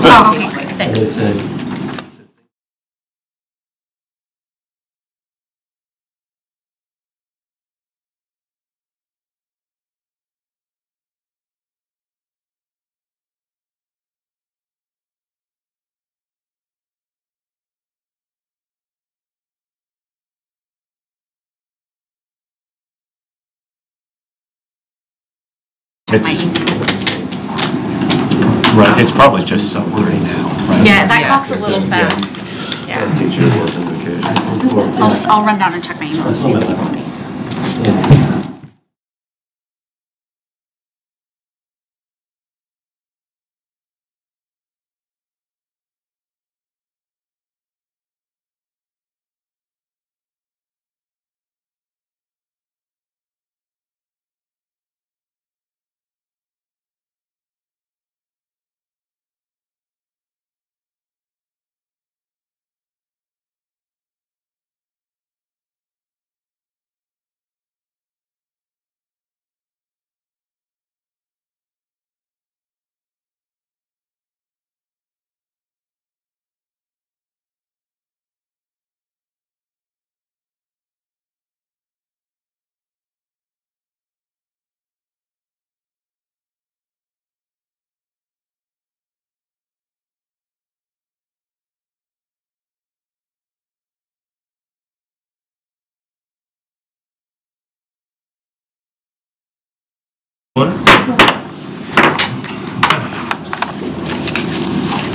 Oh, okay, thanks. It's a, It's, right, it's probably just sub three now, right? Yeah, that clock's a little fast. Yeah. teacher work on vacation. I'll just, I'll run down and check my email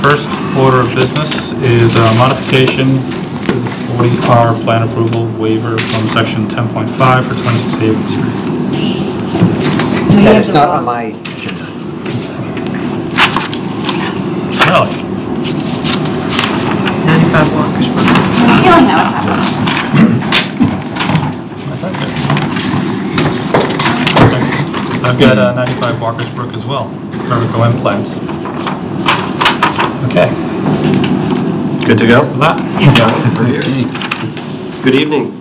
First order of business is a modification to the 40R plan approval waiver from section 10.5 for 26 Haven Street. That is not on my agenda. Really? 95 Walker's Brook. I have a feeling that would happen. I thought that- I've got uh, 95 Walker's Brook as well, cervical implants. Okay, Good to go? for that, Good evening.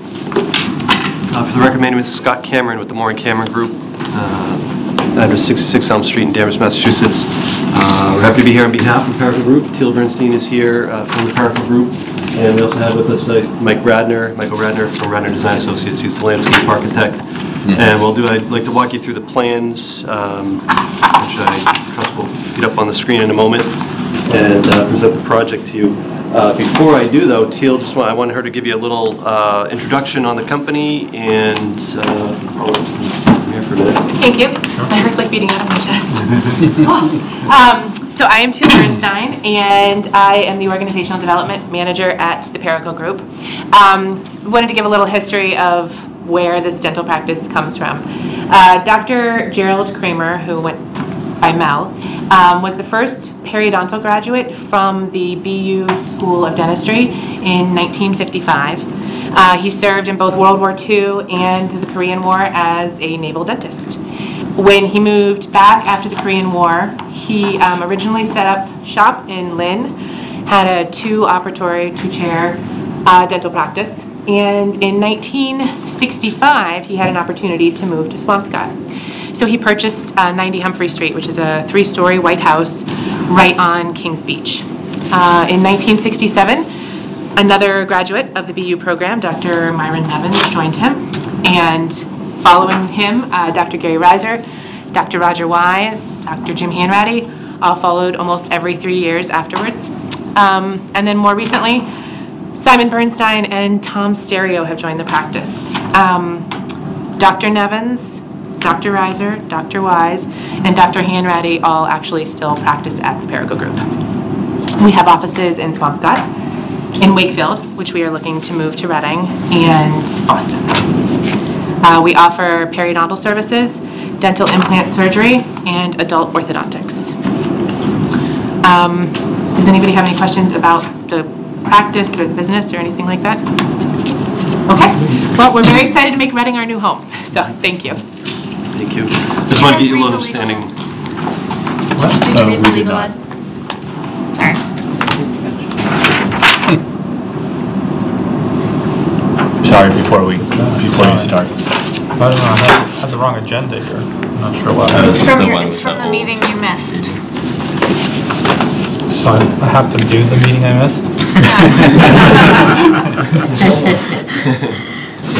Uh, For the record, my name is Scott Cameron with the Morin-Cameron Group, uh, address 66 Elm Street in Danvers, Massachusetts. Uh, We're happy to be here on behalf of Paracle Group. Teal Bernstein is here uh, from the Paracle Group. And we also have with us uh, Mike Radner, Michael Radner from Radner Design Associates. He's the landscape architect. And we'll do, I'd like to walk you through the plans, um, which I trust will get up on the screen in a moment, and uh, present the project to you. Uh, Before I do, though, Teal, just want, I wanted her to give you a little uh, introduction on the company, and uh, I'll here for a minute. Thank you. My heart's like beating out of my chest. Um, So I am Teal Bernstein, and I am the Organizational Development Manager at the Paracle Group. Um, Wanted to give a little history of where this dental practice comes from. Uh, Dr. Gerald Kramer, who went by Mel, um, was the first periodontal graduate from the BU School of Dentistry in 1955. Uh, He served in both World War II and the Korean War as a naval dentist. When he moved back after the Korean War, he um, originally set up shop in Lynn, had a two-operatory, two-chair uh, dental practice, and in 1965, he had an opportunity to move to Swampscott. So he purchased uh, 90 Humphrey Street, which is a three-story white house right on Kings Beach. Uh, In 1967, Another graduate of the BU program, Dr. Myron Nevins, joined him. And following him, uh, Dr. Gary Reiser, Dr. Roger Wise, Dr. Jim Hanratty, all followed almost every three years afterwards. Um, And then more recently, Simon Bernstein and Tom Stereo have joined the practice. Um, Dr. Nevins, Dr. Reiser, Dr. Wise, and Dr. Hanratty all actually still practice at the Perico Group. We have offices in Swampscott, in Wakefield, which we are looking to move to Reading, and Boston. Uh, We offer periodontal services, dental implant surgery, and adult orthodontics. Um, Does anybody have any questions about the practice or the business or anything like that? Okay, well, we're very excited to make Reading our new home, so thank you. Thank you. Just want to guys get you a read little the legal understanding. Did you Oh, read we the did legal not. ad? Sorry. Hmm. Sorry, before we, before you start. I don't know, I had- had the wrong agenda here, I'm not sure why. It's from the your, one it's from the meeting you missed. So I I have to do the meeting I missed?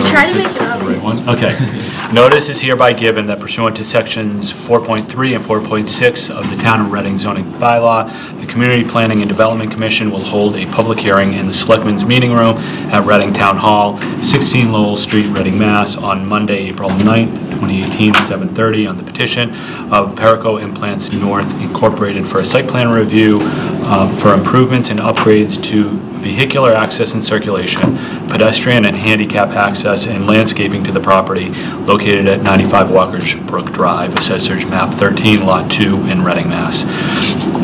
Try to make it right? Okay. Notice is hereby given that pursuant to sections 4.3 and 4.6 of the Town of Reading zoning bylaw, the Community Planning and Development Commission will hold a public hearing in the Selectmen's Meeting Room at Reading Town Hall, 16 Lowell Street, Reading, Mass. on Monday, April 9th, 2018, 7:30 on the petition of Perico Implants North Incorporated for a site plan review um, for improvements and upgrades to vehicular access and circulation, pedestrian and handicap access, and landscaping to the property located at 95 Walker's Brook Drive, Assessors Map 13, Lot 2, in Reading, Mass.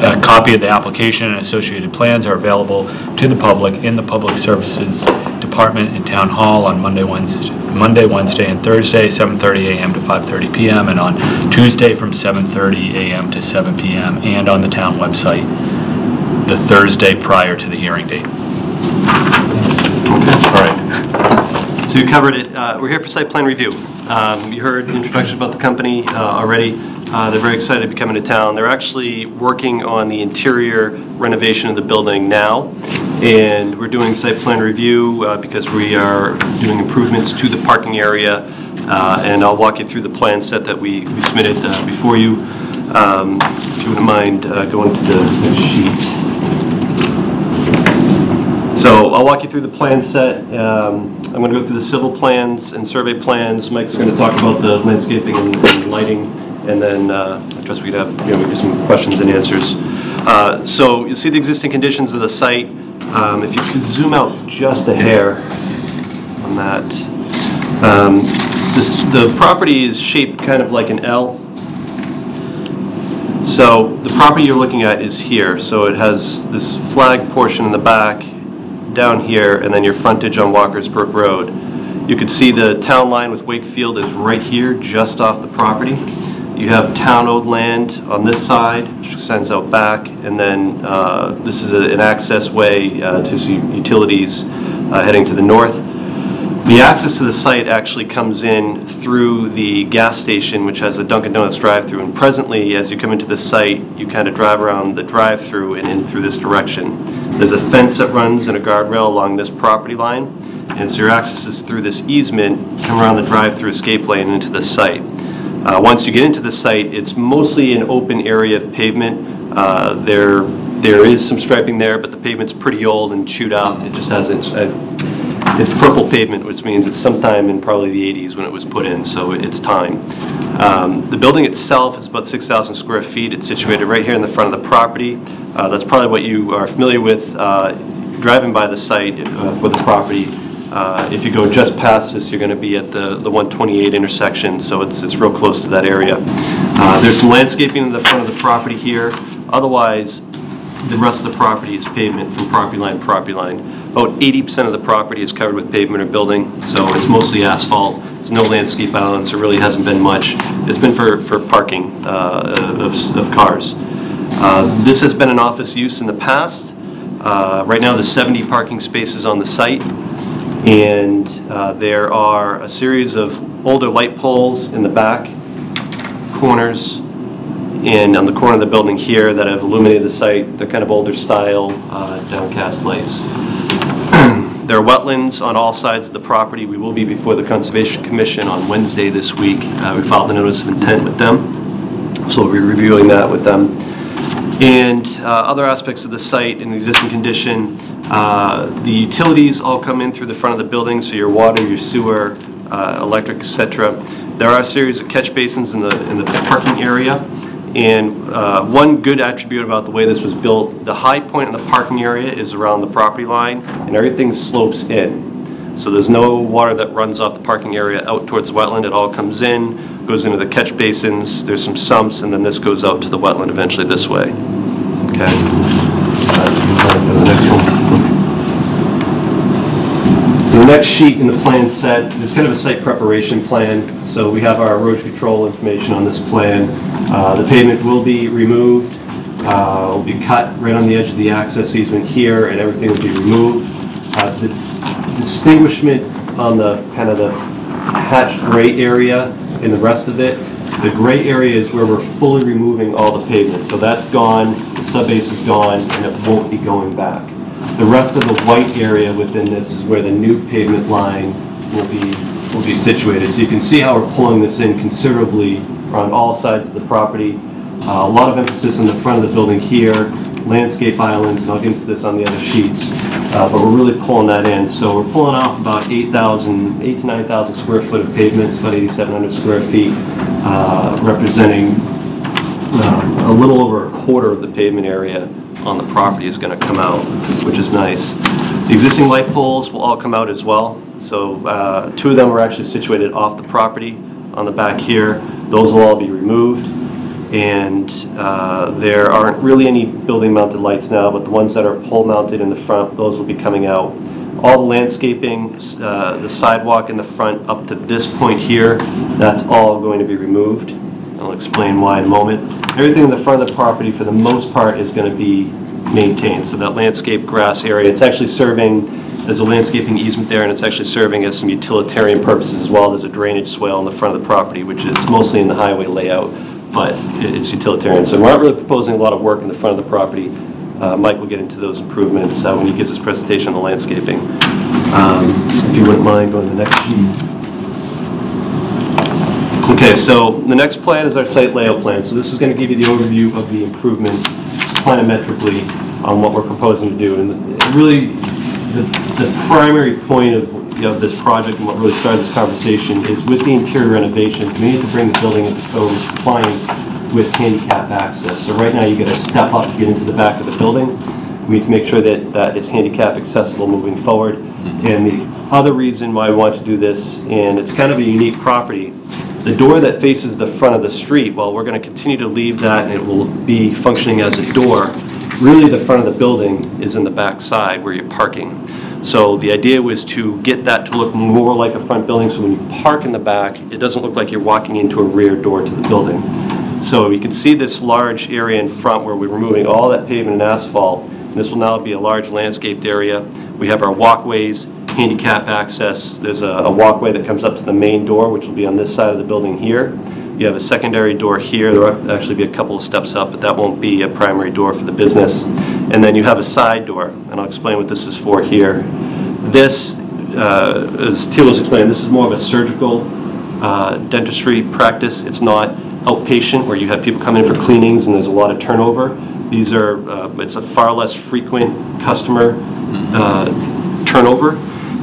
A copy of the application and associated plans are available to the public in the Public Services Department in Town Hall on Monday, Wednesday, Monday, Wednesday, and Thursday, 7:30 a.m. to 5:30 p.m., and on Tuesday from 7:30 a.m. to 7 p.m., and on the town website the Thursday prior to the hearing date. All right. So you covered it. Uh, We're here for site plan review. Um, You heard introduction about the company uh, already. Uh, They're very excited to be coming to town. They're actually working on the interior renovation of the building now, and we're doing site plan review uh, because we are doing improvements to the parking area, Uh, and I'll walk you through the plan set that we we submitted uh, before you. Um, If you wouldn't mind uh, going to the sheet. So I'll walk you through the plan set. Um, I'm going to go through the civil plans and survey plans. Mike's going to talk about the landscaping and and lighting, and then uh, I trust we'd have, you know, maybe some questions and answers. Uh, So you'll see the existing conditions of the site. Um, If you could zoom out just a hair on that. Um, this- The property is shaped kind of like an L. So the property you're looking at is here, so it has this flag portion in the back, down here, and then your frontage on Walker's Brook Road. You could see the town line with Wakefield is right here, just off the property. You have town-owned land on this side, which extends out back, and then uh, this is a- an access way uh, to utilities uh, heading to the north. The access to the site actually comes in through the gas station, which has a Dunkin' Donuts drive-through. And presently, as you come into the site, you kind of drive around the drive-through and in through this direction. There's a fence that runs and a guardrail along this property line. And so your access is through this easement, come around the drive-through escape lane into the site. Uh, Once you get into the site, it's mostly an open area of pavement. Uh, There, there is some striping there, but the pavement's pretty old and chewed out. It just hasn't, uh, it's purple pavement, which means it's sometime in probably the 80s when it was put in, so it's time. Um, The building itself is about 6,000 square feet. It's situated right here in the front of the property. Uh, That's probably what you are familiar with uh, driving by the site uh, for the property. Uh, If you go just past this, you're going to be at the the 128 intersection, so it's it's real close to that area. Uh, There's some landscaping in the front of the property here. Otherwise, the rest of the property is pavement from property line to property line. About 80% of the property is covered with pavement or building, so it's mostly asphalt. There's no landscape islands, there really hasn't been much. It's been for, for parking uh, of, of cars. Uh, This has been an office use in the past. Uh, Right now, there's 70 parking spaces on the site, and uh, there are a series of older light poles in the back corners and on the corner of the building here that have illuminated the site, they're kind of older style uh, downcast lights. There are wetlands on all sides of the property. We will be before the Conservation Commission on Wednesday this week. Uh, We filed a notice of intent with them, so we'll be reviewing that with them. And uh, other aspects of the site and the existing condition, uh, the utilities all come in through the front of the building, so your water, your sewer, uh, electric, etc. There are a series of catch basins in the, in the parking area. And uh, one good attribute about the way this was built, the high point in the parking area is around the property line, and everything slopes in. So there's no water that runs off the parking area out towards the wetland. It all comes in, goes into the catch basins, there's some sumps, and then this goes out to the wetland eventually this way. Okay? Uh, the next one. Next sheet in the plan set is kind of a site preparation plan. So we have our erosion control information on this plan. Uh, The pavement will be removed, uh, will be cut right on the edge of the access easement here, and everything will be removed. Uh, The distinguishment on the, kind of the hatched gray area in the rest of it The gray area is where we're fully removing all the pavement, so that's gone, the subbase is gone, and it won't be going back. The rest of the white area within this is where the new pavement line will be, will be situated. So you can see how we're pulling this in considerably around all sides of the property. Uh, A lot of emphasis on the front of the building here, landscape islands, and I'll get into this on the other sheets, Uh, but we're really pulling that in. So we're pulling off about 8,000, 8 to 9,000 square foot of pavement, it's about 8,700 square feet, uh, representing um, a little over a quarter of the pavement area on the property is going to come out, which is nice. The existing light poles will all come out as well. So uh, two of them are actually situated off the property on the back here. Those will all be removed. And uh, there aren't really any building-mounted lights now, but the ones that are pole-mounted in the front, those will be coming out. All the landscaping, uh, the sidewalk in the front up to this point here, that's all going to be removed. I'll explain why in a moment. Everything in the front of the property, for the most part, is going to be maintained. So that landscape grass area, it's actually serving, there's a landscaping easement there, and it's actually serving as some utilitarian purposes as well. There's a drainage swale in the front of the property, which is mostly in the highway layout, but it's utilitarian. So we're not really proposing a lot of work in the front of the property. Uh, Mike will get into those improvements uh, when he gives his presentation on the landscaping. Um, If you wouldn't mind going to the next sheet. Okay, so the next plan is our site layout plan. So this is going to give you the overview of the improvements planimetrically on what we're proposing to do. And really, the the primary point of, know, this project and what really started this conversation is with the interior renovations, we need to bring the building into code compliance with handicap access. So right now, you got a step up to get into the back of the building. We need to make sure that, that it's handicap accessible moving forward. And the other reason why I want to do this, and it's kind of a unique property, the door that faces the front of the street, well, we're going to continue to leave that and it will be functioning as a door. Really, the front of the building is in the back side where you're parking. So the idea was to get that to look more like a front building, so when you park in the back, it doesn't look like you're walking into a rear door to the building. So you can see this large area in front where we're removing all that pavement and asphalt. And This will now be a large landscaped area. We have our walkways, handicap access. There's a a walkway that comes up to the main door, which will be on this side of the building here. You have a secondary door here. There'll actually be a couple of steps up, but that won't be a primary door for the business. And then you have a side door, and I'll explain what this is for here. This, uh, as Teal was explaining, this is more of a surgical uh, dentistry practice. It's not outpatient where you have people come in for cleanings and there's a lot of turnover. These are, uh, it's a far less frequent customer uh, turnover.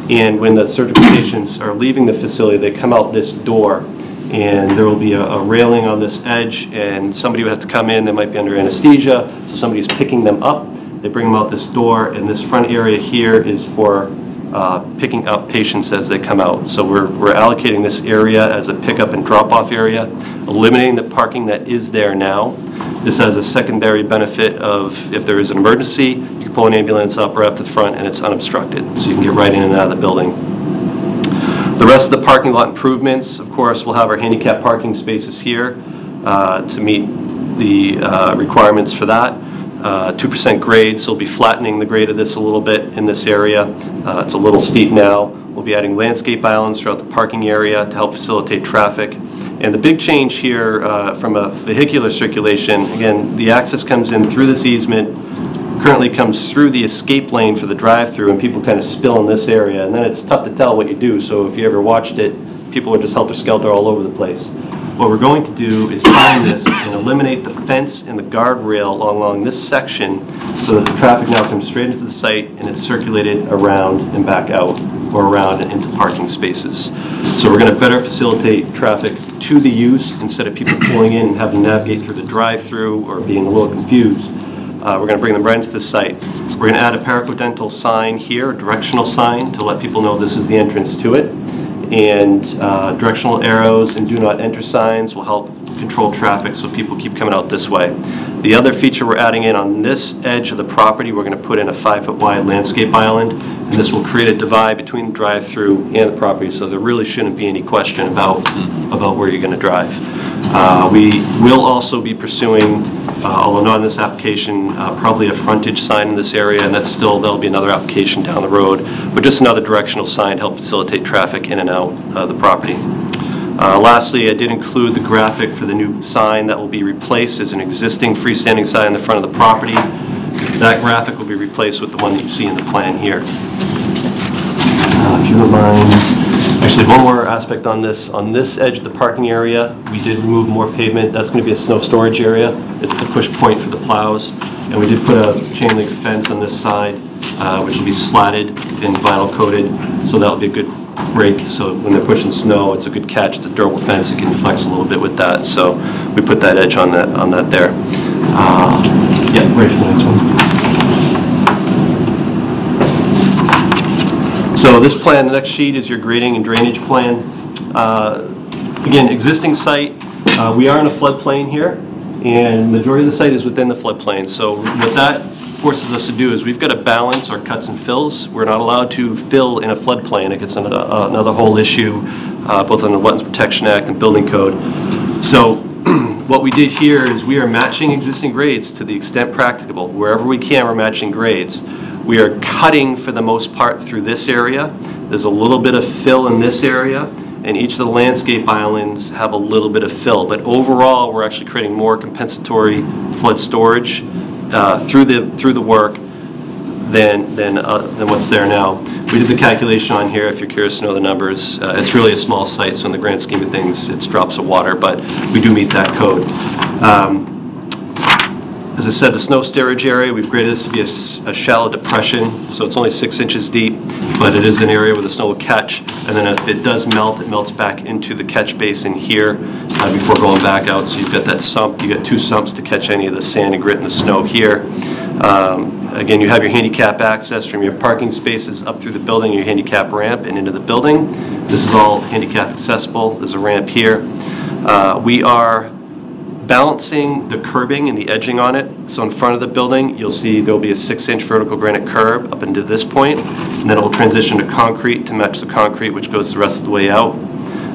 And when the surgical patients are leaving the facility, they come out this door and there will be a a railing on this edge and somebody would have to come in, they might be under anesthesia, so somebody's picking them up. They bring them out this door and this front area here is for uh, picking up patients as they come out. So we're we're allocating this area as a pickup and drop-off area, eliminating the parking that is there now. This has a secondary benefit of if there is an emergency, you can pull an ambulance up right up to the front and it's unobstructed, so you can get right in and out of the building. The rest of the parking lot improvements, of course, we'll have our handicap parking spaces here uh, to meet the uh, requirements for that. Uh, 2% grade, so we'll be flattening the grade of this a little bit in this area. Uh, It's a little steep now. We'll be adding landscape islands throughout the parking area to help facilitate traffic. And the big change here uh, from a vehicular circulation, again, the access comes in through this easement, currently comes through the escape lane for the drive-through, and people kind of spill in this area, and then it's tough to tell what you do, so if you ever watched it, people are just helter-skelter all over the place. What we're going to do is sign this and eliminate the fence and the guardrail along this section, so that the traffic now comes straight into the site, and it's circulated around and back out, or around and into parking spaces. So we're going to better facilitate traffic to the use, instead of people pulling in and having to navigate through the drive-through or being a little confused. Uh, We're going to bring them right into the site. We're going to add a peripatetal sign here, a directional sign, to let people know this is the entrance to it. And uh, directional arrows and do not enter signs will help control traffic so people keep coming out this way. The other feature we're adding in on this edge of the property, we're going to put in a five-foot wide landscape island, and this will create a divide between the drive-through and the property, so there really shouldn't be any question about, about where you're going to drive. Uh, We will also be pursuing, uh, although not in this application, uh, probably a frontage sign in this area, and that's still, there'll be another application down the road, but just another directional sign to help facilitate traffic in and out of the property. Uh, Lastly, I did include the graphic for the new sign that will be replaced as an existing freestanding sign in the front of the property. That graphic will be replaced with the one you see in the plan here. Uh, If you don't mind, actually, one more aspect on this. On this edge of the parking area, we did remove more pavement. That's going to be a snow storage area. It's the push point for the plows. And we did put a chain link fence on this side, uh, which will be slatted and vinyl coated, so that'll be a good break. So when they're pushing snow, it's a good catch. It's a durable fence. It can flex a little bit with that. So we put that edge on that, on that there. Uh, Yeah, ready for the next one. So this plan, the next sheet is your grading and drainage plan. Uh, Again, existing site, uh, we are in a floodplain here, and majority of the site is within the floodplain. So what that forces us to do is we've got to balance our cuts and fills. We're not allowed to fill in a floodplain. It gets another, another whole issue, uh, both on the Wetlands Protection Act and Building Code. So what we did here is we are matching existing grades to the extent practicable. Wherever we can, we're matching grades. We are cutting for the most part through this area. There's a little bit of fill in this area, and each of the landscape islands have a little bit of fill. But overall, we're actually creating more compensatory flood storage uh, through the, through the work than, than, uh, than what's there now. We did the calculation on here, if you're curious to know the numbers. Uh, It's really a small site, so in the grand scheme of things, it's drops of water, but we do meet that code. Um, As I said, the snow storage area, we've graded this to be a shallow depression, so it's only six inches deep, but it is an area where the snow will catch, and then if it does melt, it melts back into the catch basin here uh, before going back out, so you've got that sump, you've got two sumps to catch any of the sand and grit and the snow here. Um, Again, you have your handicap access from your parking spaces up through the building, your handicap ramp and into the building. This is all handicap accessible, there's a ramp here. Uh, We are balancing the curbing and the edging on it. So in front of the building, you'll see there'll be a six-inch vertical granite curb up into this point, and then it will transition to concrete to match the concrete, which goes the rest of the way out.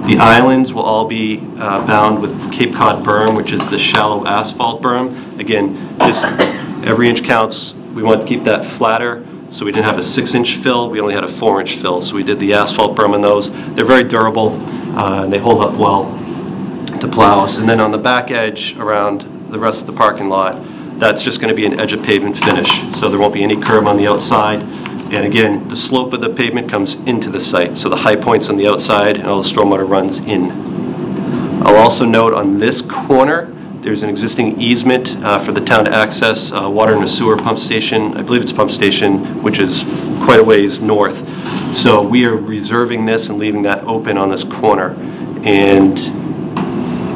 The islands will all be uh, bound with Cape Cod berm, which is the shallow asphalt berm. Again, this, every inch counts. We want to keep that flatter, so we didn't have a six-inch fill, we only had a four-inch fill. So we did the asphalt berm on those. They're very durable, uh, and they hold up well to plows. And then on the back edge around the rest of the parking lot, that's just going to be an edge of pavement finish. So there won't be any curb on the outside. And again, the slope of the pavement comes into the site. So the high point's on the outside and all the stormwater runs in. I'll also note on this corner, there's an existing easement uh, for the town to access uh, water and a sewer pump station. I believe it's pump station, which is quite a ways north. So we are reserving this and leaving that open on this corner. And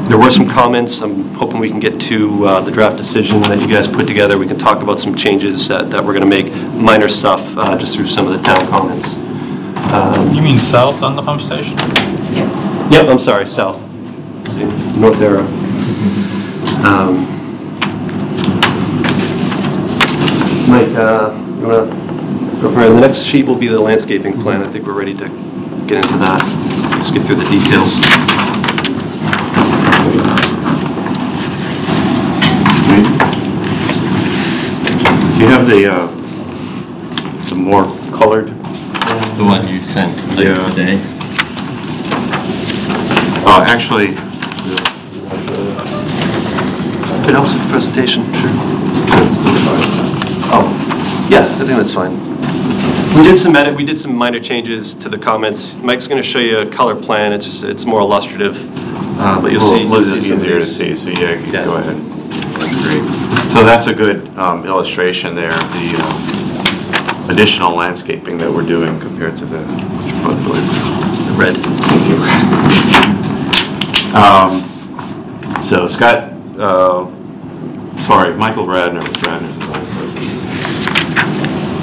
there were some comments, I'm hoping we can get to uh, the draft decision that you guys put together. We can talk about some changes that that we're going to make, minor stuff, uh, just through some of the town comments. You mean south on the pump station? Yes. Yep, I'm sorry, south. See, North arrow. Um, Mike, uh, you want to go for it? The next sheet will be the landscaping plan. I think we're ready to get into that. Let's get through the details. You have the, uh, the more colored? The one you sent late Yeah. today? Uh, actually, It helps with the presentation, sure. Oh, yeah, I think that's fine. We did some edit, we did some minor changes to the comments. Mike's going to show you a color plan, it's just, it's more illustrative, uh, but you'll see. you'll see it's some of easier to these. see, so yeah, Yeah. go ahead. That's great. So that's a good um, illustration there, of the um, additional landscaping that we're doing compared to the, which one, I believe? The Red. Um, So Scott, uh, sorry, Michael Radner with Radner Design.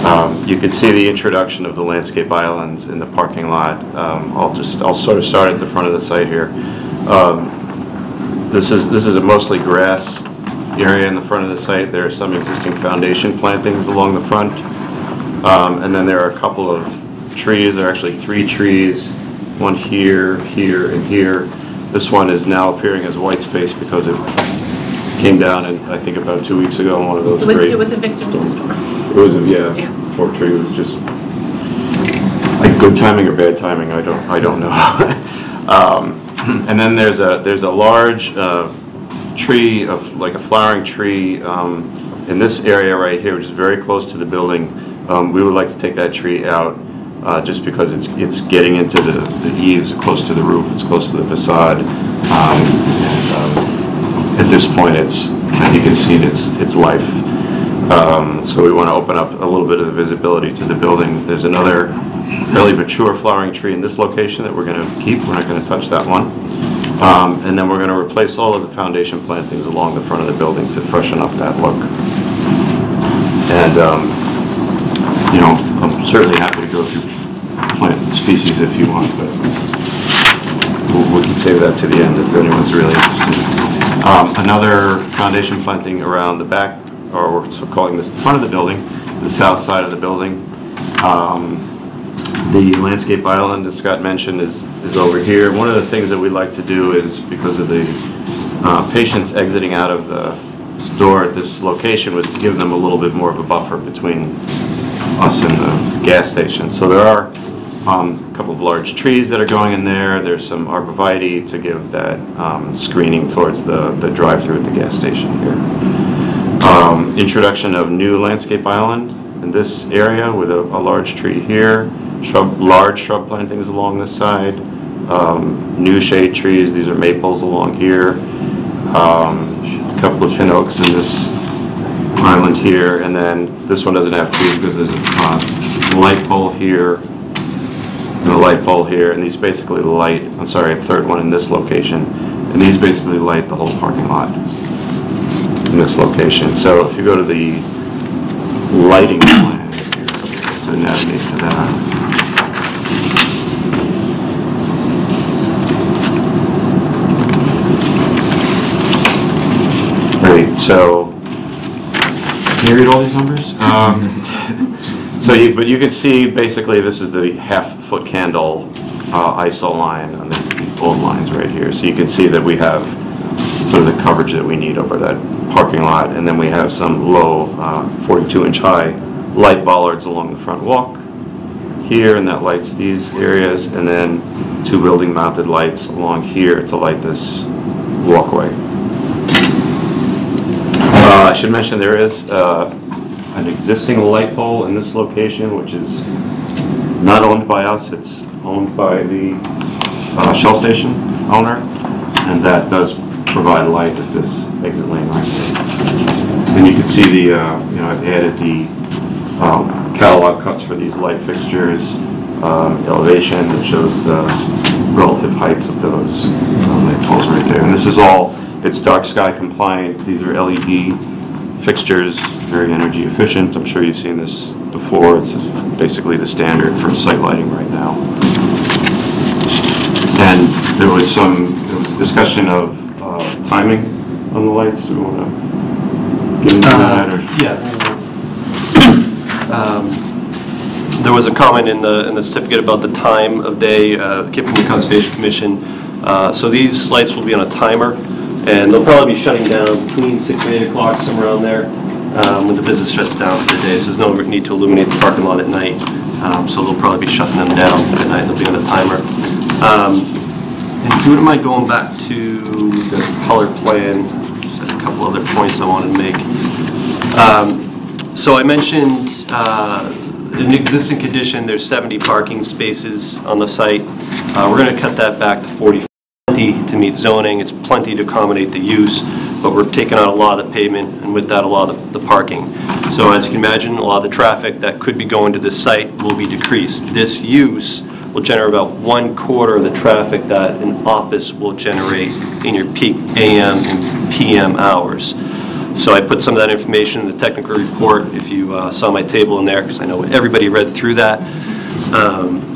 Um, You can see the introduction of the landscape islands in the parking lot. Um, I'll just, I'll sort of start at the front of the site here. Um, This is, this is a mostly grass area in the front of the site. There are some existing foundation plantings along the front. Um, And then there are a couple of trees, there are actually three trees, one here, here, and here. This one is now appearing as white space because it came down, in, I think, about two weeks ago, in one of those It was, great... it was a victim to the storm. It was, yeah, Yeah. poor tree was just, like, good timing or bad timing, I don't, I don't know. Um, And then there's a, there's a large uh, tree of, like a flowering tree um, in this area right here, which is very close to the building. Um, We would like to take that tree out uh, just because it's, it's getting into the the eaves, close to the roof, it's close to the facade. Um, and, um, At this point, it's, you can see it's, it's life. Um, So we want to open up a little bit of the visibility to the building. There's another fairly mature flowering tree in this location that we're going to keep. We're not going to touch that one. Um, And then we're going to replace all of the foundation plantings along the front of the building to freshen up that look. And, um, you know, I'm certainly happy to go through plant species if you want, but we'll- we can save that to the end if anyone's really interested. Um, Another foundation planting around the back, or we're calling this the front of the building, the south side of the building. Um, The landscape island that Scott mentioned is, is over here. One of the things that we like to do is, because of the uh, patients exiting out of the door at this location, was to give them a little bit more of a buffer between us and the gas station. So there are um, a couple of large trees that are going in there. There's some arborvitae to give that um, screening towards the, the drive-through at the gas station here. Um, Introduction of new landscape island in this area with a, a large tree here, shrub, large shrub plantings along this side, um, new shade trees, these are maples along here, um, a couple of pin oaks in this island here, and then this one doesn't have trees because there's a uh, light pole here, and a light pole here, and these basically light, I'm sorry, a third one in this location, and these basically light the whole parking lot in this location. So if you go to the lighting plan, to navigate to that. Great, so, can you read all these numbers? Um, So you, but you can see, basically, this is the half-foot candle uh, ISO line on these these bullet lines right here. So you can see that we have sort of the coverage that we need over that parking lot. And then we have some low 42-inch high light bollards along the front walk here, and that lights these areas. And then two building-mounted lights along here to light this walkway. Uh, I should mention, there is uh, an existing light pole in this location, which is not owned by us, it's owned by the uh, Shell Station owner, and that does provide light at this exit lane right here. And you can see the, uh, you know, I've added the um, catalog cuts for these light fixtures, um, elevation that shows the relative heights of those uh, light poles right there. And this is all, it's dark sky compliant, these are LED fixtures, very energy efficient. I'm sure you've seen this before. It's basically the standard for site lighting right now. And there was some, there was discussion of timing on the lights. Do you want to get into that? or- Yeah. Um, There was a comment in the, in the certificate about the time of day, uh, came from the Conservation Commission. Uh, So these lights will be on a timer, and they'll probably be shutting down between 6 and 8 o'clock, somewhere around there, um, when the business shuts down for the day. So there's no need to illuminate the parking lot at night. Um, So they'll probably be shutting them down at night, they'll be on a timer. Um, And if you wouldn't going back to the color plan, just a couple other points I wanted to make. Um, So I mentioned, uh, in existing condition, there's 70 parking spaces on the site. Uh, We're going to cut that back to 40, to meet zoning, it's plenty to accommodate the use, but we're taking out a lot of the pavement, and with that, a lot of the parking. So as you can imagine, a lot of the traffic that could be going to this site will be decreased. This use will generate about one quarter of the traffic that an office will generate in your peak AM and PM hours. So I put some of that information in the technical report, if you uh, saw my table in there, because I know everybody read through that. Um,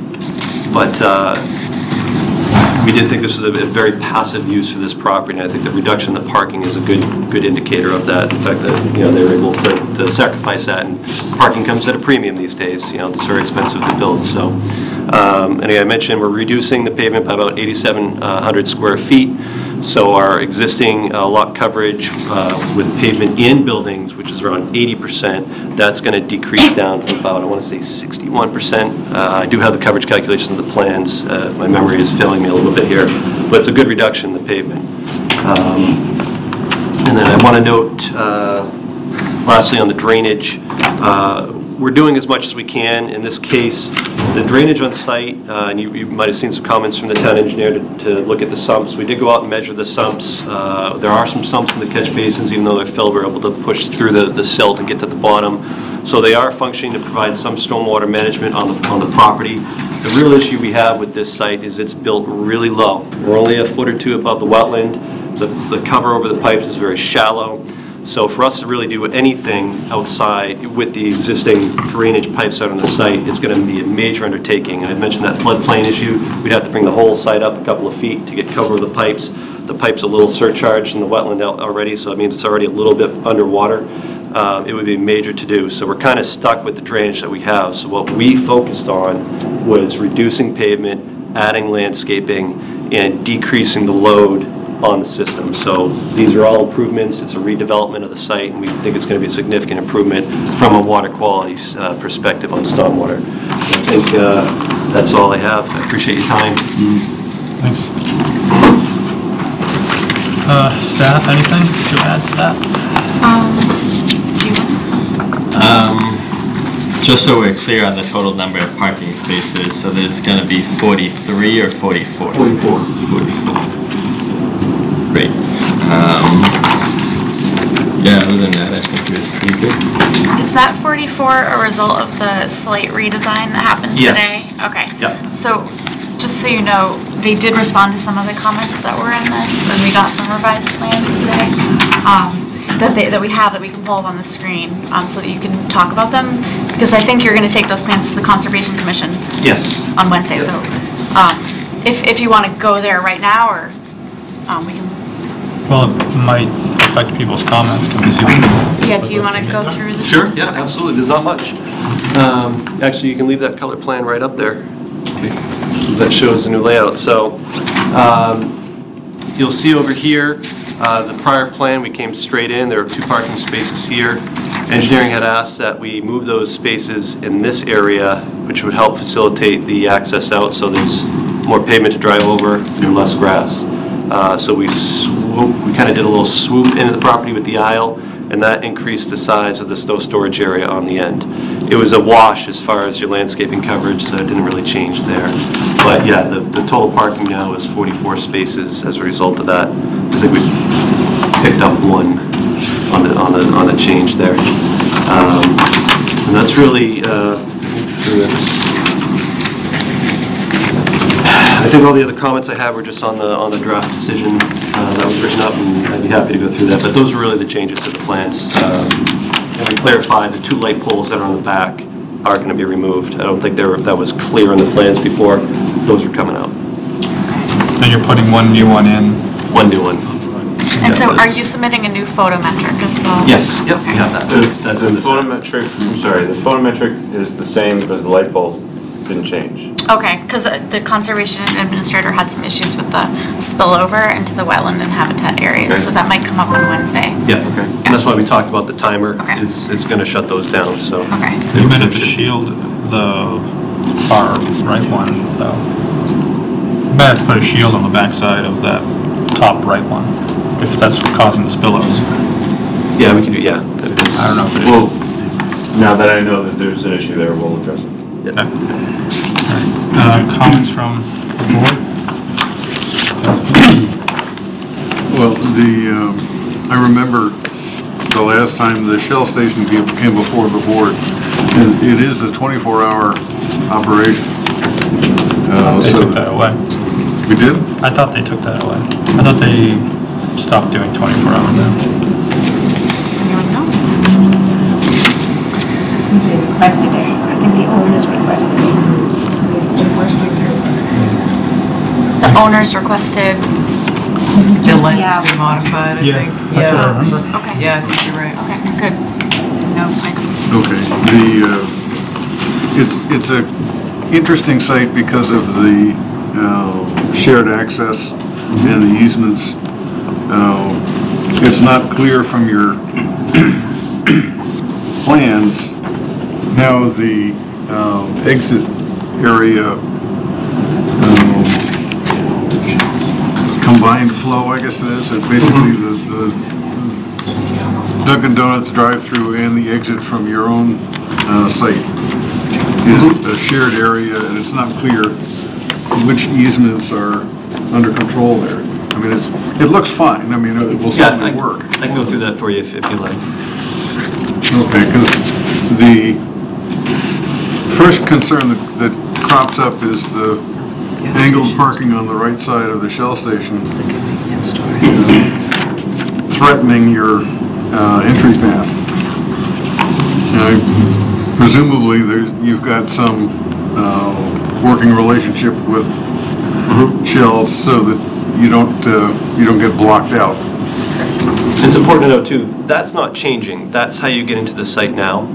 But uh, we did think this was a a very passive use for this property, and I think the reduction in the parking is a good, good indicator of that. The fact that, you know, they were able to to sacrifice that, and parking comes at a premium these days, you know, it's very expensive to build, so. Um, And I mentioned, we're reducing the pavement by about 8,700 square feet, so our existing uh, lot coverage uh, with pavement in buildings, which is around 80%, that's going to decrease down to about, I want to say 61%. Uh, I do have the coverage calculations in the plans, uh, if my memory is failing me a little bit here. but it's a good reduction in the pavement. Um, and then I want to note, uh, lastly, on the drainage, uh, we're doing as much as we can. In this case, the drainage on site, uh, and you you might have seen some comments from the town engineer to to look at the sumps. We did go out and measure the sumps. Uh, There are some sumps in the catch basins, even though they're filled, we're able to push through the the silt and get to the bottom. So they are functioning to provide some stormwater management on the on the property. The real issue we have with this site is it's built really low. We're only a foot or two above the wetland. The, the cover over the pipes is very shallow. So for us to really do anything outside with the existing drainage pipes out on the site, it's going to be a major undertaking. And I mentioned that floodplain issue. We'd have to bring the whole site up a couple of feet to get cover of the pipes. The pipe's are a little surcharged in the wetland already, so it means it's already a little bit underwater. Uh, It would be major to do. So we're kind of stuck with the drainage that we have. So what we focused on was reducing pavement, adding landscaping, and decreasing the load on the system. So these are all improvements, it's a redevelopment of the site, and we think it's going to be a significant improvement from a water quality uh, perspective on stormwater. I think uh, that's all I have. I appreciate your time. Thanks. Uh, Staff, anything to add to that? Do you want? Just so we're clear on the total number of parking spaces, so there's gonna be 43 or 44? 44. 44. Great. Um, Yeah, other than that, I think it was pretty good. Is that 44 a result of the slight redesign that happened Yes. today? Okay. Yeah. So, just so you know, they did respond to some of the comments that were in this, and we got some revised plans today, um, that they, that we have, that we can pull up on the screen, um, so that you can talk about them, because I think you're gonna take those plans to the Conservation Commission Yes. on Wednesday, so, um, if, if you wanna go there right now, or, um, we can, Well, it might affect people's comments. Can we see? what- yeah, do you wanna go through the? Sure, yeah, absolutely, there's not much. Um, Actually, you can leave that color plan right up there. That shows the new layout. So um, you'll see over here, uh, the prior plan, we came straight in, there are two parking spaces here. Engineering had asked that we move those spaces in this area, which would help facilitate the access out, so there's more pavement to drive over and less grass. Uh, So we swoop, we kind of did a little swoop into the property with the aisle, and that increased the size of the snow storage area on the end. It was a wash as far as your landscaping coverage, so it didn't really change there. But yeah, the, the total parking now is 44 spaces as a result of that. I think we picked up one on the, on the, on the change there. Um, And that's really, uh. I think all the other comments I have were just on the, on the draft decision uh, that was written up, and I'd be happy to go through that, but those are really the changes to the plans. Um, And we clarified, the two light poles that are on the back are going to be removed. I don't think they were, that was clear in the plans before, those are coming out. And you're putting one new one in. One new one. And so are you submitting a new photometric as well? Yes, yep, we have that. That's that's in The the photometric, I'm sorry, the photometric is the same as the light bulbs didn't change. Okay, because uh, the conservation administrator had some issues with the spillover into the wetland and habitat areas, so that might come up on Wednesday. Yeah, Okay. and that's why we talked about the timer. Okay. It's, it's going to shut those down, so. Okay. You might have to shield the far right one, though. You might have to put a shield on the backside of that top right one, if that's causing the spillovers. Yeah, we can do, yeah. It's- I don't know if it is. Well, now that I know that there's an issue there, we'll address it. Okay. All right. Uh, Comments from the board? Well, the, um, I remember the last time the Shell station came came before the board, and it is a 24-hour operation. Uh, They so took that away. We did? I thought they took that away. I thought they stopped doing 24 hour now. Does anyone know? They requested it. I think the owners requested it. The owners requested, The license be modified, I Yeah, think. that's what I remember. okay. Yeah, I think you're right. Okay, good. No, I, Okay. The, uh, it's, it's a interesting site because of the uh, shared access and the easements. Uh, It's not clear from your plans how the uh, exit area um, combined flow, I guess it is, it's basically the the Dunkin' Donuts drive-through and the exit from your own uh, site is a shared area, and it's not clear which easements are under control there. I mean, it's, it looks fine, I mean, it will Yeah, certainly I- work. I can go through that for you if if you like. Okay, because the first concern that that crops up is the angled parking on the right side of the Shell station threatening your uh, entry path. And I- Presumably, there's, you've got some uh, working relationship with Shell so that you don't, uh, you don't get blocked out. It's important to note too, that's not changing. That's how you get into the site now.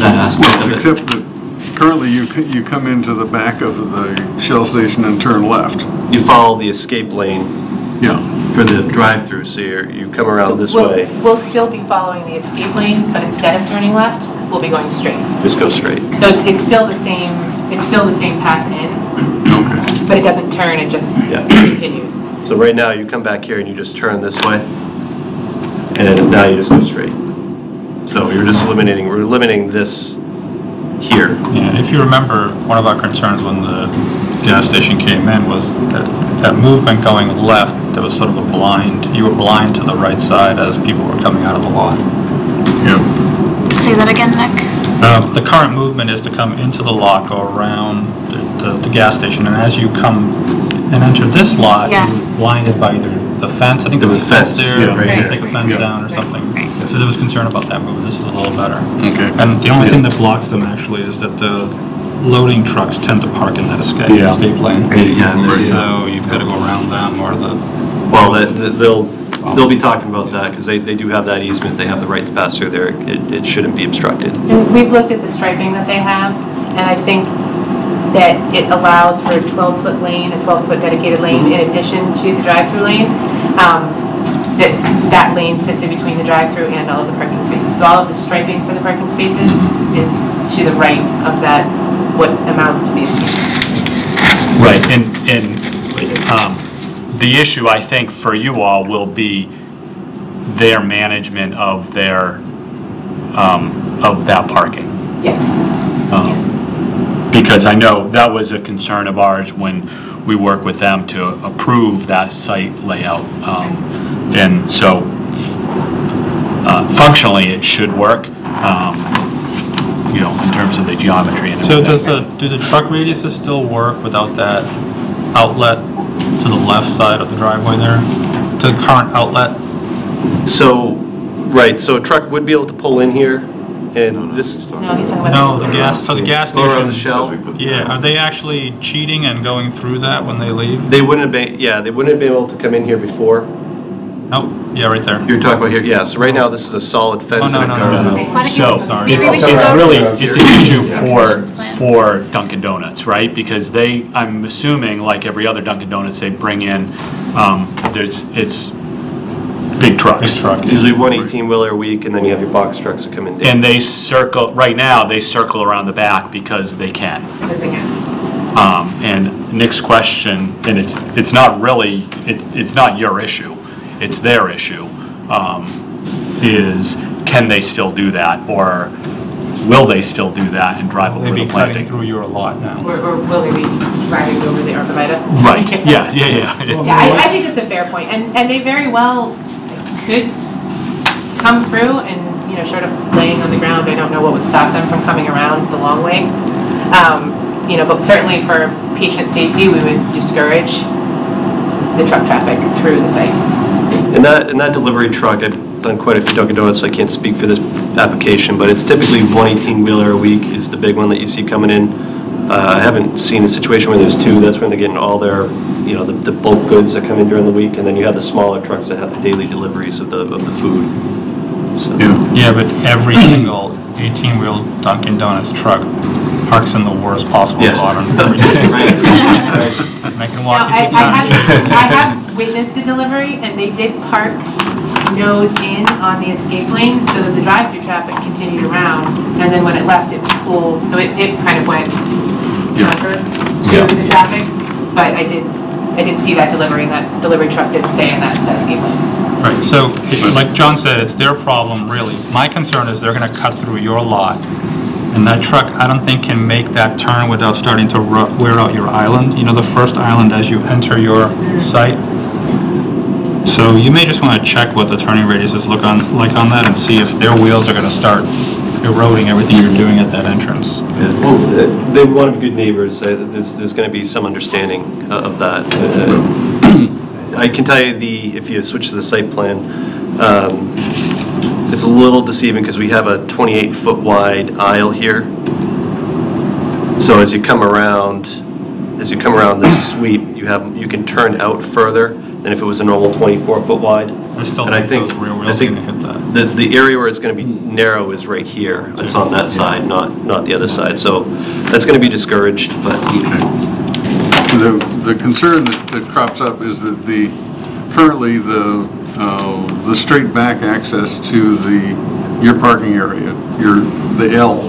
That aspect of it. Except that currently you, you come into the back of the Shell station and turn left. You follow the escape lane Yeah. for the drive-through, so you're, you come around this We'll- way, We'll still be following the escape lane, but instead of turning left, we'll be going straight. just go straight. So it's, it's still the same, it's still the same path in, Okay. but it doesn't turn, it just Yeah. continues. So right now, you come back here and you just turn this way, and now you just go straight. So you're just eliminating, we're eliminating this here. Yeah, and if you remember, one of our concerns when the gas station came in was that, that movement going left, there was sort of a blind, you were blind to the right side as people were coming out of the lot. Yeah. Say that again, Nick? Uh, The current movement is to come into the lot, go around the- the, the gas station, and as you come and enter this lot, Yeah. you're blinded by either the fence, I think there was a a fence fence, there, yeah, right here. take a fence Yeah. down or something. So there was concern about that movement, this is a little better. Okay. And the only thing that blocks them actually is that the loading trucks tend to park in that escape, Yeah. escape lane. Yeah, and there's- So you've got to go around them or the, Well, that- that- they'll, they'll be talking about that, because they, they do have that easement, they have the right to pass through there, it, it shouldn't be obstructed. And we've looked at the striping that they have, and I think that it allows for a 12-foot lane, a 12-foot dedicated lane in addition to the drive-through lane. Um, That, that lane sits in between the drive-through and all of the parking spaces. So all of the striping for the parking spaces is to the right of that, what amounts to be a street. Right, and, and um, the issue, I think, for you all will be their management of their, um, of that parking. Yes. Um, Because I know that was a concern of ours when we work with them to approve that site layout. Um, And so uh, functionally, it should work, um, you know, in terms of the geometry and so does the, do the truck radiuses still work without that outlet to the left side of the driveway there? To the current outlet? So, right, so a truck would be able to pull in here, and this, No, he's talking about. No, the gas, so the gas go on the station, shell. yeah, are they actually cheating and going through that when they leave? They wouldn't have been, yeah, they wouldn't have been able to come in here before. Oh, yeah, right there. You're talking about here, yeah, so right now, this is a solid fence Oh, and no, a no, no, guard. no. Why don't So, Sorry. maybe we It's should it's go. really, it's an issue for, for Dunkin' Donuts, right? Because they, I'm assuming, like every other Dunkin' Donuts, they bring in, um, there's, it's big trucks. Big trucks. It's usually one 18-wheeler a week, and then you have your box trucks that come in daily. And they circle, right now, they circle around the back because they can. Because they can. Um, And Nick's question, and it's, it's not really, it's, it's not your issue, it's their issue, um, is can they still do that? Or will they still do that and drive over They'd the be cutting planting? through your lot now. Or, or will they be driving over the Arborvitae? Right, yeah, yeah, yeah. Yeah, I, I think it's a fair point, and, and they very well could come through and, you know, sort of laying on the ground, I don't know what would stop them from coming around the long way. Um, you know, but certainly for patient safety, we would discourage the truck traffic through the site. And that, and that delivery truck, I've done quite a few Dunkin' Donuts, so I can't speak for this application, but it's typically one 18-wheeler a week is the big one that you see coming in. Uh, I haven't seen a situation where there's two, that's when they're getting all their, you know, the the bulk goods that come in during the week, and then you have the smaller trucks that have the daily deliveries of the, of the food. So, Yeah. Yeah, but every single 18-wheel Dunkin' Donuts truck parks in the worst possible Yeah. spot on every street. Making Now, walk I, you I through have. I have witnessed a delivery, and they did park nose in on the escape lane, so that the drive-through traffic continued around, and then when it left, it pulled, so it, it kind of went counter Yeah. to the traffic, but I did I did see that delivery, that delivery truck did stay in that that escape lane. Right, so, like John said, it's their problem, really. My concern is they're gonna cut through your lot, and that truck, I don't think can make that turn without starting to wear out your island, you know, the first island as you enter your site. So you may just wanna check what the turning radiuses look on, like on that, and see if their wheels are gonna start eroding everything you're doing at that entrance. Yeah, Well, they want to be good neighbors, uh, there's, there's going to be some understanding uh, of that. Uh, I can tell you the, if you switch to the site plan, um, it's a little deceiving because we have a 28-foot wide aisle here. So as you come around, as you come around this sweep, you have, you can turn out further than if it was a normal 24-foot wide. I still And I think think, those rear I wheels are think gonna hit that. the, the area where it's gonna be narrow is right here. It's on that side, not, not the other side. So that's gonna be discouraged, but The, the concern that, that crops up is that the, currently the, uh, the straight back access to the, your parking area, your, the L,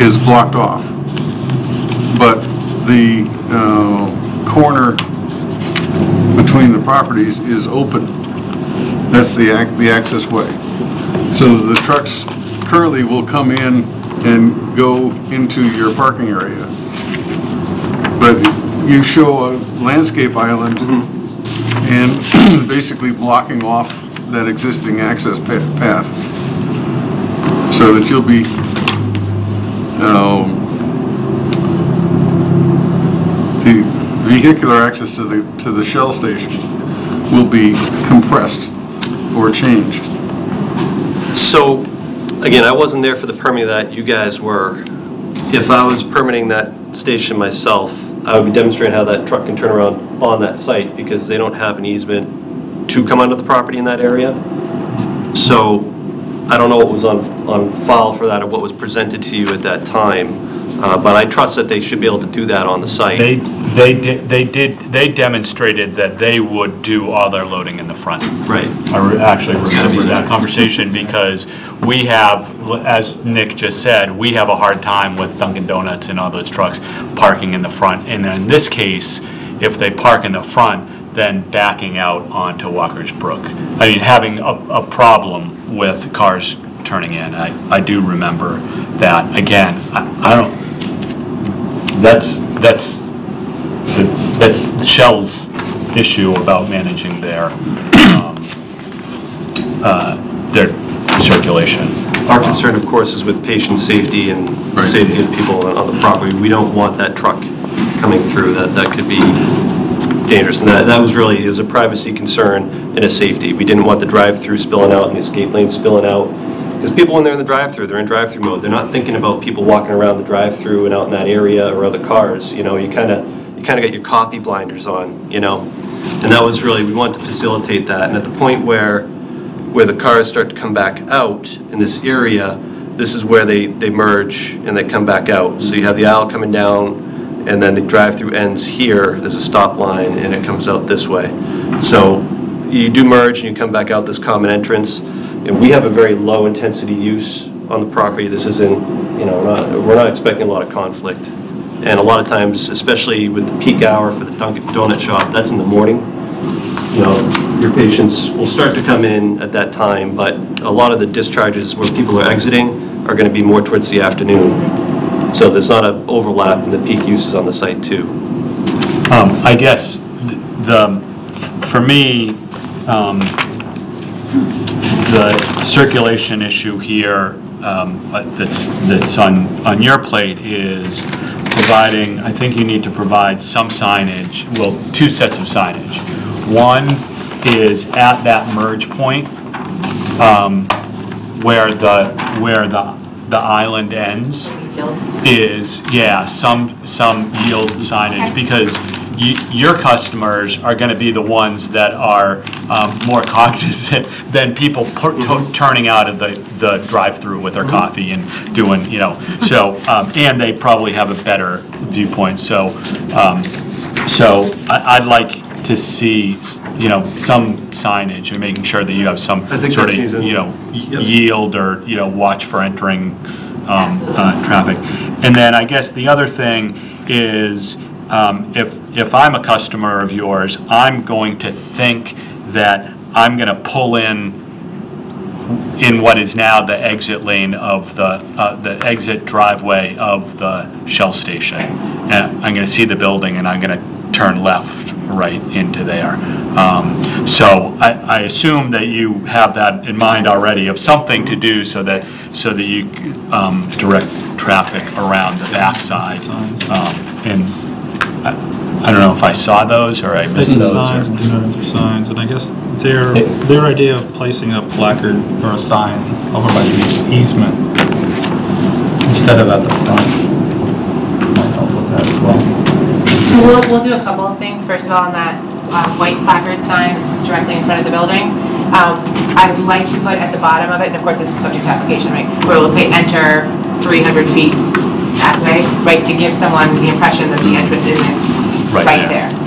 is blocked off. But the, uh, corner between the properties is open. That's the ac, the access way. So the trucks currently will come in and go into your parking area. But you show a landscape island and basically blocking off that existing access pa- path. So that you'll be, um, the vehicular access to the, to the Shell station will be compressed or changed. So, again, I wasn't there for the permitting that, you guys were. If I was permitting that station myself, I would be demonstrating how that truck can turn around on that site because they don't have an easement to come onto the property in that area. So, I don't know what was on, on file for that or what was presented to you at that time, uh, but I trust that they should be able to do that on the site. They, they did, they did, they demonstrated that they would do all their loading in the front. Right. I re- actually remember that conversation because we have, as Nick just said, we have a hard time with Dunkin' Donuts and all those trucks parking in the front. And in this case, if they park in the front, then backing out onto Walker's Brook. I mean, having a, a problem with cars turning in. I, I do remember that. Again, I, I don't, that's, that's, the- that's Shell's issue about managing their, um, uh, their circulation. Our concern, of course, is with patient safety and Right. safety of people on on the property. We don't want that truck coming through, that, that could be dangerous. And that, that was really, it was a privacy concern and a safety. We didn't want the drive-through spilling out and the escape lane spilling out. Because people, when they're in the drive-through, they're in drive-through mode. They're not thinking about people walking around the drive-through and out in that area or other cars. You know, you kind of, you kind of got your coffee blinders on, you know? And that was really, we wanted to facilitate that. And at the point where, where the cars start to come back out in this area, this is where they, they merge and they come back out. So you have the aisle coming down, and then the drive-through ends here, there's a stop line, and it comes out this way. So you do merge and you come back out this common entrance, and we have a very low-intensity use on the property. This isn't, you know, not, we're not expecting a lot of conflict. And a lot of times, especially with the peak hour for the Dunkin' Donut shop, that's in the morning you know, your patients will start to come in at that time, but a lot of the discharges where people are exiting are going to be more towards the afternoon. So there's not an overlap in the peak uses on the site, too. Um, I guess the, for me, um, the circulation issue here um, that's, that's on, on your plate is providing, I think you need to provide some signage, well, two sets of signage. One is at that merge point, um, where the, where the, the island ends is, yeah, some, some yield signage, because you, your customers are gonna be the ones that are, um, more cognizant than people per- to- turning out of the, the drive-through with their coffee and doing, you know, so, um, and they probably have a better viewpoint, so, um, so I, I'd like to see, you know, some signage and making sure that you have some I think sort that's of, easy. you know, Yep. yield or, you know, watch for entering um, uh, traffic. And then I guess the other thing is, um, if, if I'm a customer of yours, I'm going to think that I'm going to pull in in what is now the exit lane of the, uh, the exit driveway of the Shell station. And I'm going to see the building and I'm going to turn left, right into there. Um, So I, I assume that you have that in mind already of something to do so that, so that you um, direct traffic around the backside. Um, And I I don't know if I saw those or I missed Hidden those. signs, or- and do not enter signs, and I guess their, their idea of placing a placard or a sign over by the easement instead of at the front might help with that as well. So we'll, we'll do a couple of things. First of all, on that uh, white placard sign that sits directly in front of the building, um, I'd like to put at the bottom of it, and of course this is subject to application, right, where we'll say enter 300 feet that way, right, to give someone the impression that the entrance isn't Right right there. there.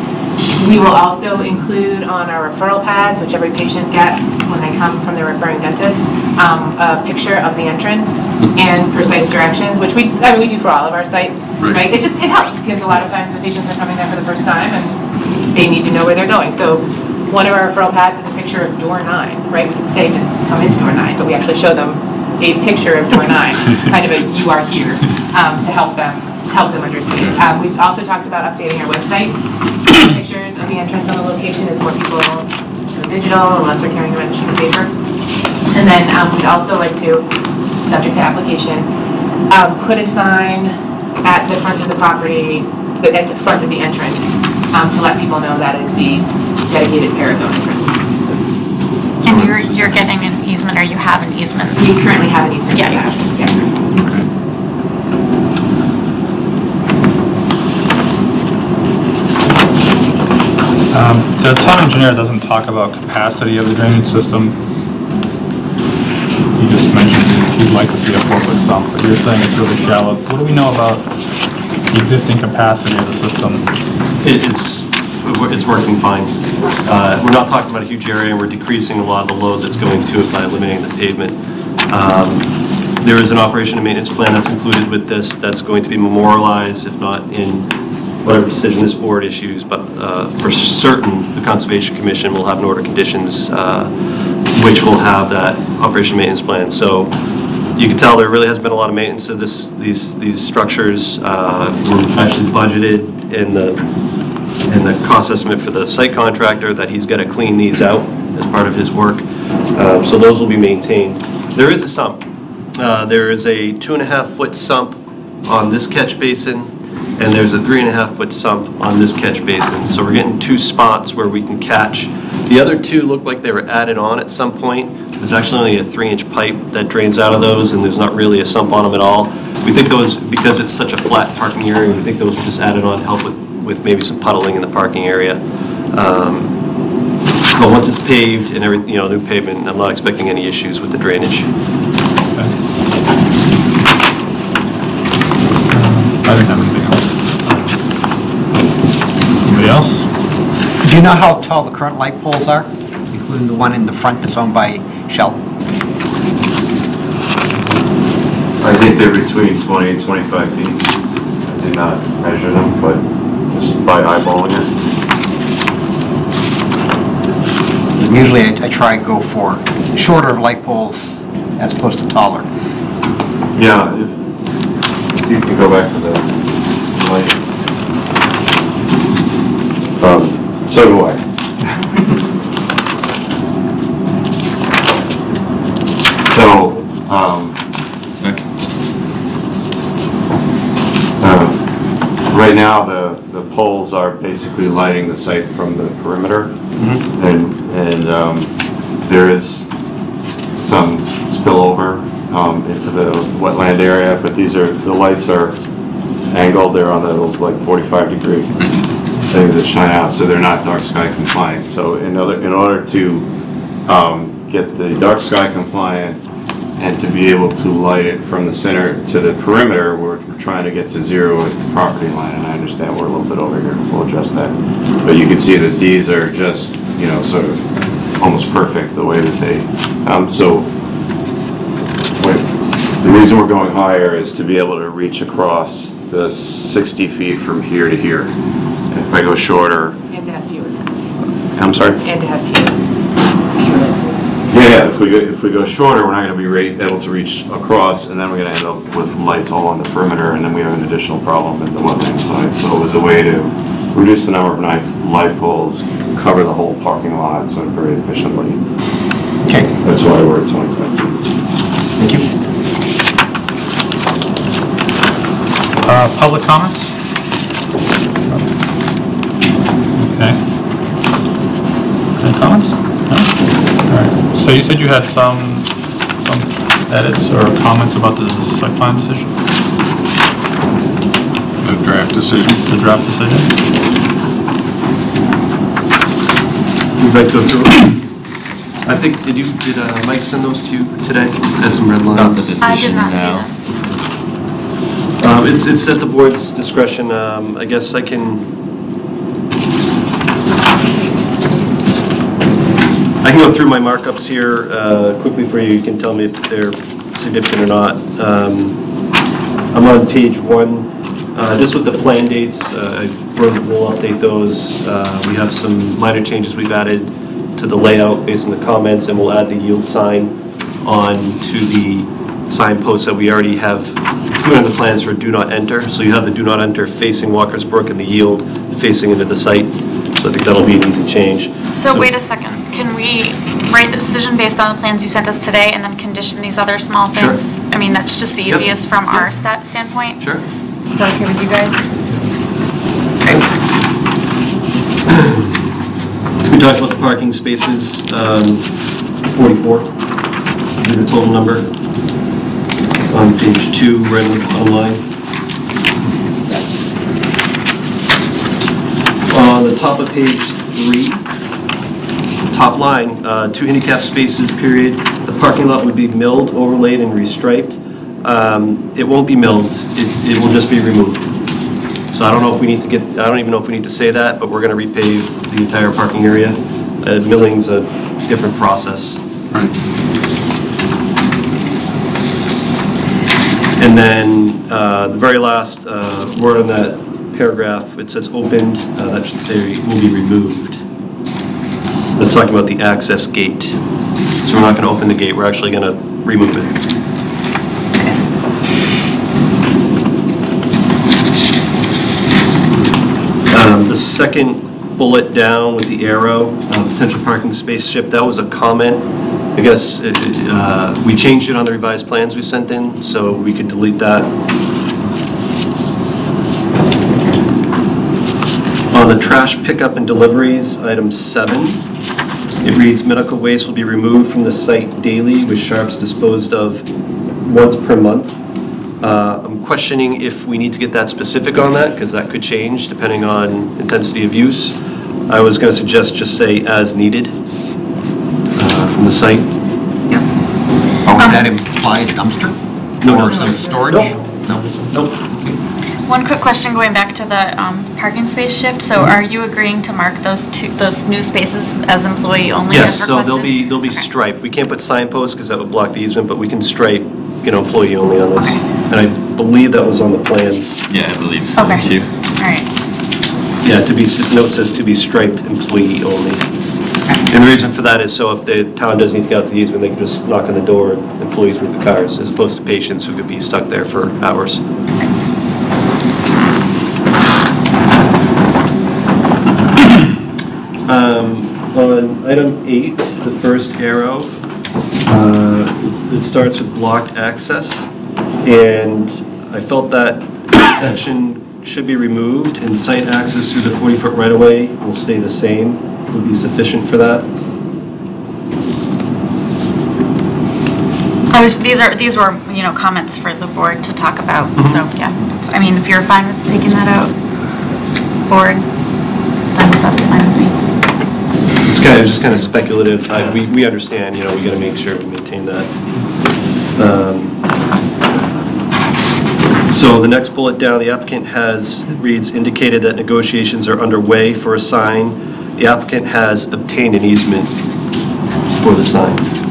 We will also include on our referral pads, which every patient gets when they come from their referring dentist, um, a picture of the entrance and precise directions, which we, I mean, we do for all of our sites, Right. right? It just, it helps, because a lot of times the patients are coming there for the first time and they need to know where they're going. So one of our referral pads is a picture of door nine, right? We can say just come into door nine, but we actually show them a picture of door nine, kind of a you are here, um, to help them, help them understand. Um, we've also talked about updating our website, pictures of the entrance on the location as more people go digital, unless they're carrying around a sheet of paper. And then um, we'd also like to, subject to application, um, put a sign at the front of the property, at the front of the entrance, um, to let people know that is the dedicated Paragon. And you're, you're getting an easement, or you have an easement. We currently have an easement. Yeah, for yeah. that. Okay. Um, The town engineer doesn't talk about capacity of the drainage system. He just mentioned he'd like to see a four-foot sump, but you're saying it's really shallow. What do we know about the existing capacity of the system? It- It's, it's working fine. Uh, We're not talking about a huge area, and we're decreasing a lot of the load that's going to it by eliminating the pavement. Um, There is an operation and maintenance plan that's included with this that's going to be memorialized, if not in whatever decision this board issues, but uh, for certain, the Conservation Commission will have an order of conditions uh, which will have that operation maintenance plan. So you can tell there really has been a lot of maintenance of this, these, these structures. Uh, We're actually budgeted in the, in the cost estimate for the site contractor that he's got to clean these out as part of his work. Uh, So those will be maintained. There is a sump. Uh, There is a two and a half foot sump on this catch basin, and there's a three and a half foot sump on this catch basin. So we're getting two spots where we can catch. The other two look like they were added on at some point. There's actually only a three-inch pipe that drains out of those, and there's not really a sump on them at all. We think those, because it's such a flat parking area, we think those were just added on to help with, with maybe some puddling in the parking area. Um, But once it's paved and every, you know, new pavement, I'm not expecting any issues with the drainage. I didn't have anything else. Anybody else? Do you know how tall the current light poles are, including the one in the front that's owned by Shell? I think they're between 20 and 25 feet. I did not measure them, but just by eyeballing it. Usually I I try and go for shorter light poles as opposed to taller. Yeah, if if you can go back to the light. Um, So do I. So, um, uh, right now, the, are basically lighting the site from the perimeter. And, and um, there is some spillover um, into the wetland area, but these are, the lights are angled, they're on those like 45 degree things that shine out, so they're not dark sky compliant. So in other, in order to um, get the dark sky compliant and to be able to light it from the center to the perimeter, we're we're trying to get to zero at the property line, and I understand we're a little bit over here, we'll adjust that. But you can see that these are just, you know, sort of almost perfect the way that they, um, so when- the reason we're going higher is to be able to reach across the 60 feet from here to here. If I go shorter, And to have fewer, I'm sorry? and to have fewer, fewer light poles. Yeah, if we go, if we go shorter, we're not gonna be able to reach across, and then we're gonna end up with lights all on the perimeter, and then we have an additional problem in the wetland side. So it was a way to reduce the number of night light poles, cover the whole parking lot of very efficiently. Okay, That's why we're at 25 feet. thank you. Uh, Public comments? Okay. Any comments? No? All right. So you said you had some, some edits or comments about the site plan decision, The draft decision. the draft decision? We'd like to go through. I think, did you, did uh, Mike send those to you today? Had some red lines. Not the decision I did not see now. that. Um, It's, it's at the board's discretion. Um, I guess I can, I can go through my markups here uh, quickly for you. You can tell me if they're significant or not. Um, I'm on page one, uh, just with the plan dates. uh, We'll update those. Uh, We have some minor changes we've added to the layout based on the comments, and we'll add the yield sign on to the signposts that we already have put on the plans for do not enter. So you have the do not enter facing Walker's Brook and the yield facing into the site. So I think that'll be an easy change. So wait a second, can we write the decision based on the plans you sent us today and then condition these other small Sure. things? I mean, that's just the Yep. easiest from our Yep. sta- standpoint. Sure. Is that okay with you guys? Okay. We talked about the parking spaces, um, 44 is the total number. On page two, right on the line. On the top of page three, top line, uh, two handicap spaces, period. The parking lot would be milled, overlaid, and restriped. Um, It won't be milled, it it will just be removed. So I don't know if we need to get, I don't even know if we need to say that, but we're going to repave the entire parking area. Uh, Milling's a different process. And then uh, the very last uh, word on that paragraph, it says opened, uh, that should say will be removed. That's talking about the access gate. So we're not going to open the gate, we're actually going to remove it. Um, The second bullet down with the arrow, uh, potential parking spaceship, that was a comment. I guess uh, uh, we changed it on the revised plans we sent in, so we could delete that. On the trash pickup and deliveries, item seven, it reads, "Medical waste will be removed from the site daily with sharps disposed of once per month." Uh, I'm questioning if we need to get that specific on that, because that could change depending on intensity of use. I was going to suggest just say "as needed" uh, from the site. Yeah. Oh, would that imply a dumpster? No, no, Or some no. storage? Nope. No? Nope. One quick question going back to the um, parking space shift. So Mm-hmm. are you agreeing to mark those two, those new spaces as employee only as Yes, so they'll be, they'll be Okay. striped. We can't put signposts because that would block the easement, but we can stripe, you know, employee only on those. Okay. And I believe that was on the plans. Yeah, I believe so Okay, too. all right. Yeah, to be, note says to be striped employee only. Okay. And the reason for that is so if the town does need to get out to the easement, they can just knock on the door, and employees move the cars, as opposed to patients who could be stuck there for hours. Um, On item eight, the first arrow, uh, it starts with blocked access, and I felt that section should be removed, and site access through the 40-foot right-of-way will stay the same, would be sufficient for that. Was, these are, these were, you know, comments for the board to talk about, Mm-hmm. so, yeah. So, I mean, if you're fine with taking that out, board, then that's fine with me. It's kind of, just kind of speculative. I- We, we understand, you know, we got to make sure we maintain that. Um, So the next bullet down, the applicant has, reads, indicated that negotiations are underway for a sign. The applicant has obtained an easement for the sign.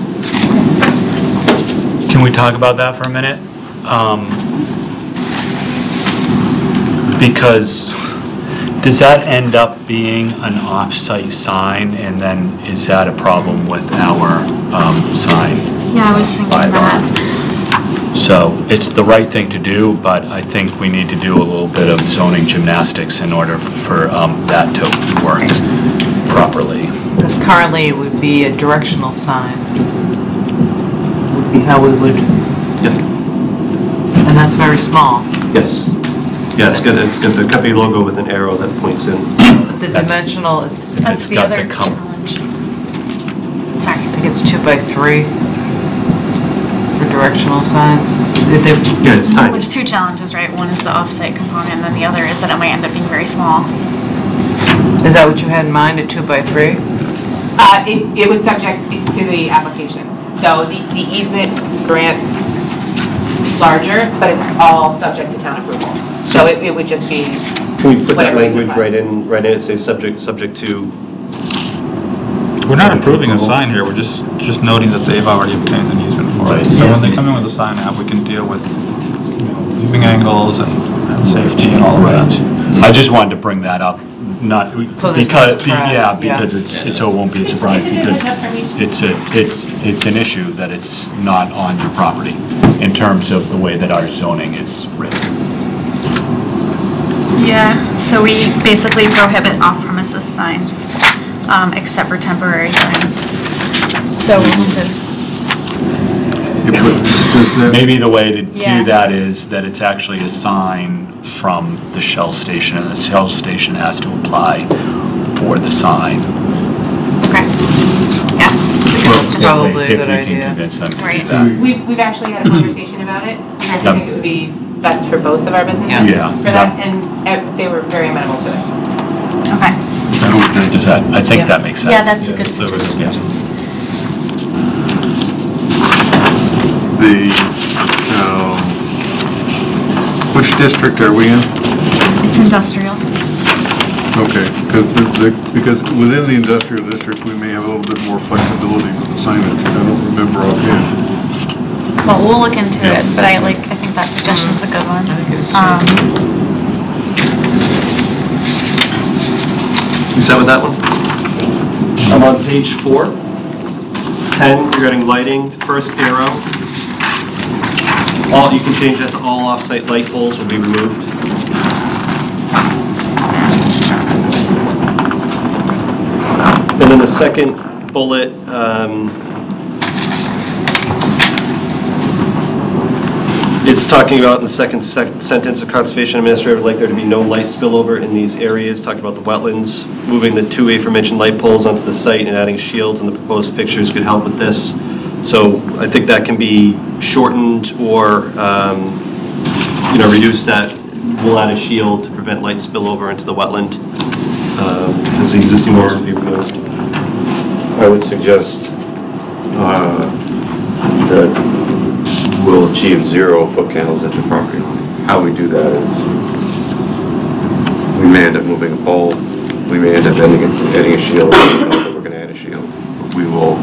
Can we talk about that for a minute? Um, Because does that end up being an off-site sign, and then is that a problem with our um, sign? Yeah, I was thinking Bylaw. that. So it's the right thing to do, but I think we need to do a little bit of zoning gymnastics in order for um, that to work properly. Because currently it would be a directional sign. Would be how we would, Yeah. and that's very small. Yes. Yeah, it's got, it's got the company logo with an arrow that points in. But the That's- dimensional, it's, I That's it's the got the other com- challenge. Sorry. I think it's two by three for directional signs. They- they- Yeah, it's tiny. There's two challenges, right? One is the off-site component, and then the other is that it might end up being very small. Is that what you had in mind, a two by three? Uh, It it was subject to the application. So the the easement grants larger, but it's all subject to town approval. So it it would just be, Can we put that Whatever you language right in, right in, it says subject, subject to, We're not approving a sign here, we're just, just noting that they've already obtained an easement for it. So when they come in with a sign app, we can deal with, you know, viewing angles and and safety and all of that. Mm-hmm. I just wanted to bring that up, not, So there's no because, surprise, yeah, yeah. because it's, it's- so it won't be a surprise, because it's a, it's, it's an issue that it's not on your property in terms of the way that our zoning is written. Yeah, so we basically prohibit off-premises signs, um, except for temporary signs. So we need to, Yeah, but Maybe the way to Yeah. do that is that it's actually a sign from the Shell station, and the Shell station has to apply for the sign. okay. Yeah, it's a good suggestion. Probably a good If we idea. can convince them to do Right. that. we've we've actually had a conversation about it. and I Yep. think it would be best for both of our businesses Yeah. for that, and uh, they were very amenable to it. Okay. Does I think Yeah. that makes sense. Yeah, that's a good So, suggestion. The, um, which district are we in? It's industrial. Okay, 'cause the- the- because within the industrial district, we may have a little bit more flexibility with the signage. I don't remember offhand. Well, we'll look into it, but I like, I think that suggestion's a good one. I think it is too. Um, you set with that one? I'm on page four. 10 regarding lighting, first arrow. All, you can change that to all off-site light poles will be removed. And then the second bullet, um, it's talking about in the second sec- sentence, the conservation administrator would like there to be no light spillover in these areas, talking about the wetlands. Moving the two aforementioned light poles onto the site and adding shields and the proposed fixtures could help with this. So I think that can be shortened or, um, you know, reduce that. We'll add a shield to prevent light spillover into the wetland, um, because the existing ones will be removed. I would suggest uh, that we'll achieve zero foot candles at the property line. How we do that is, we may end up moving a pole, we may end up adding a- adding a shield, we don't know that we're gonna add a shield. We will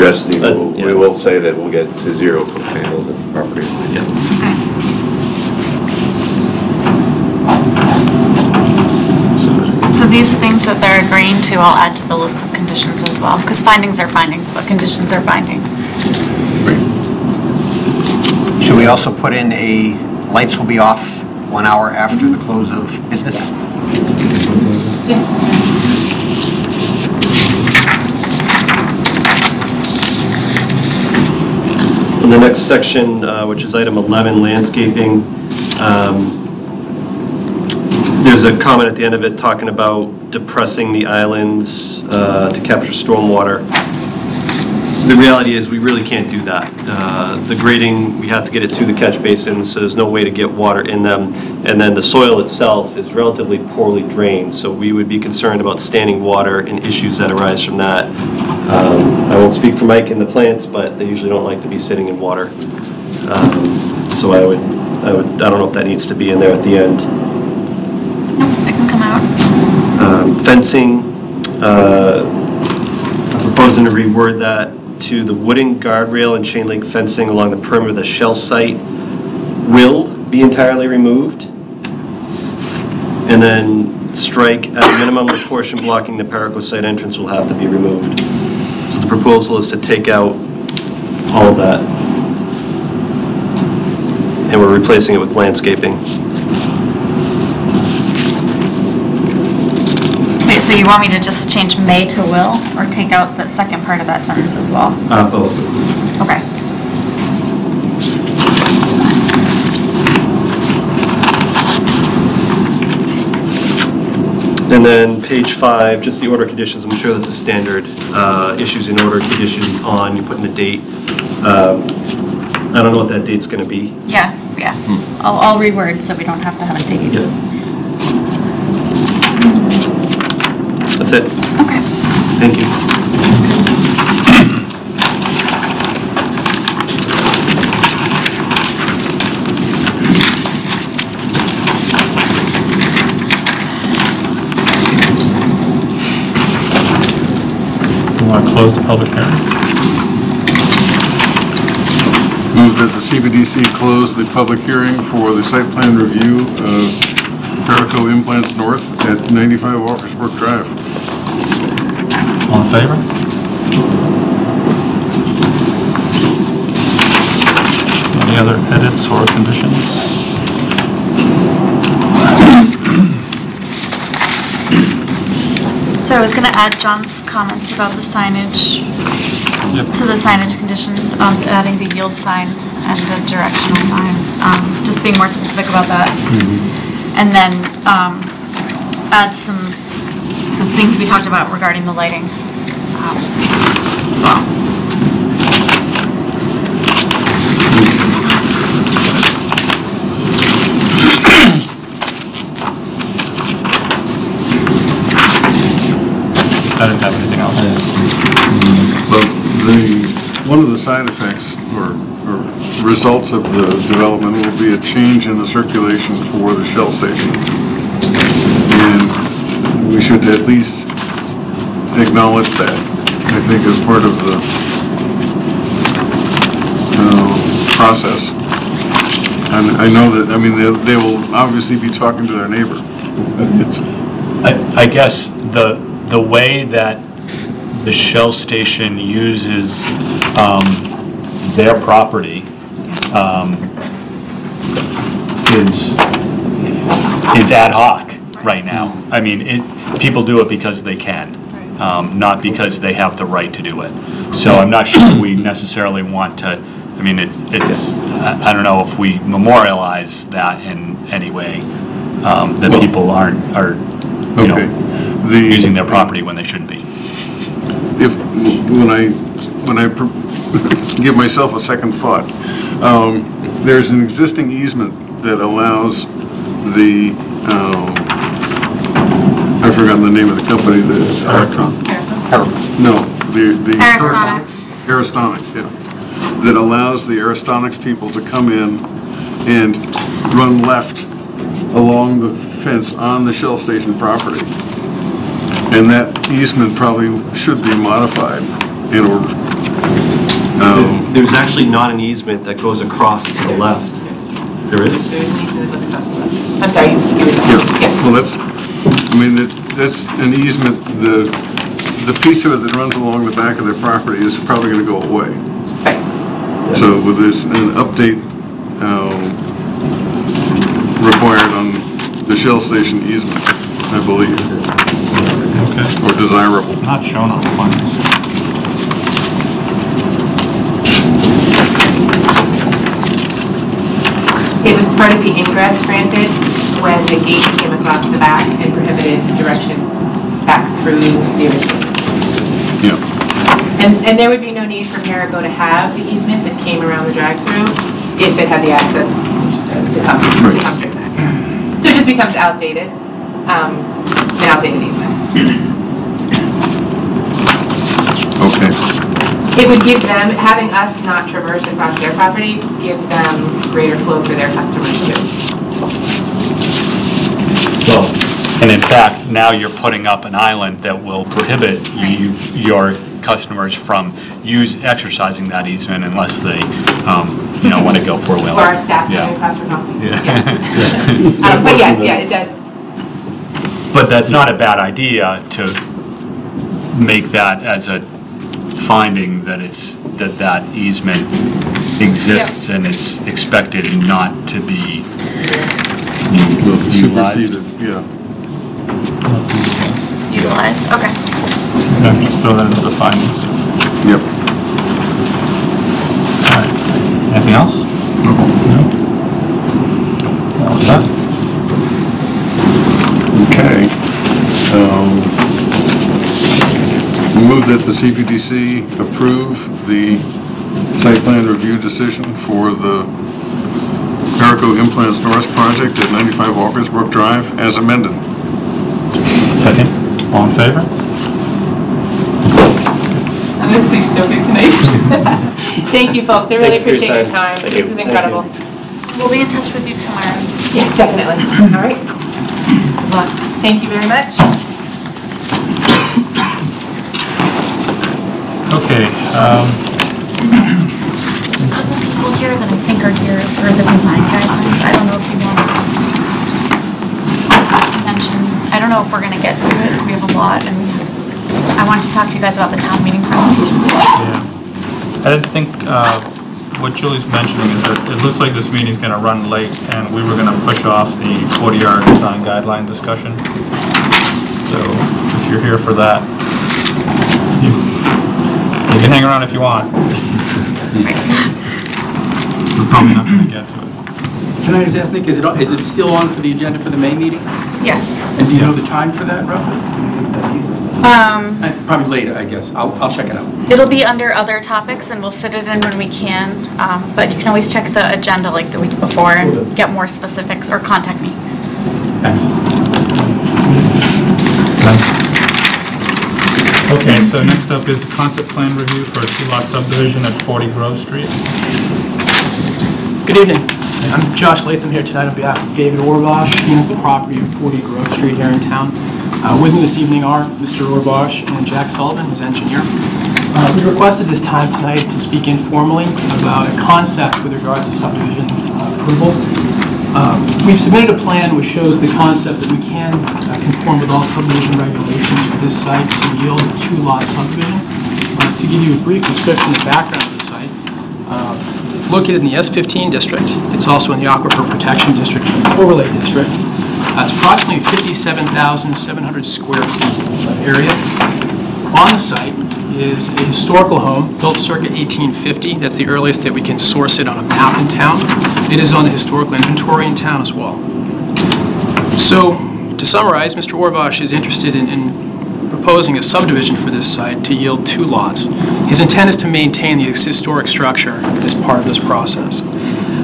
address the, we yeah. will say that we'll get to zero foot candles at the property. Yeah. So these things that they're agreeing to, I'll add to the list of conditions as well, because findings are findings, but conditions are binding. Should we also put in a, lights will be off one hour after the close of business? In the next section, uh, which is item 11, landscaping, um, there's a comment at the end of it talking about depressing the islands uh, to capture stormwater. The reality is, we really can't do that. Uh, The grading, we have to get it to the catch basin, so there's no way to get water in them. And then the soil itself is relatively poorly drained, so we would be concerned about standing water and issues that arise from that. Um, I won't speak for Mike and the plants, but they usually don't like to be sitting in water. Um, So I would, I would, I don't know if that needs to be in there at the end. Nope, it can come out. Um, Fencing, uh, I'm proposing to reword that to the wooden guardrail and chain link fencing along the perimeter of the Shell site will be entirely removed. And then strike, at a minimum, the portion blocking the Perico site entrance will have to be removed. So the proposal is to take out all of that. And we're replacing it with landscaping. Wait, so you want me to just change may to will, or take out the second part of that sentence as well? Uh, both. Okay. And then page five, just the order conditions, I'm sure that's a standard, uh, issues in order conditions on, you put in the date. Um, I don't know what that date's gonna be. Yeah, yeah. I'll, I'll reword so we don't have to have a date. Yeah. That's it. Okay. Thank you. Want to close the public hearing? Move that the CPDC close the public hearing for the site plan review of Perico Implants North at 95 Walkers Brook Drive. All in favor? Any other edits or conditions? So I was gonna add John's comments about the signage Yep. to the signage condition, um, adding the yield sign and the directional sign, um, just being more specific about that. And then, um, add some, the things we talked about regarding the lighting, um, as well. I didn't have anything else. But the, one of the side effects or, or results of the development will be a change in the circulation for the Shell station. And we should at least acknowledge that, I think, as part of the uh, process. And I know that, I mean, they, they will obviously be talking to their neighbor. I I guess the, the way that the Shell station uses um, their property um, is, is ad hoc right now. I mean, it, people do it because they can, um, not because they have the right to do it. So I'm not sure we necessarily want to, I mean, it's, it's, I I don't know if we memorialize that in any way, um, that Well- people aren't, are, you okay. know, The- using their property when they shouldn't be. If, when I, when I pr- give myself a second thought, um, there's an existing easement that allows the, um, I've forgotten the name of the company, the. Electron? No, the, the. Aristonics. Aristonics, yeah. That allows the Aristonics people to come in and run left along the fence on the Shell Station property. And that easement probably should be modified in order, um, There's actually not an easement that goes across to the left. There is? I'm sorry, you you were yeah, yes. well, that's, I mean, that- that's an easement, the, the piece of it that runs along the back of their property is probably gonna go away. Right. So well, there's an update um, required on the Shell Station easement, I believe, Okay. or desirable. Not shown on the plans. It was part of the ingress granted when the gate came across the back and prohibited direction back through the original. Yeah. And, and there would be no need for Perigo to have the easement that came around the drive-through if it had the access to come, to come through that. So it just becomes outdated, um, an outdated easement. Okay. It would give them, having us not traverse across their property, gives them greater flow for their customers too. Well, and in fact, now you're putting up an island that will prohibit you, your customers from use, exercising that easement unless they, um, you know, want to go four-wheeler. For our staff Yeah. going across for coffee. Yeah. Yeah. Um, But yes, yeah, it does. But that's not a bad idea to make that as a finding that it's, that that easement exists and it's expected not to be utilized. Superseded, yeah. Utilized, okay. Okay, Just throw that into the findings. Yep. All right. Anything else? No. All set? Okay. Um, Move that the CPDC approve the site plan review decision for the Perico Implants North project at 95 Walkers Brook Drive as amended. Second. All in favor? I'm gonna sleep so good tonight. Thank you, folks, I really Thank you for appreciate your time. time. This you. is incredible. We'll be in touch with you tomorrow. Yeah, definitely. All right. Good luck. Thank you very much. Okay, um, There's a couple people here that I think are here for the design guidelines. I don't know if you want to mention, I don't know if we're gonna get to it. We have a lot and I wanted to talk to you guys about the town meeting presentation. yeah. I didn't think, uh, what Julie's mentioning is that it looks like this meeting's gonna run late, and we were gonna push off the 40R design guideline discussion. So if you're here for that, you you can hang around if you want. We're probably not gonna get to it. Can I just ask, Nick, is it, is it still on for the agenda for the May meeting? Yes. And do you know the time for that roughly? Um, Uh, Probably later, I guess. I'll, I'll check it out. It'll be under other topics and we'll fit it in when we can. Um, but you can always check the agenda like the week before and get more specifics or contact me. Thanks. Okay, so next up is the concept plan review for a two-lot subdivision at 40 Grove Street. Good evening. I'm Josh Latham here tonight on behalf of David Orbosh. He owns the property at 40 Grove Street here in town. Uh, With me this evening are Mr. Orbosh and Jack Sullivan, his engineer. Uh, We requested this time tonight to speak informally about a concept with regards to subdivision uh, approval. Um, We've submitted a plan which shows the concept that we can uh, conform with all subdivision regulations for this site to yield a two-lot subdivision. Uh, To give you a brief description of the background of the site, uh, it's located in the S15 district. It's also in the Aquifer Protection District Overlay District. Uh, It's approximately 57,700 square feet of area. On the site is a historical home built circa 1850. That's the earliest that we can source it on a map in town. It is on the historical inventory in town as well. So, to summarize, Mr. Orbosh is interested in- in proposing a subdivision for this site to yield two lots. His intent is to maintain the historic structure as part of this process.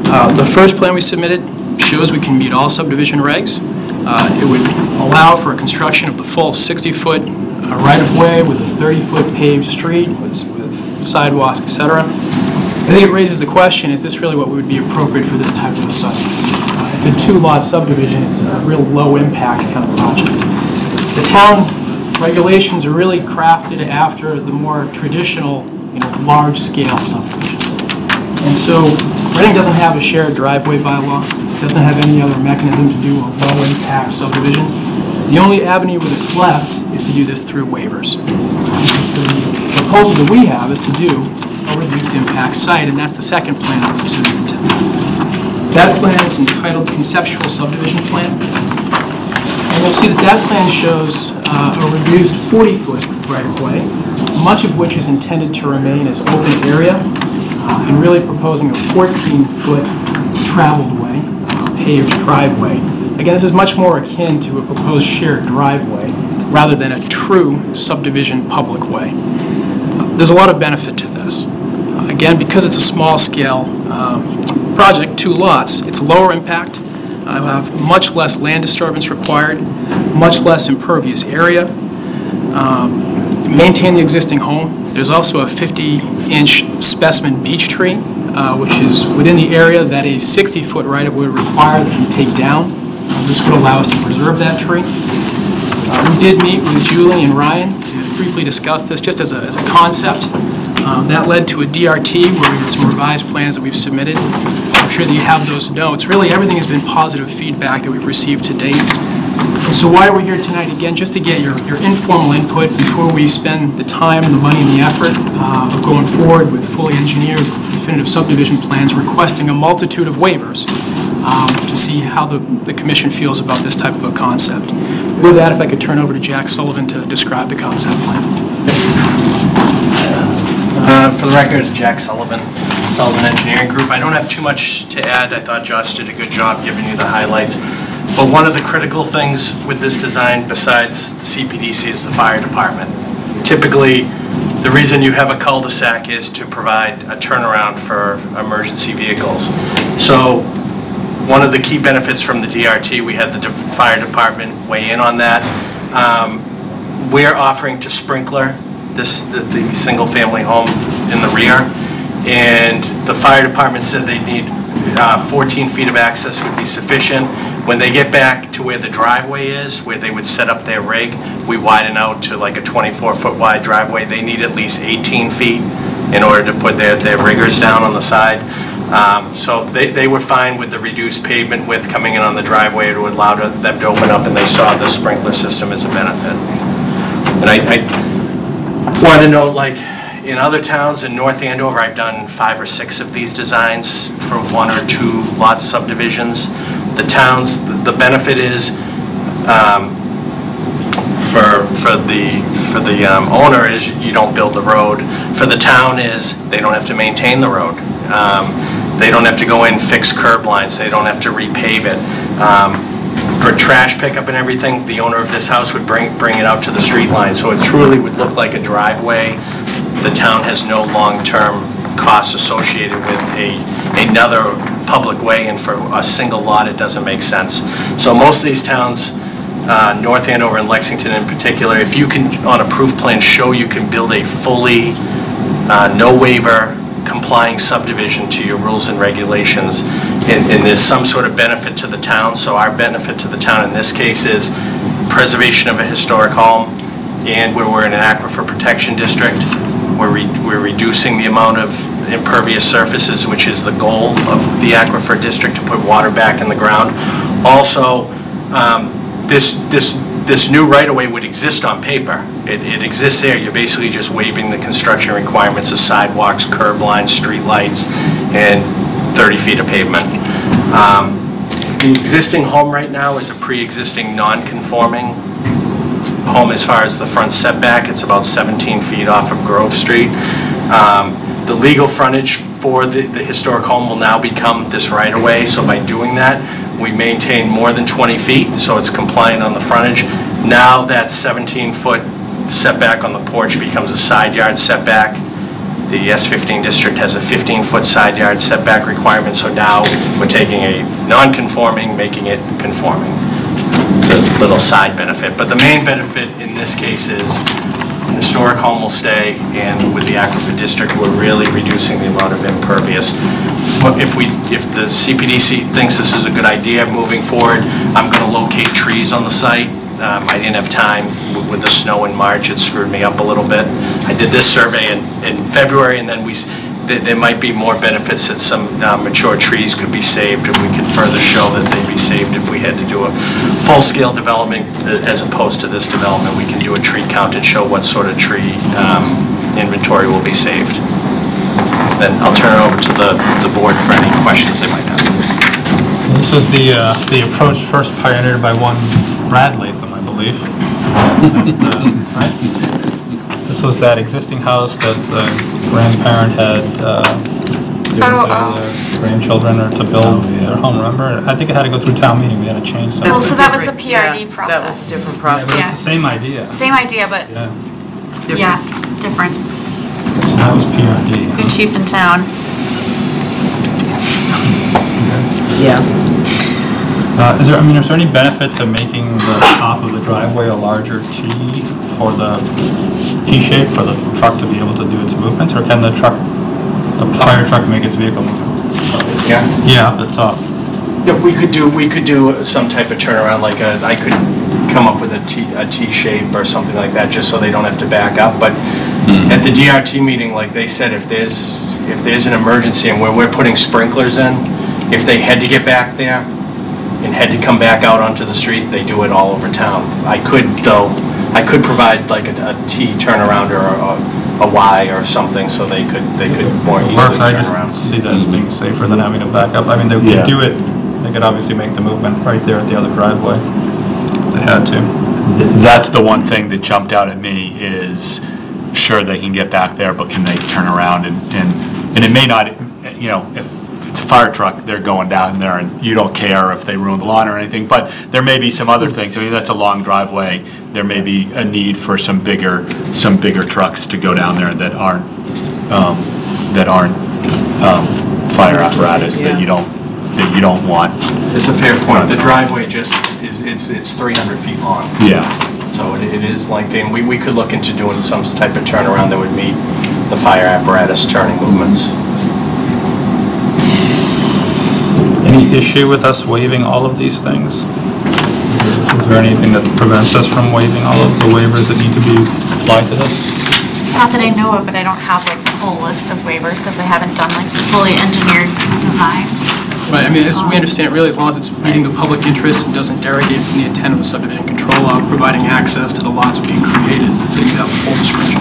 Uh, The first plan we submitted shows we can meet all subdivision regs. Uh, It would allow for a construction of the full 60-foot right-of-way with a 30-foot paved street with with sidewalks, et cetera. I think it raises the question, is this really what would be appropriate for this type of a site? Uh, It's a two-lot subdivision, it's a real low-impact kind of project. The town regulations are really crafted after the more traditional, you know, large-scale subdivisions. And so Reading doesn't have a shared driveway bylaw, doesn't have any other mechanism to do a low-impact subdivision. The only avenue that's left is to do this through waivers. The proposal that we have is to do a reduced impact site, and that's the second plan we're submitting. That plan is entitled Conceptual Subdivision Plan. And you'll see that that plan shows uh, a reduced 40-foot right-of-way, much of which is intended to remain as open area, uh, and really proposing a 14-foot traveled way, uh, paved driveway. Again, this is much more akin to a proposed shared driveway, rather than a true subdivision public way. There's a lot of benefit to this. Uh, Again, because it's a small-scale um, project, two lots, it's lower impact, I will have much less land disturbance required, much less impervious area, um, maintain the existing home. There's also a 50-inch specimen beech tree, uh, which is within the area that a 60-foot right-of-way would require that we take down. Uh, This would allow us to preserve that tree. Uh, We did meet with Julie and Ryan to briefly discuss this, just as a, as a concept. Um, That led to a DRT where we had some revised plans that we've submitted. I'm sure that you have those notes. Really, everything has been positive feedback that we've received to date. So why we're we here tonight? Again, just to get your, your informal input before we spend the time, the money, and the effort uh, of going forward with fully engineered definitive subdivision plans, requesting a multitude of waivers um, to see how the, the commission feels about this type of a concept. With that, if I could turn over to Jack Sullivan to describe the concept plan. Uh, For the record, it's Jack Sullivan, Sullivan Engineering Group. I don't have too much to add. I thought Josh did a good job giving you the highlights. But one of the critical things with this design, besides the CPDC, is the fire department. Typically, the reason you have a cul-de-sac is to provide a turnaround for emergency vehicles. So one of the key benefits from the DRT, we had the fire department weigh in on that. Um, We're offering to sprinkler this, the, the single-family home in the rear, and the fire department said they need uh, 14 feet of access would be sufficient. When they get back to where the driveway is, where they would set up their rig, we widen out to like a 24-foot wide driveway. They need at least 18 feet in order to put their, their riggers down on the side. Um, So they, they were fine with the reduced pavement width coming in on the driveway. It would allow to- them to open up, and they saw the sprinkler system as a benefit. And I, I want to note, like, in other towns in North Andover, I've done five or six of these designs for one or two lot subdivisions. The towns, the benefit is, um, for, for the, for the um, owner is you don't build the road. For the town is, they don't have to maintain the road. Um, They don't have to go in, fix curb lines, they don't have to repave it. Um, For trash pickup and everything, the owner of this house would bring, bring it out to the street line, so it truly would look like a driveway. The town has no long-term costs associated with a, another public way, and for a single lot, it doesn't make sense. So most of these towns, uh, North Andover and Lexington in particular, if you can, on a proof plan, show you can build a fully, uh, no waiver complying subdivision to your rules and regulations, and and there's some sort of benefit to the town, so our benefit to the town in this case is preservation of a historic home, and where we're in an aquifer protection district, we're re- we're reducing the amount of impervious surfaces, which is the goal of the aquifer district, to put water back in the ground. Also, um, this, this, this new right-of-way would exist on paper. It, it exists there, you're basically just waiving the construction requirements of sidewalks, curb lines, street lights, and 30 feet of pavement. Um, The existing home right now is a pre-existing non-conforming home as far as the front setback. It's about 17 feet off of Grove Street. Um, The legal frontage for the the historic home will now become this right-of-way, so by doing that, we maintain more than 20 feet, so it's compliant on the frontage. Now that 17-foot setback on the porch becomes a side yard setback. The S15 district has a 15-foot side yard setback requirement, so now we're taking a non-conforming, making it conforming. It's a little side benefit, but the main benefit in this case is historic home will stay, and with the aquifer district, we're really reducing the amount of impervious. But if we, if the CPDC thinks this is a good idea moving forward, I'm going to locate trees on the site. Um, I didn't have time with- the snow in March, it screwed me up a little bit. I did this survey in, in February, and then we, s- there there might be more benefits that some uh, mature trees could be saved, and we could further show that they'd be saved if we had to do a full-scale development uh, as opposed to this development. We can do a tree count and show what sort of tree um, inventory will be saved. Then I'll turn it over to the, the board for any questions they might have. This is the, uh, the approach first pioneered by one Brad Latham, I believe. And, uh, Right? This was that existing house that the grandparent had uh, given Oh, to oh. their grandchildren or to build their home, remember? I think it had to go through town meeting, we had to change some. Well, so that was the PRD yeah, PRD That was a different Yeah, but process. it's the same idea. Same idea, but, Yeah, yeah, different. so that was PRD. New chief in town. Yeah. Uh, Is there, I mean, is there any benefit to making the top of the driveway a larger T for the T shape for the truck to be able to do its movements, or can the truck, the fire truck make its vehicle move? Yeah. Yeah, up the top. Yeah, we could do, we could do some type of turnaround, like a, I could come up with a T, a T shape or something like that, just so they don't have to back up, but at the DRT meeting, like they said, if there's, if there's an emergency and where we're putting sprinklers in, if they had to get back there and had to come back out onto the street, they do it all over town. I could, though, I could provide like a a T turnaround or a a Y or something, so they could, they could more easily Works, I turn around. just see that as being safer than having to back up. I mean, they Yeah. could do it, they could obviously make the movement right there at the other driveway. if They had to. That's the one thing that jumped out at me is, sure, they can get back there, but can they turn around and, and, and it may not, you know, if if it's a fire truck, they're going down there and you don't care if they ruin the lawn or anything, but there may be some other things. I mean, that's a long driveway. There may be a need for some bigger, some bigger trucks to go down there that aren't, um, that aren't, um, fire apparatus that you don't, that you don't want. It's a fair point. The driveway just is, it's, it's 300 feet long. Yeah. So it it is lengthy, and we, we could look into doing some type of turnaround that would meet the fire apparatus turning movements. Any issue with us waiving all of these things? Is there anything that prevents us from waiving all of the waivers that need to be applied to this? Not that I know of, but I don't have like the full list of waivers because they haven't done like fully engineered design. Right, I mean, as we um, understand, really, as long as it's meeting the public interest and doesn't derogate from the intent of the subdivision control law, providing access to the lots being created, then you have full discretion.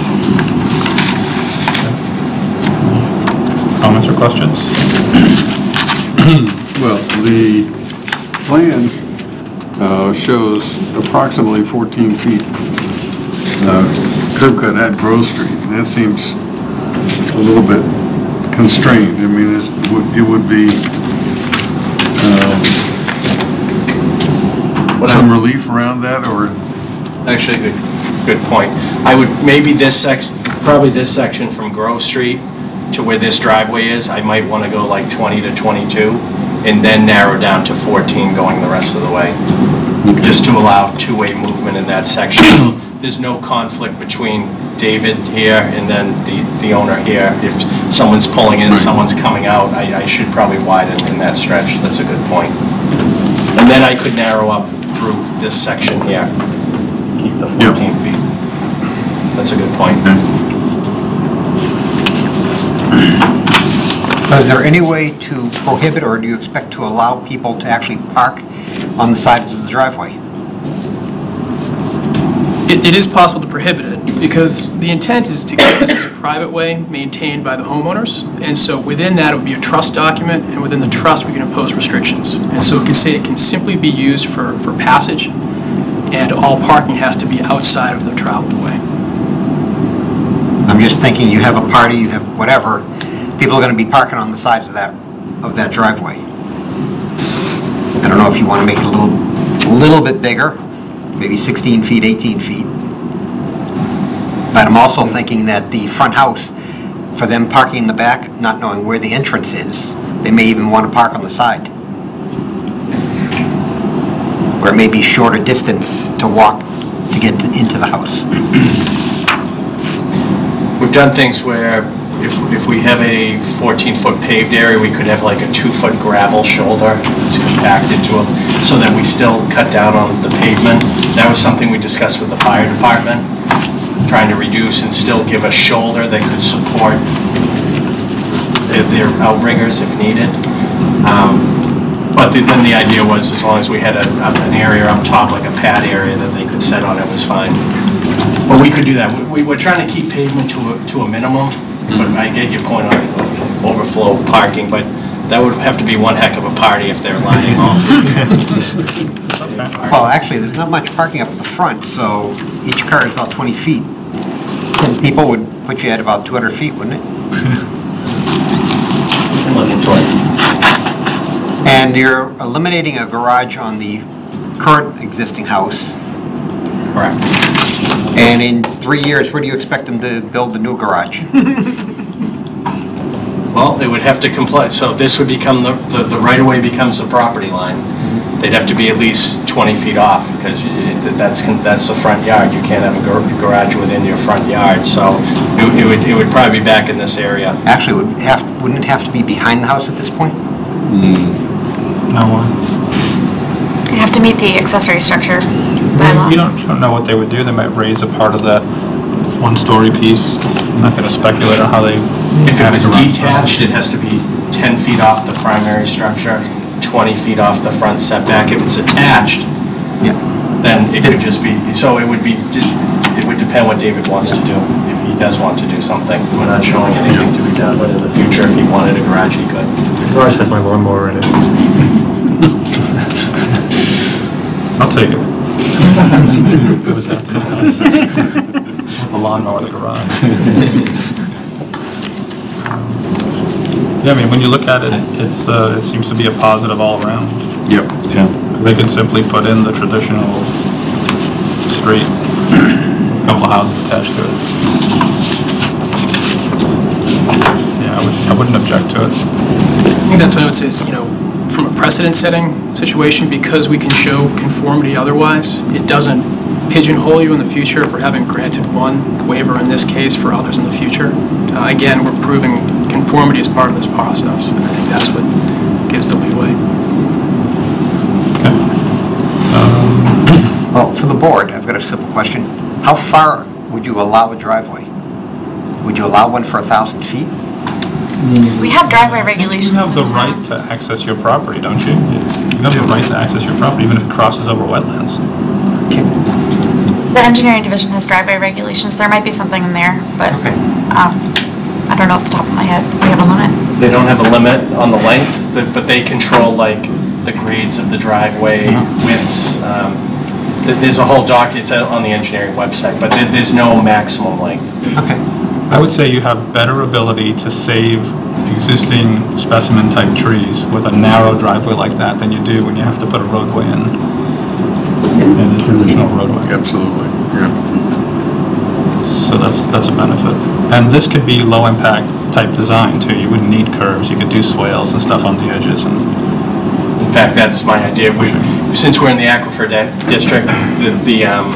Comments or questions? Well, the plan uh, shows approximately 14 feet uh, curb cut at Grove Street, and that seems a little bit constrained. I mean, it's- it would- it would be uh, some relief around that, or? Actually, good, good point. I would, maybe this section, probably this section from Grove Street to where this driveway is, I might want to go like 20 to 22, and then narrow down to 14 going the rest of the way, just to allow two-way movement in that section. So There's no conflict between David here and then the, the owner here. If someone's pulling in, someone's coming out, I, I should probably widen in that stretch. That's a good point. And then I could narrow up through this section here, keep the 14 feet. That's a good point. Is there any way to prohibit, or do you expect to allow people to actually park on the sides of the driveway? It, it is possible to prohibit it, because the intent is to keep this as a private way maintained by the homeowners, and so within that, it would be a trust document, and within the trust, we can impose restrictions. And so it can say it can simply be used for, for passage, and all parking has to be outside of the traveled way. I'm just thinking, you have a party, you have whatever, people are gonna be parking on the sides of that, of that driveway. I don't know if you wanna make it a little, a little bit bigger, maybe 16 feet, 18 feet. But I'm also thinking that the front house, for them parking in the back, not knowing where the entrance is, they may even wanna park on the side. Where it may be shorter distance to walk to get to- into the house. We've done things where if, if we have a 14-foot paved area, we could have like a two-foot gravel shoulder that's compacted to it, so that we still cut down on the pavement. That was something we discussed with the fire department, trying to reduce and still give a shoulder that could support their their if needed. Um, But the- then the idea was, as long as we had a, an area up top, like a pad area that they could set on, it was fine. But we could do that. We, we were trying to keep pavement to a, to a minimum, but I get your point on overflow parking, but that would have to be one heck of a party if they're lining up. Well, actually, there's not much parking up at the front, so each car is about 20 feet. 10 people would put you at about 200 feet, wouldn't it? Look into it. And you're eliminating a garage on the current existing house, Correct. And in three years, where do you expect them to build the new garage? Well, they would have to comply, so this would become, the, the the right-of-way becomes the property line. They'd have to be at least 20 feet off, because that's, con- that's the front yard. You can't have a gar- garage within your front yard, so it it would, it would probably be back in this area. Actually, would have, wouldn't it have to be behind the house at this point? Hmm. No one. You have to meet the accessory structure We bylaw. don't, don't know what they would do. They might raise a part of that one-story piece. I'm not gonna speculate on how they. If it was detached, it has to be 10 feet off the primary structure, 20 feet off the front setback. If it's attached, then it could just be, so it would be, it would depend what David wants to do, if he does want to do something. We're not showing anything to be done, but in the future, if he wanted a garage, he could. Garage has my lawnmower in it. I'll take it. Goes out to the house. The lawnmower in the garage. Yeah, I mean, when you look at it, it's, uh, it seems to be a positive all around. Yep. Yeah. They could simply put in the traditional street, couple of houses attached to it. Yeah, I wouldn't, I wouldn't object to it. I think that's what I would say is, you know, from a precedent-setting situation, because we can show conformity otherwise, it doesn't pigeonhole you in the future for having granted one waiver in this case for others in the future. Uh, Again, we're proving conformity as part of this process, and I think that's what gives the leeway. Well, for the board, I've got a simple question. How far would you allow a driveway? Would you allow one for a 1,000 feet? We have driveway regulations. You have the right to access your property, don't you? You have the right to access your property, even if it crosses over wetlands. The engineering division has driveway regulations. There might be something in there, but um, I don't know off the top of my head. We have a limit. They don't have a limit on the length, th- but they control like the grades of the driveway, widths. um, th- There's a whole doc, it's out on the engineering website, but there- there's no maximum length. Okay. I would say you have better ability to save existing specimen-type trees with a narrow driveway like that than you do when you have to put a roadway in, in a traditional roadway. Absolutely, yeah. So that's, that's a benefit. And this could be low-impact type design too. You wouldn't need curves, you could do swales and stuff on the edges and. In fact, that's my idea. We- Since we're in the aquifer district, the, the, um,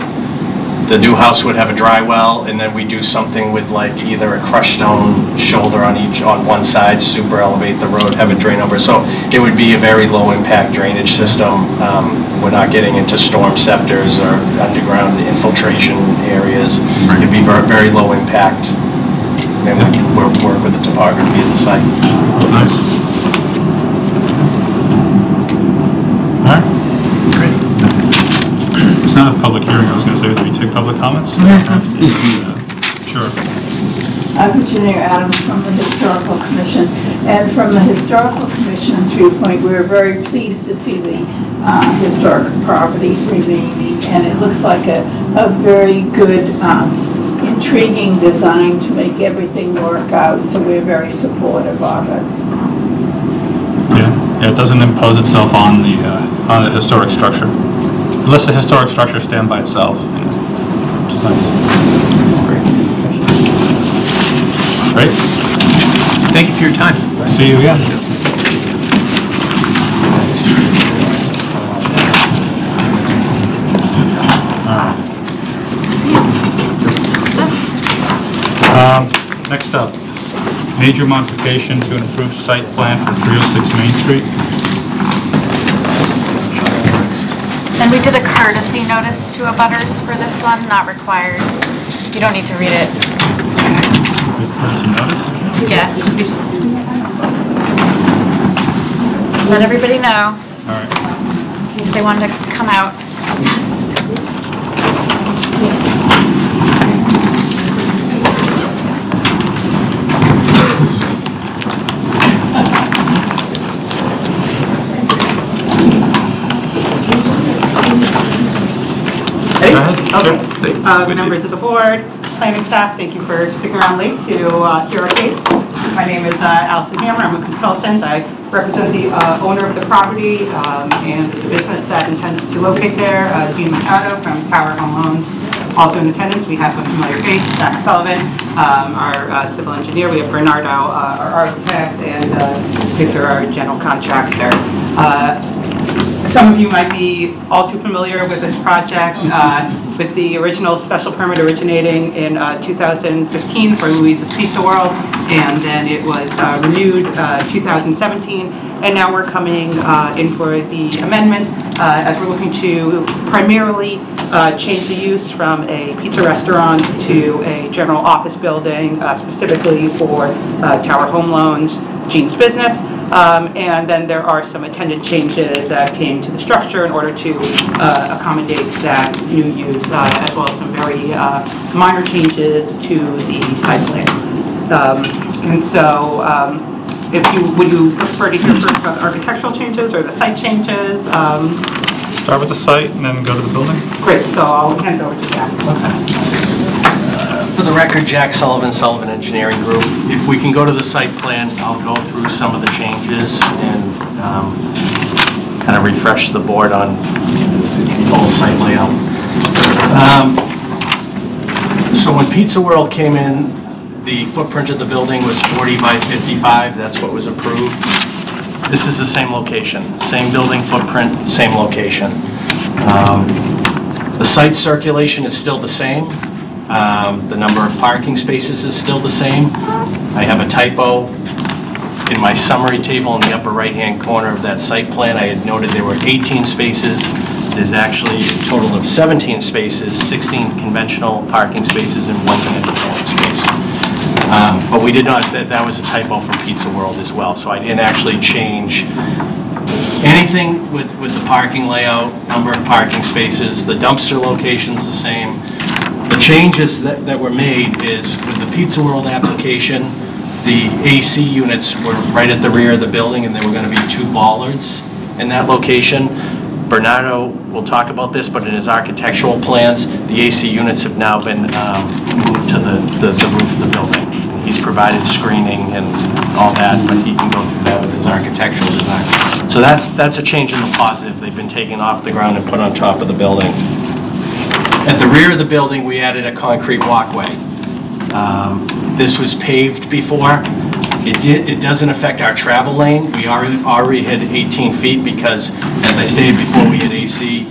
the new house would have a dry well, and then we do something with like either a crushed stone shoulder on each, on one side, super elevate the road, have it drain over. So it would be a very low-impact drainage system. Um, We're not getting into Stormceptors or underground infiltration areas. It'd be ver- very low impact, and we work with the topography of the site. Nice. All right. Great. It's not a public hearing, I was gonna say, do we take public comments? Sure. I'm Virginia Adams from the Historical Commission, and from the Historical Commission's viewpoint, we're very pleased to see the uh, historic property remaining, and it looks like a, a very good, um, intriguing design to make everything work out, so we're very supportive of it. Yeah, yeah, it doesn't impose itself on the, uh, on the historic structure. Unless the historic structure stand by itself, you know, which is nice. Great. Thank you for your time. See you again. Um, Next up, major modification to an approved site plan for 306 Main Street. And we did a courtesy notice to abutters for this one, not required. You don't need to read it. Yeah, you just let everybody know. All right. In case they wanted to come out. Okay. Uh, Members of the board, planning staff, thank you for sticking around late to uh, hear our case. My name is uh, Allison Hammer, I'm a consultant. I represent the uh, owner of the property um, and the business that intends to locate there, uh, Gene Mercado from Power Home Loans. Also in attendance, we have a familiar face, Jack Sullivan, um, our uh, civil engineer. We have Bernardo, uh, our architect, and uh, Victor, our general contractor. Some of you might be all too familiar with this project, uh, with the original special permit originating in uh, 2015 for Louisa's Pizza World, and then it was uh, renewed uh, 2017 and now we're coming uh, in for the amendment, uh, as we're looking to primarily change the use from a pizza restaurant to a general office building, specifically for Tower Home Loans, Jean's Business. Um, And then there are some attendant changes that came to the structure in order to uh, accommodate that new use, uh, as well as some very uh, minor changes to the site plan. Um, And so, um, if you, would you prefer to hear first about the architectural changes or the site changes? Um, Start with the site and then go to the building? Great, so I'll hand it over to Jack. For the record, Jack Sullivan, Sullivan Engineering Group. If we can go to the site plan, I'll go through some of the changes and kind of refresh the board on the whole site layout. Um, So when Pizza World came in, the footprint of the building was 40 by 55, that's what was approved. This is the same location, same building footprint, same location. Um, The site circulation is still the same. Um, The number of parking spaces is still the same. I have a typo in my summary table in the upper right-hand corner of that site plan. I had noted there were 18 spaces. There's actually a total of 17 spaces, 16 conventional parking spaces and one handicap space. Um, But we did not, that that was a typo from Pizza World as well, so I didn't actually change anything with, with the parking layout, number of parking spaces, the dumpster location's the same. The changes that, that were made is with the Pizza World application, the AC units were right at the rear of the building, and there were gonna be two bollards in that location. Bernardo will talk about this, but in his architectural plans, the AC units have now been um, moved to the, the the roof of the building. He's provided screening and all that, but he can go through that with his architectural design. So that's, that's a change in the positive. They've been taken off the ground and put on top of the building. At the rear of the building, we added a concrete walkway. Um, This was paved before. It did, it doesn't affect our travel lane. We already, already had 18 feet because, as I stated before, we had AC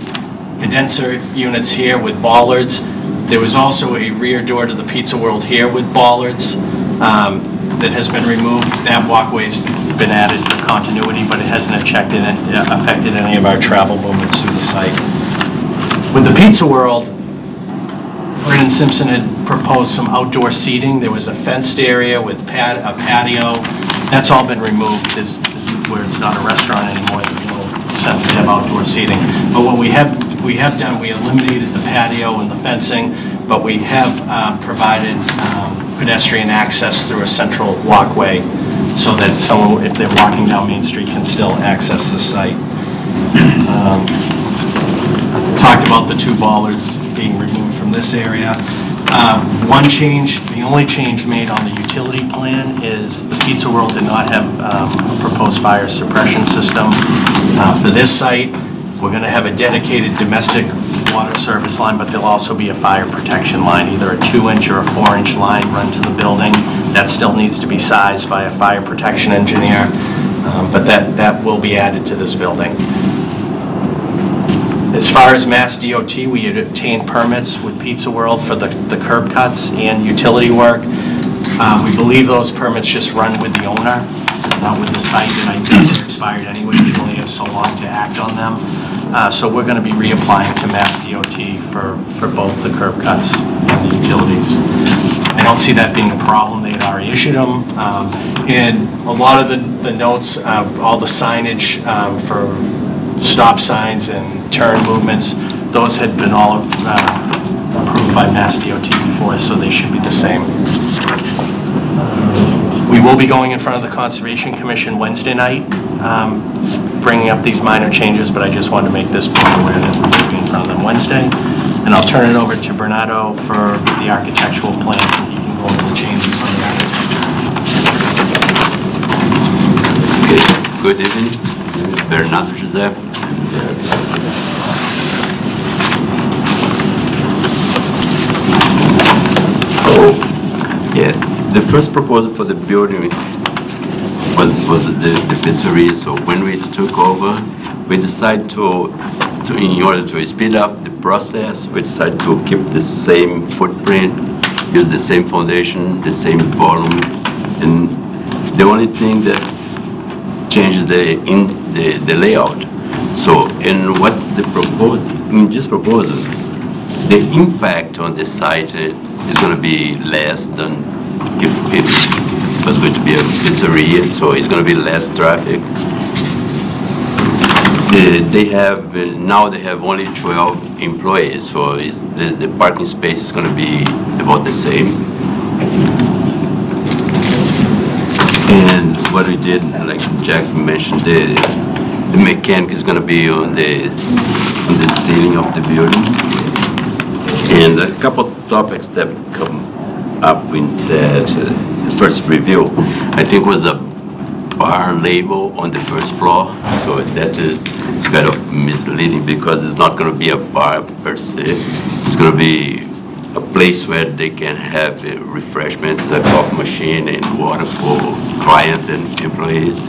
condenser units here with bollards. There was also a rear door to the Pizza World here with bollards um, that has been removed. That walkway's been added for continuity, but it hasn't affected, affected any of our travel movements through the site. With the Pizza World, Brennan Simpson had proposed some outdoor seating. There was a fenced area with a patio. That's all been removed, is, is where it's not a restaurant anymore, there's no sense to have outdoor seating. But what we have, we have done, we eliminated the patio and the fencing, but we have um, provided um, pedestrian access through a central walkway so that someone, if they're walking down Main Street, can still access the site. Um, talked about the two bollards being removed from this area. Um, One change, the only change made on the utility plan is the Pizza World did not have um, a proposed fire suppression system. Uh, For this site, we're going to have a dedicated domestic water service line, but there'll also be a fire protection line, either a two-inch or a four-inch line run to the building. That still needs to be sized by a fire protection engineer, um, but that, that will be added to this building. As far as Mass DOT, we had obtained permits with Pizza World for the the curb cuts and utility work. Uh, We believe those permits just run with the owner, not with the site, and I think they're expired anyway, you only have so long to act on them. Uh, So we're going to be reapplying to Mass DOT for, for both the curb cuts and the utilities. I don't see that being a problem, they had already issued them. Um, And a lot of the the notes, uh, all the signage um, for stop signs and turn movements, those had been all uh, approved by Mass DOT before, so they should be the same. We will be going in front of the Conservation Commission Wednesday night, um, bringing up these minor changes, but I just wanted to make this board aware that we'll be in front of them Wednesday. And I'll turn it over to Bernardo for the architectural plans, and he can go over the changes on the architecture. Good evening, Bernardo José. Yeah, the first proposal for the building was, was the, the pizzeria, so when we took over, we decided to, to, in order to speed up the process, we decided to keep the same footprint, use the same foundation, the same volume, and the only thing that changes the, in, the, the layout. So, in what the propose, in this proposal, the impact on the site is gonna be less than if, if it was going to be a pizzeria, so it's gonna be less traffic. Uh, They have, now they have only 12 employees, so the, the parking space is gonna be about the same. And what we did, like Jack mentioned, the, the mechanic is gonna be on the, on the ceiling of the building. And a couple topics that come up in that, uh, the first review, I think was a bar label on the first floor, so that is, it's kind of misleading because it's not gonna be a bar per se. It's gonna be a place where they can have refreshments, a coffee machine and water for clients and employees.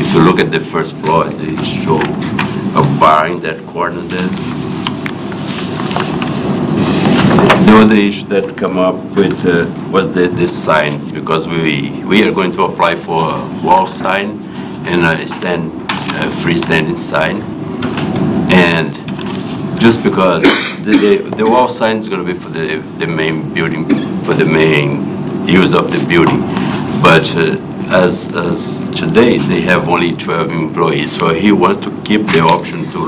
If you look at the first floor, they show a bar in that corner there. The other issue that come up with uh, was the, this sign, because we, we are going to apply for a wall sign and a stand, a freestanding sign. Just because the, the, wall sign is gonna be for the, the main building, for the main use of the building. But uh, as, as today, they have only 12 employees, so he wants to keep the option to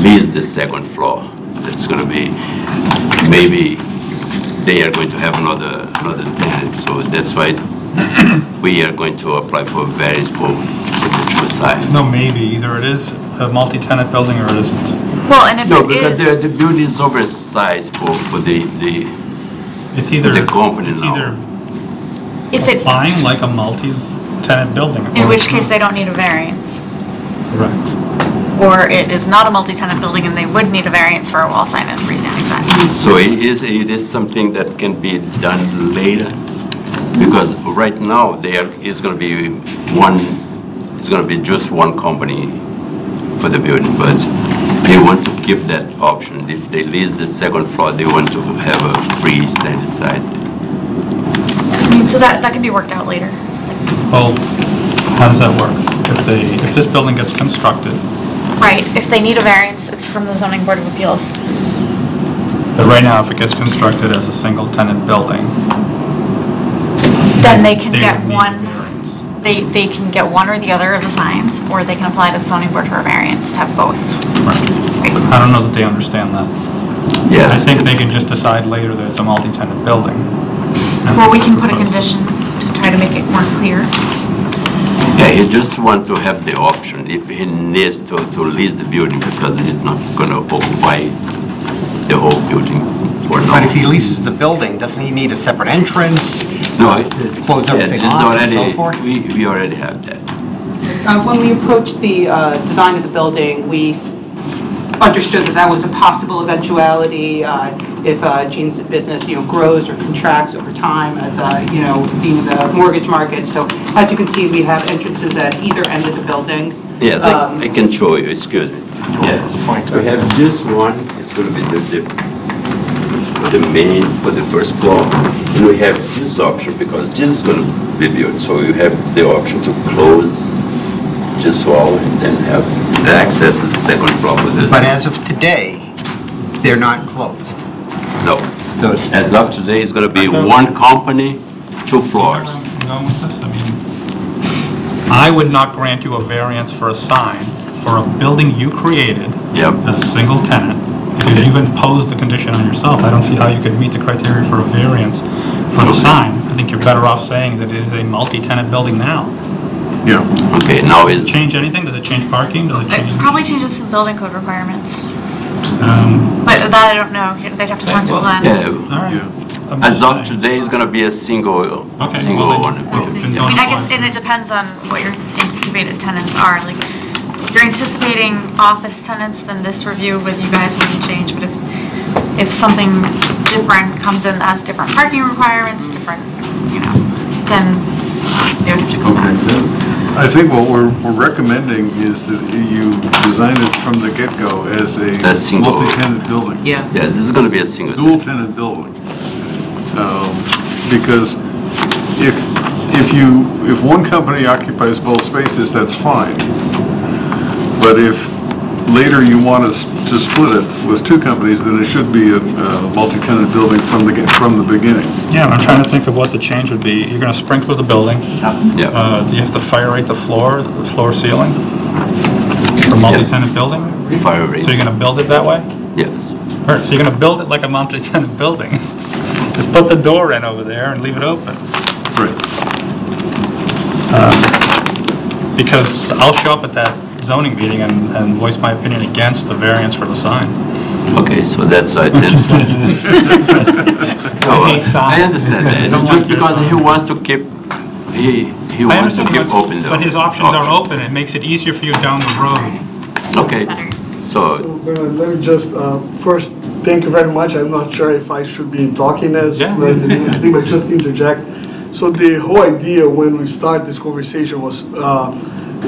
lease the second floor. That's gonna be, maybe they are going to have another, another tenant, so that's why we are going to apply for variance for, for the. No, maybe, either it is a multi-tenant building or it isn't. Well, and if No, it because is, the, the building is oversized for, for the, the, It's either, the company it's now. either if it, applying like a multi-tenant building. in which case they don't need a variance. Correct. Or it is not a multi-tenant building and they would need a variance for a wall sign and freestanding sign. So it is, it is something that can be done later? Because right now, there is gonna be one, it's gonna be just one company for the building, but they want to keep that option. If they lease the second floor, they want to have a freestanding side. I mm, mean, so that, that can be worked out later. Well, how does that work? If they, if this building gets constructed, Right, if they need a variance, it's from the zoning board of appeals. but right now, if it gets constructed as a single-tenant building, Then they can They get would need one, they, they can get one or the other of the signs, or they can apply to the zoning board for a variance to have both. I don't know that they understand that. Yes. I think they can just decide later that it's a multi-tenant building. Well, we can put a condition to try to make it more clear. Yeah, he just want to have the option if he needs to, to lease the building because he's not gonna occupy the whole building for now. But if he leases the building, doesn't he need a separate entrance? No, it- Close yeah, everything this is off and so already- forth? We, we already have that. Uh, When we approached the uh, design of the building, we s- understood that that was a possible eventuality uh, if uh, Gene's business, you know, grows or contracts over time as, uh, you know, being the mortgage market. So as you can see, we have entrances at either end of the building. Yes, Um, I I can show you, excuse me. Yes, we have this one, it's gonna be the, the, for the main, for the first floor. And we have this option because this is gonna be built, so you have the option to close this wall and then have access to the second floor with the. But as of today, they're not closed. No. So it's, As of today, it's gonna be one company, two floors. I'm going with this, I mean, I would not grant you a variance for a sign for a building you created Yep. as a single tenant, because you've imposed the condition on yourself. I don't see how you could meet the criteria for a variance for the sign. I think you're better off saying that it is a multi-tenant building now. Yeah. Okay, now Does it is, change anything? Does it change parking? Does it It change? probably changes some building code requirements, Um, but that I don't know, they'd have to talk to Glenn. yeah, All right. I'm as of saying. today, it's gonna be a single, Okay, single well, one. then- I mean, I guess, and it depends on what your anticipated tenants are, like, if you're anticipating office tenants, then this review with you guys wouldn't change, but if, if something different comes in that has different parking requirements, different, you know, then they would have to come back. I think what we're we're recommending is that you design it from the get-go as a A single- multi-tenant building. Yeah. Yes, this is gonna be a single. dual tenant building. Um, Because if, if you, if one company occupies both spaces, that's fine. But if later you want us to split it with two companies, then it should be a uh, multi-tenant building from the, from the beginning. Yeah, I'm trying to think of what the change would be. You're gonna sprinkler the building. Yeah. Uh, Do you have to fire rate the floor, the floor ceiling? For multi-tenant building? Fire rate. So you're gonna build it that way? Yeah. All right, so you're gonna build it like a multi-tenant building. Just put the door in over there and leave it open. Right. Because I'll show up at that zoning meeting and, and voice my opinion against the variance for the sign. Okay, so that's right then. No, I. I understand that. It's just because he wants to keep, he, he I wants to keep but- open the. But his options are option. open. It makes it easier for you down the road. Okay, so, So, Bernard, let me just, uh, first, thank you very much. I'm not sure if I should be talking as, Yeah. right, and but just interject. So the whole idea when we start this conversation was, uh,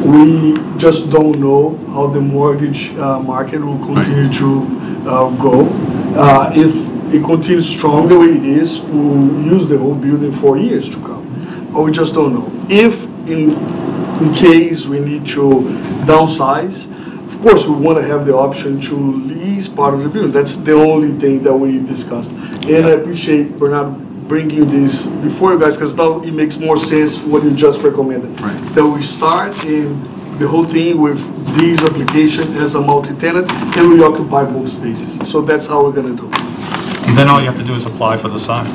we just don't know how the mortgage uh, market will continue to uh, go. Uh, If it continues strong the way it is, we'll use the whole building for years to come. But we just don't know. If in, in case we need to downsize, of course, we want to have the option to lease part of the building. That's the only thing that we discussed. And I appreciate Bernardo bringing this before you guys, because now it makes more sense what you just recommended. That we start in the whole thing with this application as a multi-tenant, and we occupy both spaces. So that's how we're gonna do. it. And then all you have to do is apply for the sign.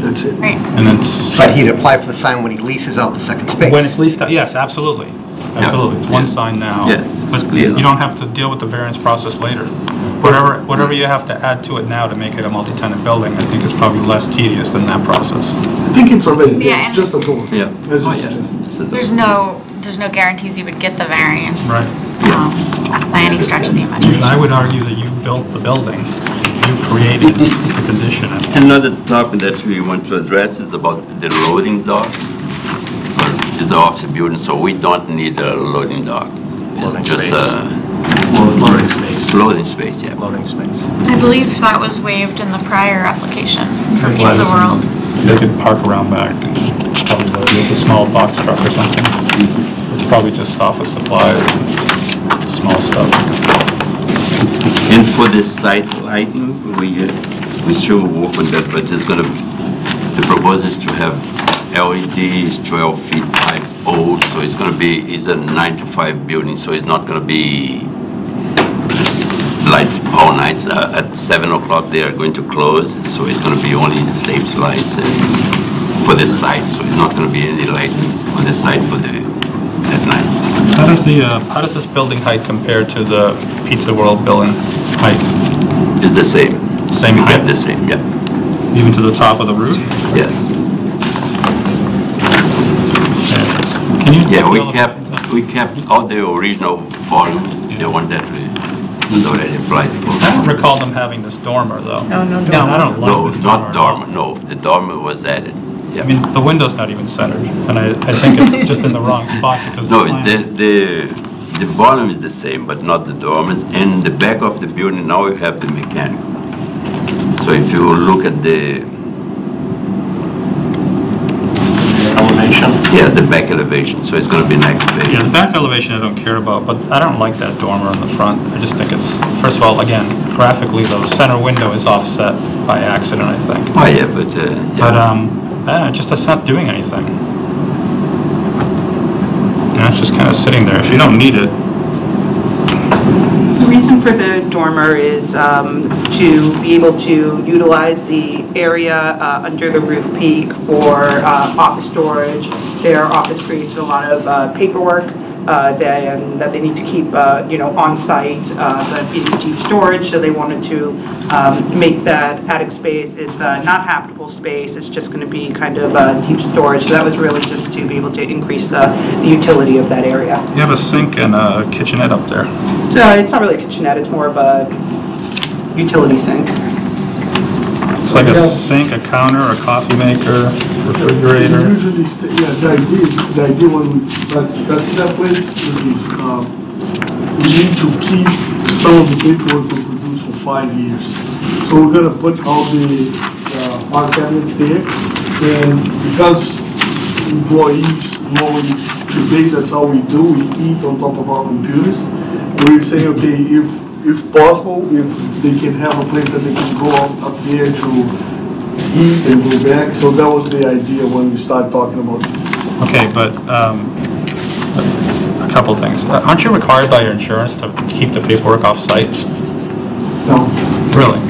That's it. Right. And it's, But he'd apply for the sign when he leases out the second space. when it's leased out, yes, absolutely. Absolutely. It's one sign now. Yeah, it's But clear. you don't have to deal with the variance process later. Whatever, whatever you have to add to it now to make it a multi-tenant building, I think is probably less tedious than that process. I think it's already, there. Yeah, it's and- just a door. yeah. As you Oh, yeah. suggested. It's a- There's no, there's no guarantees you would get the variance. Right. um, By any stretch of the imagination. I would argue that you built the building. You created the condition. Another topic that we want to address is about the loading dock. Because it's an office building, so we don't need a loading dock. Loading It's just space. a Loading space. loading space, yeah. Loading space. I believe that was waived in the prior application for It Pizza was. World. They could park around back and probably load it with a small box truck or something. It's probably just office supplies and small stuff. And for the site lighting, we, uh, we still work on that, but it's gonna, the proposal is to have LED is 12 feet high old, so it's gonna be, it's a nine to five building, so it's not gonna be light all nights. Uh, At seven o'clock, they are going to close, so it's gonna be only safety lights and for the site, so it's not gonna be any lighting on the site for the, at night. How does the, uh, how does this building height compare to the Pizza World building height? It's the same. Same height? the same, yeah, Even to the top of the roof? yes. Can you? Yeah, we kept, we kept all the original volume, the one that we was already applied for. I don't recall them having this dormer, though. No, no, No, I don't No, like this dormer. not dormer, no, the dormer was added, I mean, the window's not even centered, and I, I think it's just in the wrong spot because of No, it's plan. the, the, the volume is the same, but not the dormers, and the back of the building, now we have the mechanical. So if you look at the, Elevation. yeah, the back elevation, so it's gonna be next Yeah, the back elevation I don't care about, but I don't like that dormer in the front. I just think it's, first of all, again, graphically, the center window is offset by accident, I think. Oh, yeah, but, uh, But, yeah, um, uh, just, it's not doing anything. You know, it's just kind of sitting there. If you don't need it, reason for the dormer is um, to be able to utilize the area uh, under the roof peak for uh, office storage. Their office creates a lot of uh, paperwork uh, that and that they need to keep, uh, you know, on-site, uh, but in deep storage, so they wanted to um, make that attic space, it's uh, not habitable space, it's just going to be kind of uh, deep storage. So that was really just to be able to increase uh, the utility of that area. you have a sink and a kitchenette up there. So it's not really a kitchenette, it's more of a utility sink. It's like a sink, a counter, a coffee maker, refrigerator. Usually, yeah, the idea the idea when we start discussing that place is um, we need to keep some of the paperwork we produce for five years. So we're gonna put all the, uh, file cabinets there, and because employees normally today, that's how we do, we eat on top of our computers. We say, okay, if, if possible, if they can have a place that they can go up up there to eat and go back, so that was the idea when we started talking about this. Okay, but um, a couple things. Uh, Aren't you required by your insurance to keep the paperwork off-site? No. Really?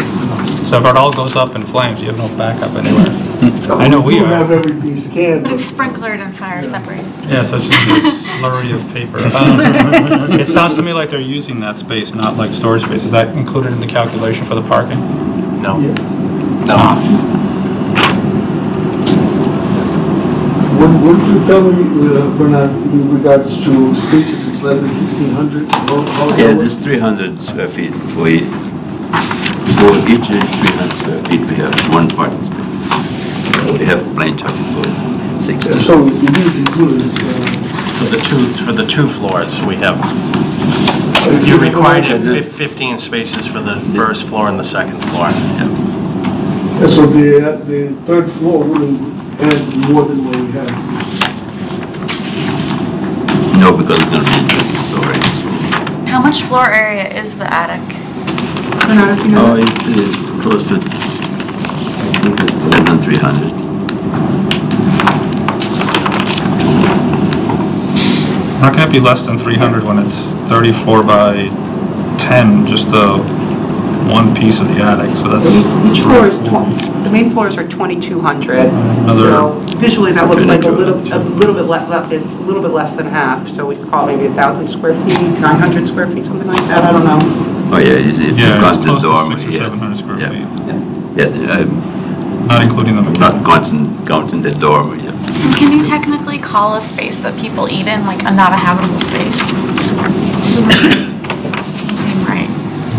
So if it all goes up in flames, you have no backup anywhere? I know we do are. have everything scanned, But but it's sprinklered and fire separated. Yeah, so- Yeah, such a slurry of paper. Um, It sounds to me like they're using that space, not like storage space. Is that included in the calculation for the parking? No. No. what, what did you tell me, uh, Bernard, in regards to space, if it's less than fifteen hundred? Yes, it's 300 square feet for each, for each 300 square feet, we have one parking space. We have plenty of uh, 60. So it is included, uh, For the two, for the two floors, we have, you're required to have fif- 15 spaces for the first floor and the second floor. Yeah, So the, uh, the third floor wouldn't add more than what we have. No, because it's gonna be just storage. How much floor area is the attic? Oh, it's, it's close to, I think it's less than 300. How can it be less than 300 when it's 34 by 10, just the one piece of the attic, so that's... Each floor is, tw- the main floors are 2,200. Another- So visually, that looks like a little, a little bit le- le- a little bit less than half. So we could call it maybe 1,000 square feet, 900 square feet, something like that, I don't know. Oh, yeah, if if you Yeah, it's count the close to dormer, six or yes. 700 square Yeah. feet. Yeah, um, Not including the not counting, counting the dormer, yeah. Can you technically call a space that people eat in, like, a not a habitable space? Doesn't seem- doesn't seem right.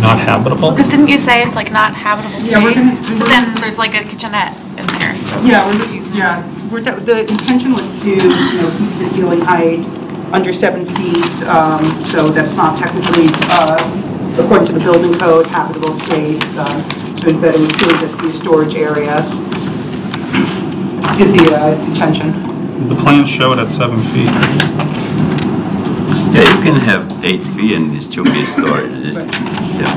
Not habitable? Because didn't you say it's like not habitable space? Yeah, we're space? gonna- But then there's like a kitchenette in there, so. Yeah, we're, yeah, we're, the the intention was to, you know, keep the ceiling height under seven feet, um, so that's not technically, uh, according to the building code, habitable space, um, so that it would truly just be a storage area. Is the uh, intention. The plans show it at 7 feet. Yeah, you can have eight feet and it still be storage. Yeah.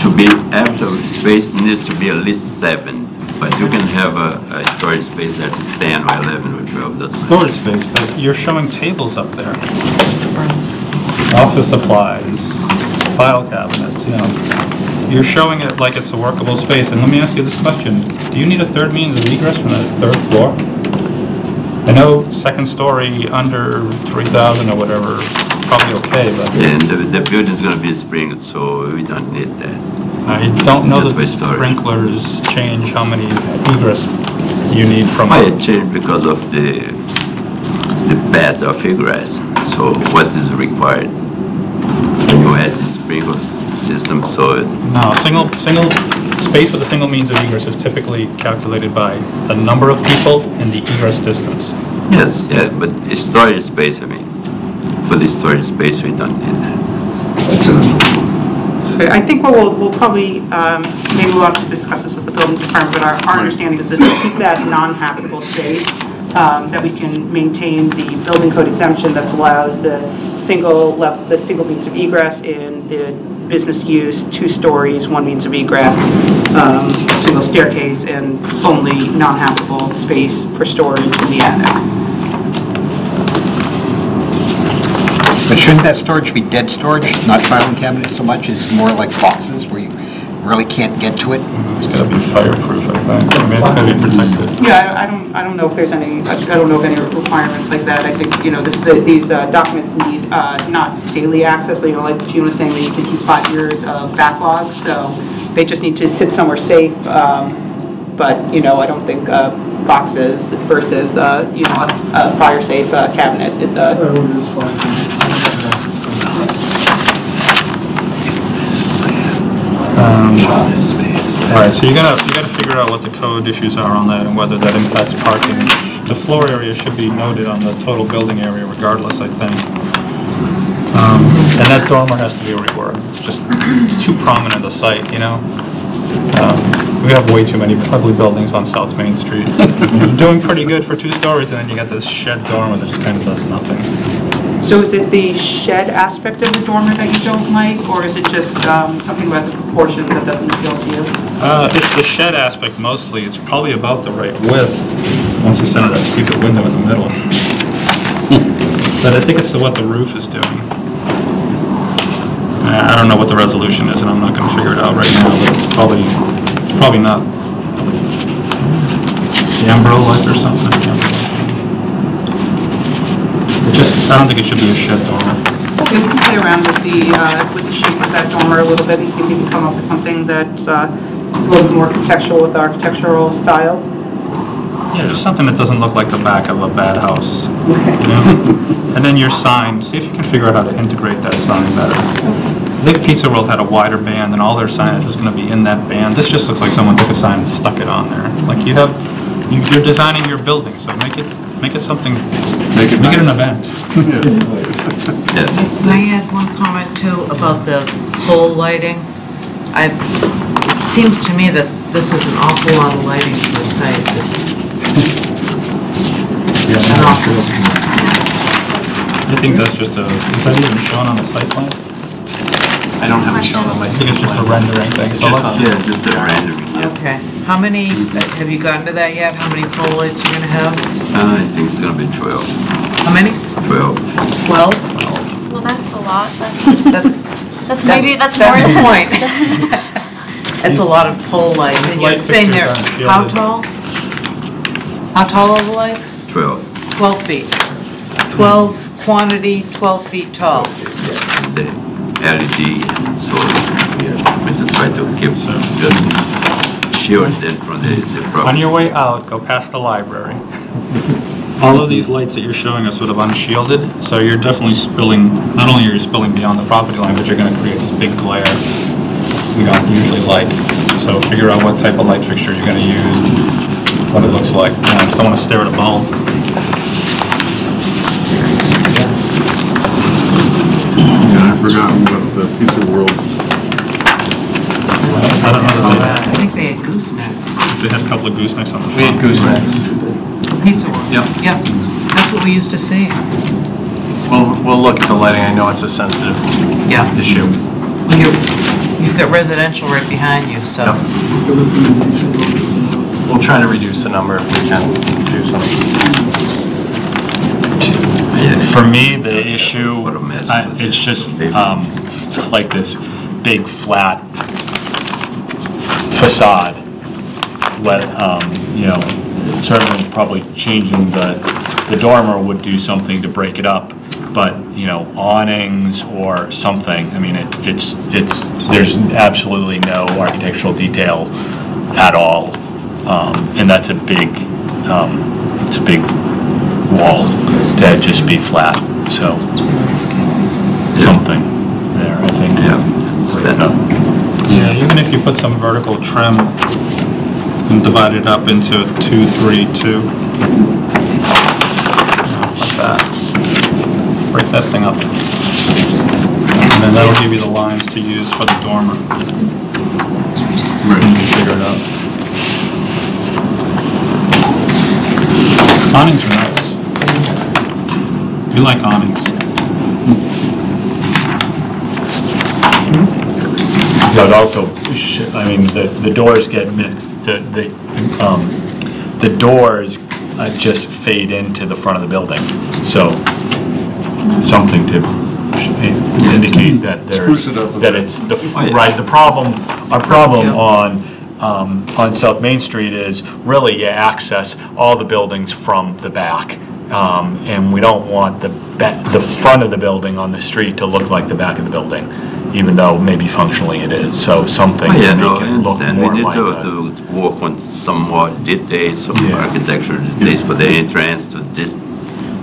To be habitable space needs to be at least seven, but you can have a, a storage space that is 10 or 11 or 12, doesn't matter. Storage space, but you're showing tables up there. Office supplies, file cabinets, you know. You're showing it like it's a workable space, and let me ask you this question. Do you need a third means of egress from the third floor? I know second story under 3,000 or whatever, probably okay, but And the, the building's gonna be sprinkled, so we don't need that. I don't know Just that the storage. sprinklers change how many egress you need from. I had changed because of the, the path of egress, so what is required? When you add the sprinkler system, so it No, single, single, space with a single means of egress is typically calculated by the number of people and the egress distance. Yes, yeah, but it's storage space, I mean, for the storage space, we don't need that. So I think what we'll, we'll probably, um, maybe we'll have to discuss this with the building department, but our, our understanding is that to keep that non-habitable space, um, that we can maintain the building code exemption that allows the single, lev- the single means of egress in the business use, two stories, one means of egress, um, single staircase, and only non-habitable space for storage in the attic. But shouldn't that storage be dead storage, not filing cabinets so much, it's more like boxes where you really can't get to it? It's gotta be fireproof, I think. I mean, it's gotta be protected. Yeah, I I don't, I don't know if there's any, I don't know of any requirements like that. I think, you know, this, the- these uh, documents need uh, not daily access, you know, like Gina was saying, they need to keep five years of backlog, so they just need to sit somewhere safe. um, But, you know, I don't think uh, boxes versus, uh, you know, a a fire-safe uh, cabinet is a, Um, All right, so you gotta, you gotta figure out what the code issues are on that and whether that impacts parking. The floor area should be noted on the total building area regardless, I think. Um, And that dormer has to be reworked. It's just, it's too prominent a site, you know? Um, We have way too many ugly buildings on South Main Street. Doing pretty good for two stories, and then you got this shed dormer that just kind of does nothing. So is it the shed aspect of the dormer that you don't like, or is it just um, something about the proportion that doesn't appeal to you? Uh, It's the shed aspect mostly, it's probably about the right width, once you center that stupid window in the middle. But I think it's the- what the roof is doing. I don't know what the resolution is, and I'm not gonna figure it out right now, but it's probably, it's probably not the umbrella or something. It just, I don't think it should be a shed dormer. Okay, we can play around with the, uh, with the shape of that dormer a little bit and see if we can come up with something that's uh, a little bit more contextual with architectural style. Yeah, just something that doesn't look like the back of a bad house. you know? And then your sign, see if you can figure out how to integrate that sign better. I think Pizza World had a wider band and all their signage was gonna be in that band. This just looks like someone took a sign and stuck it on there. Like you have, you- you're designing your building, so make it, make it something, Make it make it an nice. event. Can I add one comment too about the pole lighting? I, it seems to me that this is an awful lot of lighting for a site that's an awful. I think that's just a, is that even shown on the site plan? I don't have it shown on my I think it's just a rendering thing. So Just let's- on- Yeah, just a rendering, yeah. Okay, how many, have you gotten to that yet? How many pole lights you're gonna have? Uh, I think it's gonna be 12. How many? 12. Twelve? Well, that's a lot, that's, That's, that's maybe, that's that's more the than. point. That's a lot of pole lights, and you're saying they're, fixtures how aren't shielded. tall? How tall are the lights? 12. Twelve feet. Twelve quantity, twelve feet tall. The LED and so, yeah, we just try to keep just shield them from the, the On your way out, go past the library. All of these lights that you're showing us sort of unshielded, so you're definitely spilling, not only are you spilling beyond the property line, but you're gonna create this big glare we don't usually like. So figure out what type of light fixture you're gonna use, what it looks like. You know, just don't wanna stare at a bulb. Yeah, I've forgotten what the Pizza World, I don't know that I think they had goosenecks. they, they had a couple of goosenecks on the front. We had goosenecks. Pizza World. Yep. Yep, that's what we used to see. We'll, we'll look at the lighting. I know it's a sensitive Yeah. issue. Well, you, you've got residential right behind you, so. Yep. We'll try to reduce the number if we can do something. For me, the issue, What a mess. I- it's just, um, it's like this big flat facade. Let, um, you know, certainly probably changing the, the dormer would do something to break it up. But, you know, awnings or something, I mean, it, it's, it's, there's absolutely no architectural detail at all. Um, and that's a big, um, it's a big wall to just be flat, so something there, I think. Yeah, stand up. Yeah, even if you put some vertical trim and divide it up into two, three, two. Like that. Break that thing up. And then that'll give you the lines to use for the dormer. And you can figure it out. Awnings are nice. We like awnings. But also, sh- I mean, the, the doors get mixed, the, the, um, the doors uh, just fade into the front of the building, so something to indicate that there's, Spruce it up a that bit. it's the, right, the problem, our problem on, um, on South Main Street is really you access all the buildings from the back. Um, and we don't want the ba, the front of the building on the street to look like the back of the building, even though maybe functionally it is, so something Oh, to yeah, make no, I it look understand. We need like to, to work on some more details, some Yeah. architectural details for the entrance, to just,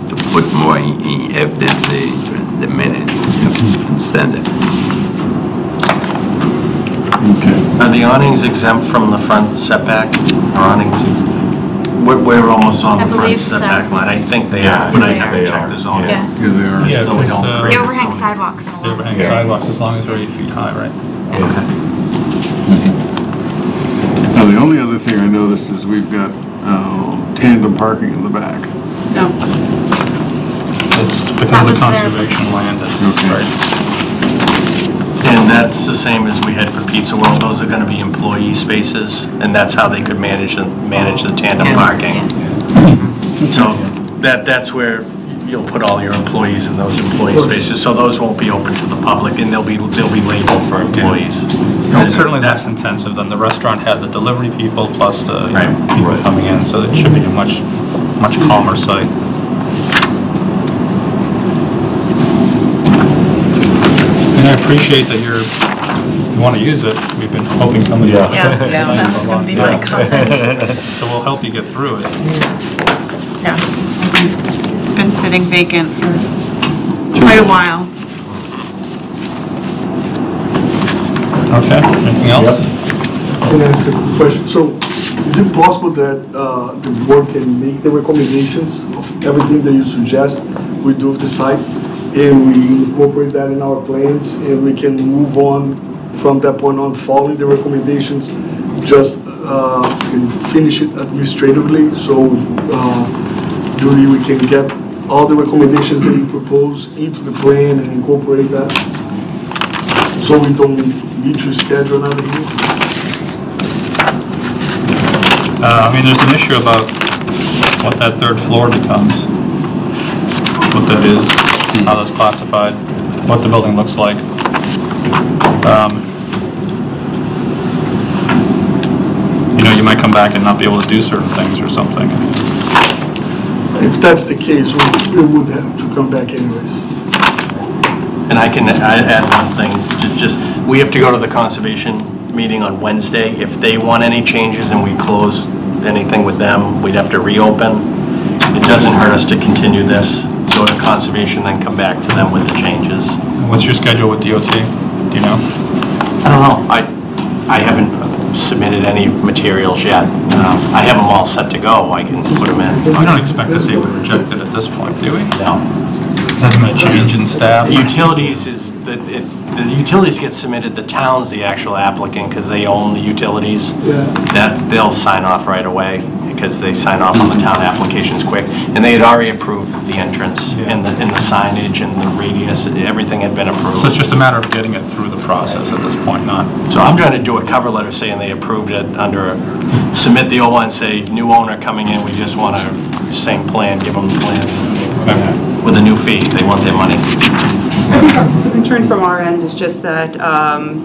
to put more in, in evidence the entrance, the main entrance, you understand that? Are the awnings exempt from the front setback? Or awnings, we're, we're almost on I the front believe so. setback line. I think they Yeah, are, but I they haven't are. checked the zoning. Yeah. yeah, they are. Yeah, So we don't uh, create The a overhang zoning. sidewalks and The all. overhang sidewalks, as long as they're eight feet high, right? Okay. Now, the only other thing I noticed is we've got uh, tandem parking in the back. No, It's That because of was the their- conservation land, that's right. And that's the same as we had for Pizza World, those are gonna be employee spaces, and that's how they could manage, the manage the tandem parking. Mm-hmm. So that, that's where you'll put all your employees in those employee spaces, so those won't be open to the public, and they'll be, they'll be labeled for employees. It's certainly less intensive than the restaurant had the delivery people plus the, you know, people coming in, so it should be a much, much calmer site. And I appreciate that you're, you want to use it. We've been hoping somebody. Yeah, yeah, that was gonna be my comment. So we'll help you get through it. Yeah. It's been sitting vacant for quite a while. Okay, anything else? Can I ask a question? So is it possible that uh, the board can make the recommendations of everything that you suggest we do with the site? And we incorporate that in our plans and we can move on from that point on, following the recommendations, just uh, and finish it administratively? So uh, Judy, we can get all the recommendations that you propose into the plan and incorporate that? So we don't need to schedule another hearing? Uh, I mean, there's an issue about what that third floor becomes, what that is, how that's classified, what the building looks like. Um, You know, you might come back and not be able to do certain things or something. If that's the case, we we would have to come back anyways. And I can I- add one thing, ju- just, we have to go to the conservation meeting on Wednesday. If they want any changes and we close anything with them, we'd have to reopen. It doesn't hurt us to continue this, go to conservation, then come back to them with the changes. What's your schedule with DOT? Do you know? I don't know, I, I haven't submitted any materials yet. Um, I have them all set to go, I can put them in. I don't expect that they would reject it at this point, do we? No. Hasn't been a change in staff? Utilities is, the it- the utilities get submitted, the town's the actual applicant, because they own the utilities. Yeah. That, they'll sign off right away, because they sign off on the town applications quick. And they had already approved the entrance, and the, and the signage, and the radius, everything had been approved. So it's just a matter of getting it through the process at this point, not... So I'm trying to do a cover letter saying they approved it under, a- submit the old one, say, new owner coming in, we just want a same plan, give them the plan. With a new fee, they want their money. The concern from our end is just that, um,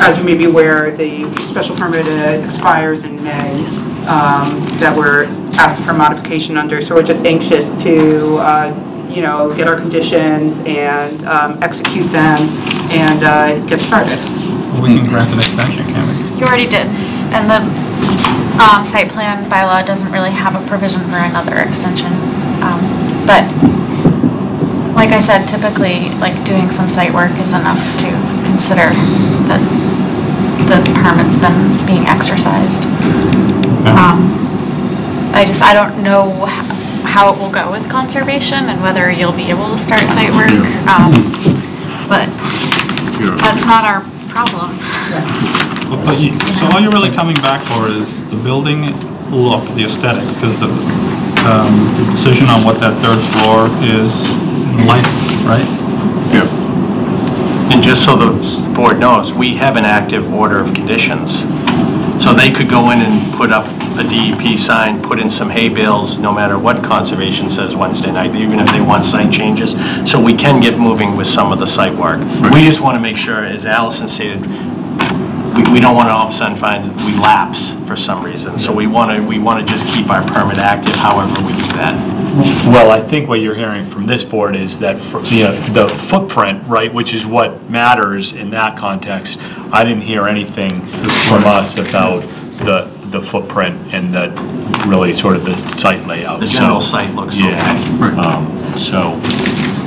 as you may be aware, the special permit uh, expires in May, um, that we're asking for modification under, so we're just anxious to, uh, you know, get our conditions and um, execute them and uh, get started. We can grant an extension, can we? You already did, and the um, site plan bylaw doesn't really have a provision for another extension. Um, But, like I said, typically, like, doing some site work is enough to consider that the permit's been being exercised. Um, I just, I don't know how it will go with conservation and whether you'll be able to start site work. Um, But that's not our problem. But- But you, so all you're really coming back for is the building look, the aesthetic, because the, um, the decision on what that third floor is in light, right? Yeah. And just so the board knows, we have an active order of conditions. So they could go in and put up a DEP sign, put in some hay bales, no matter what conservation says Wednesday night, even if they want site changes. So we can get moving with some of the site work. We just want to make sure, as Allison stated, we, we don't want to all of a sudden find we lapse for some reason. So we want to, we want to just keep our permit active however we do that. Well, I think what you're hearing from this board is that, for- you know, the footprint, right, which is what matters in that context. I didn't hear anything from us about the, the footprint and the, really sort of the site layout. The general So, site looks yeah. okay. Um, So,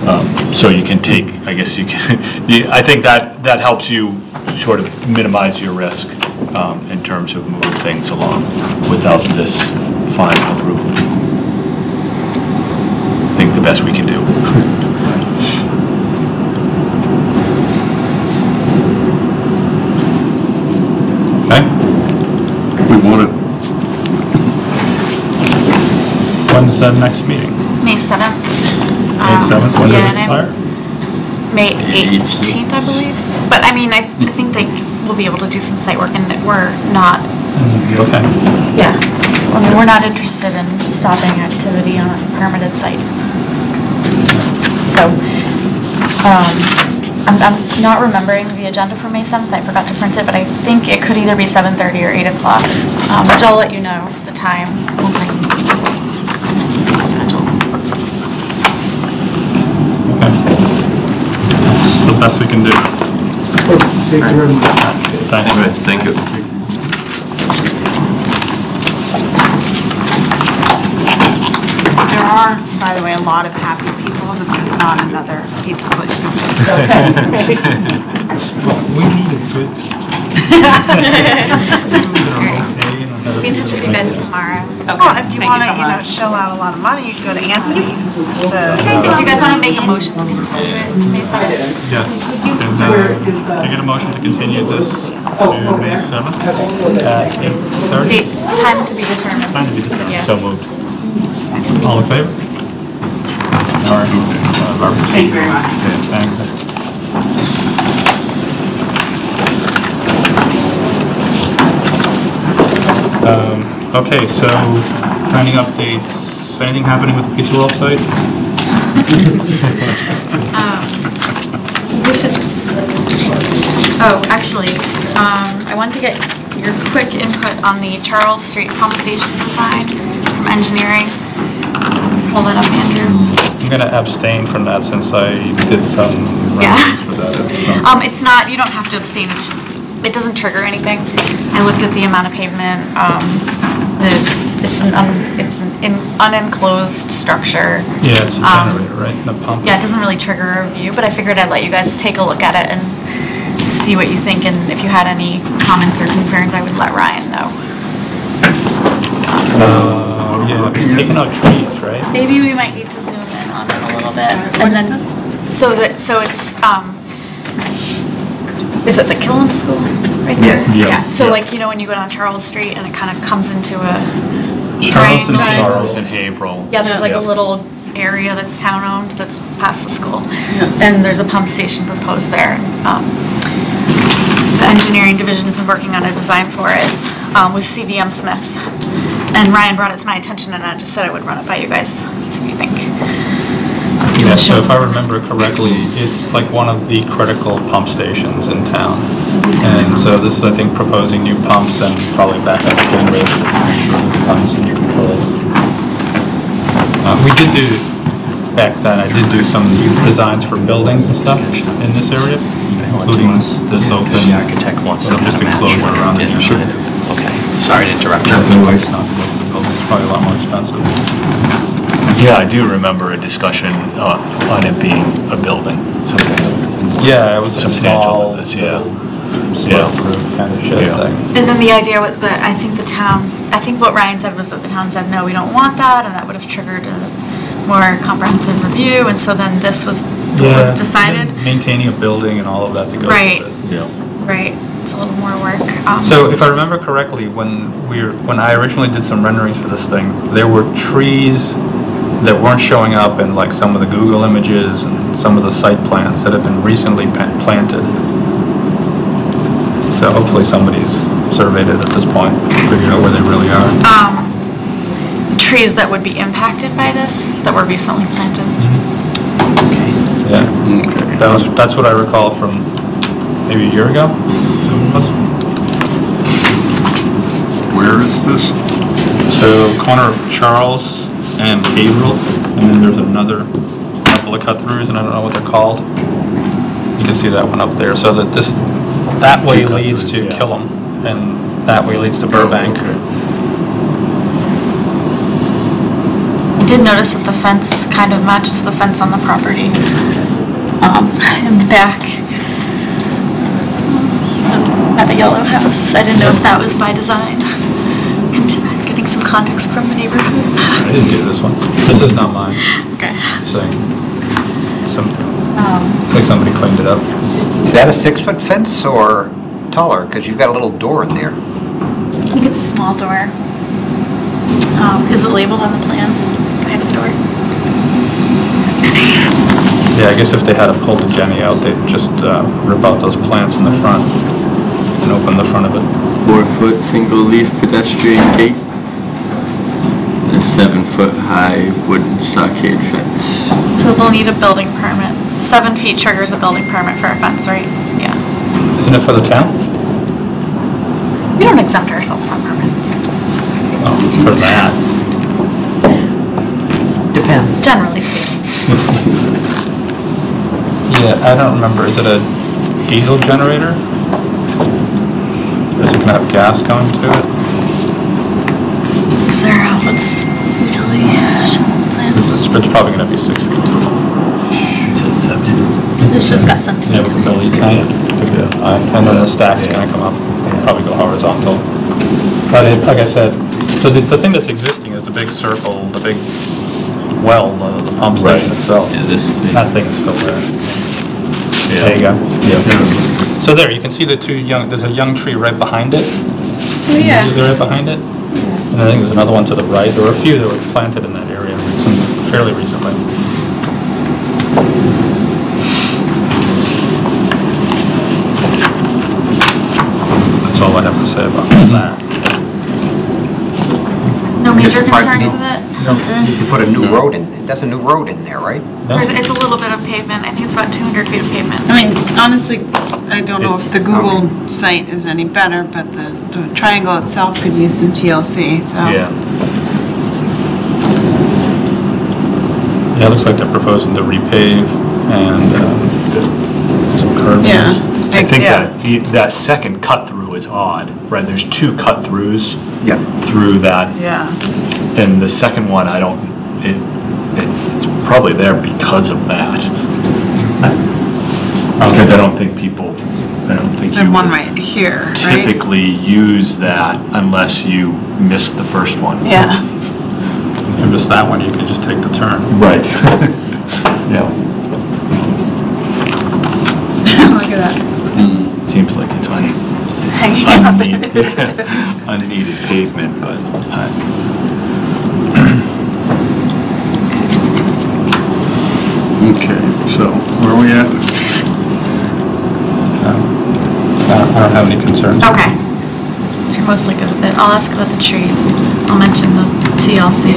um, so you can take, I guess you can, you- I think that, that helps you sort of minimize your risk um, in terms of moving things along without this final approval. I think the best we can do. okay? We want it. When's the next meeting? May 7th. May 7th, when does it um, expire? May 18th, I believe. But I mean, I, I think they will be able to do some site work and that we're not, Okay. yeah. I mean, we're not interested in stopping activity on a permitted site. So, um, I'm, I'm not remembering the agenda for May 7th. I forgot to print it, but I think it could either be 7:30 or 8 o'clock, um, which I'll let you know the time. when we schedule. That's the best we can do. Thank you very much. Thanks. Thank you. There are, by the way, a lot of happy people that there's not another pizza place. Okay. We need a good. Be in touch with you guys tomorrow. Well, if you want to, you know, shell out a lot of money, you can go to Anthony's. the- Do you guys want to make a motion to continue it to May 7th? Yes. Can uh, I get a motion to continue this to May 7th at 8:30? Date, time to be determined. Time to be determined. Yeah. So moved. All in favor? All right. Uh, Thank you very much. Okay, Thanks. Um, Okay, so planning updates, anything happening with the Pizza World site? Um, We should, oh, actually, um, I wanted to get your quick input on the Charles Street pump station design from engineering. Hold it up, Andrew. I'm gonna abstain from that since I did some Yeah. for that. Um, it's not, you don't have to abstain, it's just, it doesn't trigger anything. I looked at the amount of pavement, um, the, it's an, un- it's an in- unenclosed structure. Yeah, it's a Um, generator, right? The pump. Yeah, it doesn't really trigger a review, but I figured I'd let you guys take a look at it and see what you think, and if you had any comments or concerns, I would let Ryan know. Uh, yeah, it's taking out trees, right? Maybe we might need to zoom in on it a little bit. What is this? So that, so it's, um, is it the Killam School right there? Yes. Yeah. Yeah, so Yeah. like, you know, when you go down Charles Street and it kind of comes into a Charles and triangle? Charles and Haverhill. Yeah, there's like a Yep. little area that's town-owned that's past the school. And there's a pump station proposed there. Um, The engineering division has been working on a design for it um, with CDM Smith. And Ryan brought it to my attention and I just said I would run it by you guys, see what you think. Yeah, so if I remember correctly, it's like one of the critical pump stations in town. And so this is, I think, proposing new pumps and probably backup generators, to make sure the pumps are controlled. Uh, We did do, back then, I did do some new designs for buildings and stuff in this area, including this open. The architect wants some just enclosure around it. Okay, sorry to interrupt. Otherwise, not to go for the it's probably a lot more expensive. Yeah, I do remember a discussion uh, on it being a building. something Yeah, it was a Substantial, small, it's- yeah. slope roof kind of shed Yeah. thing. And then the idea with the, I think the town, I think what Ryan said was that the town said, no, we don't want that, and that would have triggered a more comprehensive review, and so then this was, what Yeah, was decided. Maintaining a building and all of that to go with Right. it. Right, it's a little more work. Um, So if I remember correctly, when we were, when I originally did some renderings for this thing, there were trees that weren't showing up in like some of the Google images and some of the site plans that have been recently planted. So hopefully somebody's surveyed it at this point, figured out where they really are. um, trees that would be impacted by this, that were recently planted. Yeah, that was, that's what I recall from maybe a year ago. Where is this? So corner of Charles and Haverhill, and then there's another couple of cut-throughs, and I don't know what they're called. You can see that one up there, so that this, that way Two leads to cut-throughs, yeah. Killam, and that way leads to Burbank. I did notice that the fence kind of matches the fence on the property, um, in the back. At the yellow house. I didn't know if that was by design context from the neighborhood. I didn't do this one. This is not mine. Okay. So, some, um, it's like somebody cleaned it up. Is that a six-foot fence or taller? Because you've got a little door in there. I think it's a small door. Um, is it labeled on the plan? I have a door. Yeah, I guess if they had to pull the Jenny out, they'd just uh, rip out those plants in the front and open the front of it. Four-foot single-leaf pedestrian gate a seven-foot-high wooden stockade fence. So they'll need a building permit. Seven feet triggers a building permit for a fence, right? Yeah. Isn't it for the town? We don't exempt ourselves from permits, Oh, for that. Depends. generally speaking. Yeah, I don't remember, is it a diesel generator? Or is it gonna have gas going to it? Is there, uh, what's utility plans? This is, it's probably gonna be six feet tall. It's just got sent to me Yeah, with the today. belly tank. Uh, And then the stack's gonna come up, and probably go horizontal. But it, like I said, so the, the thing that's existing is the big circle, the big well, the the pump station Right. itself. Yeah, this thing. That thing is still there. There you go. Yeah. So there, you can see the two young, there's a young tree right behind it. Oh, yeah. They're right behind it. And I think there's another one to the right. There were a few that were planted in that area some fairly recently. That's all I have to say about that. No major You're concerns with it? Mm-hmm. You can put a new road in, that's a new road in there, right? There's, it's a little bit of pavement. I think it's about 200 feet of pavement. I mean, honestly, I don't know if the Google site is any better, but the the triangle itself could use some TLC, so. Yeah. Yeah, it looks like they're proposing to repave and um, some curbs. Yeah. I think Yeah. that, the- that second cut-through is odd, right? There's two cut-throughs Yeah. through that, Yeah. and the second one, I don't, it, it's probably there because of that. Because I don't think people, I don't think There's you one would right here, right? typically use that unless you missed the first one. Yeah. If you miss that one, you can just take the turn. Right. Yeah, Look at that. seems like it's un- Just hanging out unneeded, unneeded pavement, but uh, Okay, so where are we at? I don't have any concerns. Okay. So you're mostly good with it. I'll ask about the trees. I'll mention the TLC.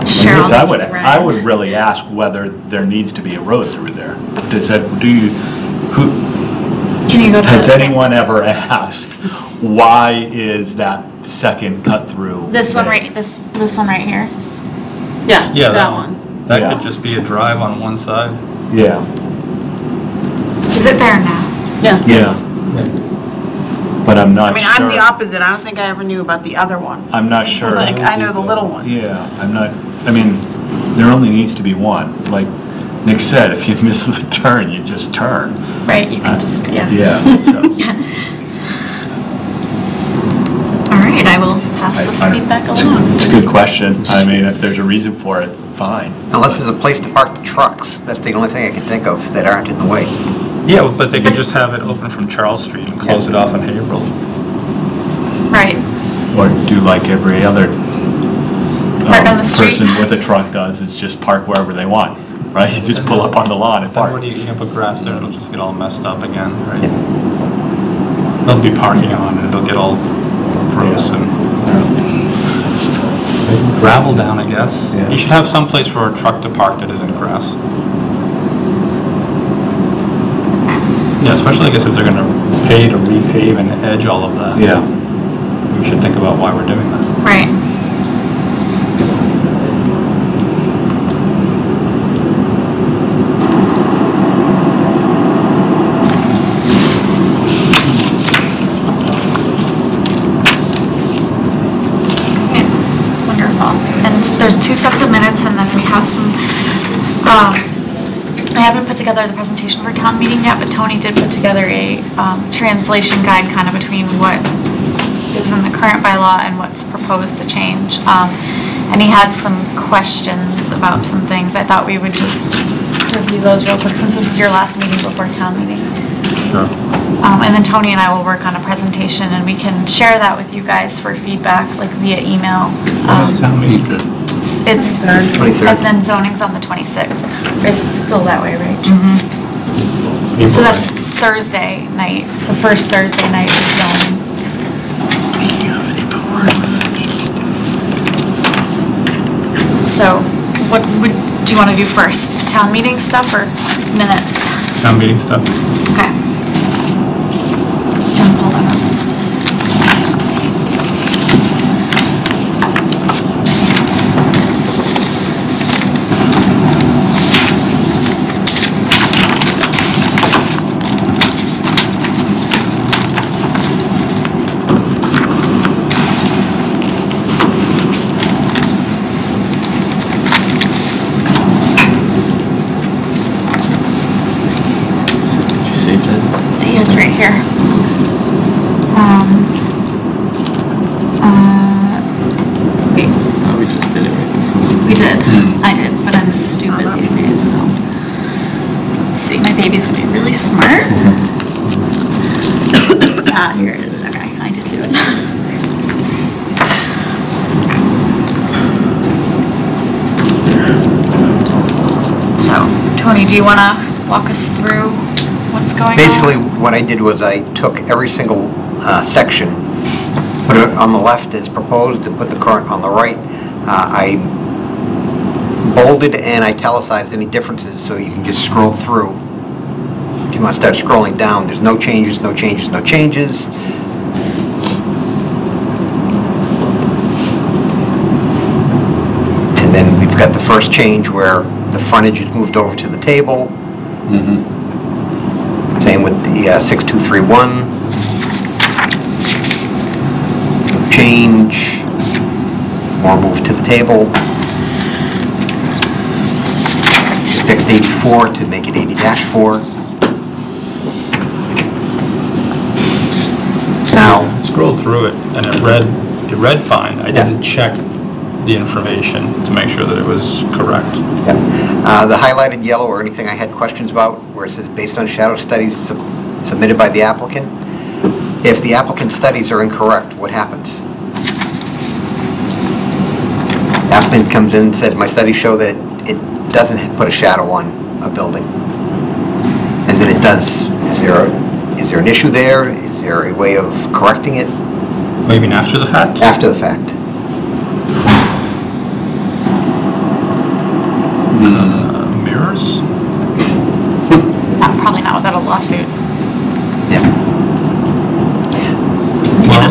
Just share all Because I would. I would really ask whether there needs to be a road through there. Does that, do you, who, Can you go to has the anyone ever asked, why is that second cut through? This one right, this, this one right here? Yeah, Yeah, that one. That Yeah. could just be a drive on one side. Yeah. Is it there now? Yeah. Yeah. But I'm not I not mean, I'm the sure, opposite. I don't think I ever knew about the other one. I'm not sure. Like, I know the little one. Yeah, I'm not, I mean, there only needs to be one. Like Nick said, if you miss the turn, you just turn. Right, you can uh, just, yeah. Yeah, so. All right, I will pass I- this I- feedback it's a- along. It's a good question. I mean, if there's a reason for it, fine. Unless there's a place to park the trucks, that's the only thing I can think of that aren't in the way. Yeah, but they could just have it open from Charles Street and close it off on Haverhill. Right. Or do like every other Park um, the street. person with a truck does, is just park wherever they want, right? You just pull up on the lawn and Then what park. do you, you can put grass there it'll just get all messed up again, right? They'll be parking on it, it'll get all gross and, gravel down, I guess. Yeah. You should have some place for a truck to park that isn't grass. Yeah, especially I guess if they're gonna pay to repave and edge all of that. Yeah. We should think about why we're doing that. Right. Okay, Wonderful. And there's two sets of minutes and then we have some, um, I haven't put together the presentation for town meeting yet, but Tony did put together a um, translation guide kind of between what is in the current bylaw and what's proposed to change. Um, And he had some questions about some things. I thought we would just review those real quick since this is your last meeting before town meeting. Sure. Um, And then Tony and I will work on a presentation and we can share that with you guys for feedback, like via email. Um, Town meeting. S- It's, 23rd. and then zoning's on the 26th. It's still that way, right? Mm-hmm. So that's Thursday night, the first Thursday night is zoning. So what would, do you want to do first? Town meeting stuff or minutes? Town meeting stuff. Okay. And pull that up. Right here. Um, uh, wait, Oh, we just did it right before. we did. I did, but I'm stupid these days, so. Let's see, my baby's gonna be really smart. Ah, here it is. Okay, I did do it. So, Tony, do you wanna walk us through what's going on? Basically, what I did was I took every single uh, section, put it on the left as proposed, and put the current on the right. Uh, I bolded and italicized any differences, so you can just scroll through. If you want to start scrolling down, there's no changes, no changes, no changes. And then we've got the first change where the frontage is moved over to the table. Same with the uh, 6231. Change, more moved to the table. Fixed 84 to make it 80-4. Now, Scrolled through it and it read, it read fine. I didn't check the information to make sure that it was correct. Uh, The highlighted yellow or anything I had questions about, where it says based on shadow studies submitted by the applicant, if the applicant's studies are incorrect, what happens? Applicant comes in and says, my studies show that it doesn't put a shadow on a building. And then it does. Is there, a- is there an issue there? Is there a way of correcting it? Maybe after the fact? After the fact. Uh, Mirrors? Not- Probably not without a lawsuit. Well,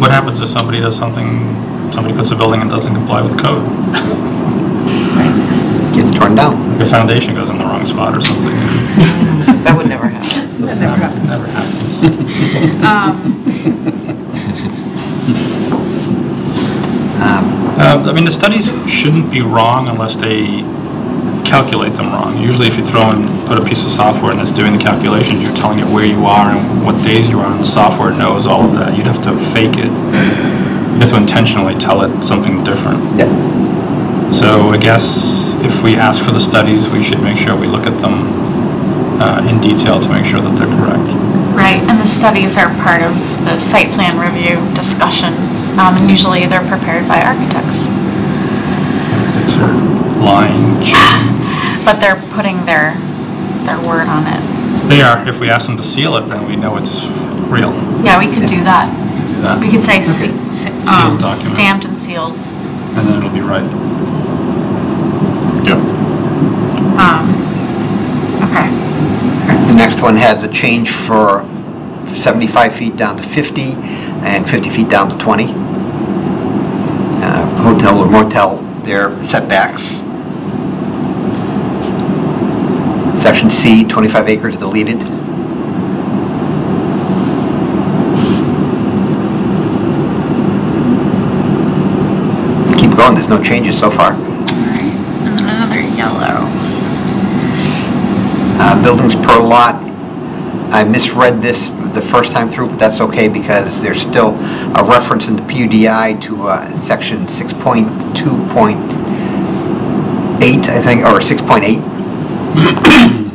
what happens if somebody does something, somebody puts a building and doesn't comply with code? Gets torn down. The foundation goes in the wrong spot or something. That would never happen. That never happens. Never happens. Uh, I mean, the studies shouldn't be wrong unless they calculate them wrong. Usually if you throw in, put a piece of software and it's doing the calculations, you're telling it where you are and what days you are, and the software knows all of that. You'd have to fake it. You have to intentionally tell it something different. Yeah. So I guess if we ask for the studies, we should make sure we look at them uh, in detail to make sure that they're correct. Right, and the studies are part of the site plan review discussion, um, and usually they're prepared by architects. Architects are lying, cheating. But they're putting their, their word on it. They are. If we ask them to seal it, then we know it's real. Yeah, we could do that. Do that. We could say se- se- um, Sealed document. stamped and sealed. And then it'll be right. Yep. Um, okay. The next one has a change for 75 feet down to 50 and 50 feet down to 20. Uh, Hotel or motel, their setbacks. Section C, 25 acres deleted. Keep going, there's no changes so far. And another yellow. Uh, Buildings per lot, I misread this the first time through, but that's okay because there's still a reference in the PUDI to uh, section 6.2.8, I think, or 6.8.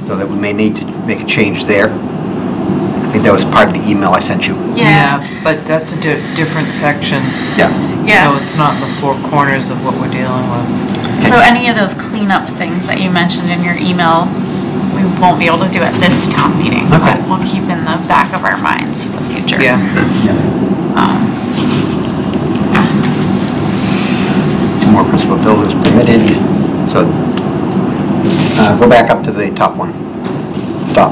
So that we may need to make a change there. I think that was part of the email I sent you. Yeah, but that's a di- different section. Yeah. Yeah. So it's not in the four corners of what we're dealing with. So any of those cleanup things that you mentioned in your email, we won't be able to do at this town meeting. Okay. But we'll keep in the back of our minds for the future. Yeah. Um, Two more principal buildings permitted. So, uh, go back up to the top one. Top.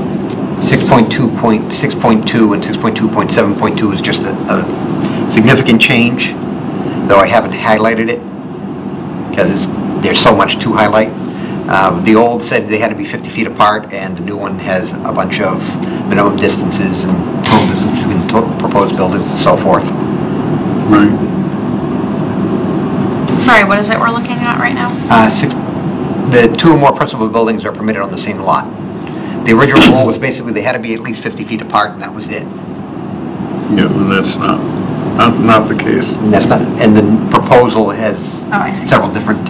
6.2 point, 6.2 and 6.2.7.2 is just a, a significant change, though I haven't highlighted it, because there's so much to highlight. Uh, The old said they had to be 50 feet apart, and the new one has a bunch of minimum distances and total distance between to- proposed buildings and so forth. Right. Sorry, what is it we're looking at right now? Uh, six- The two or more principal buildings are permitted on the same lot. The original rule was basically they had to be at least 50 feet apart, and that was it. Yeah, well, that's not, not, not the case. And that's not, and the proposal has Oh, I see. several different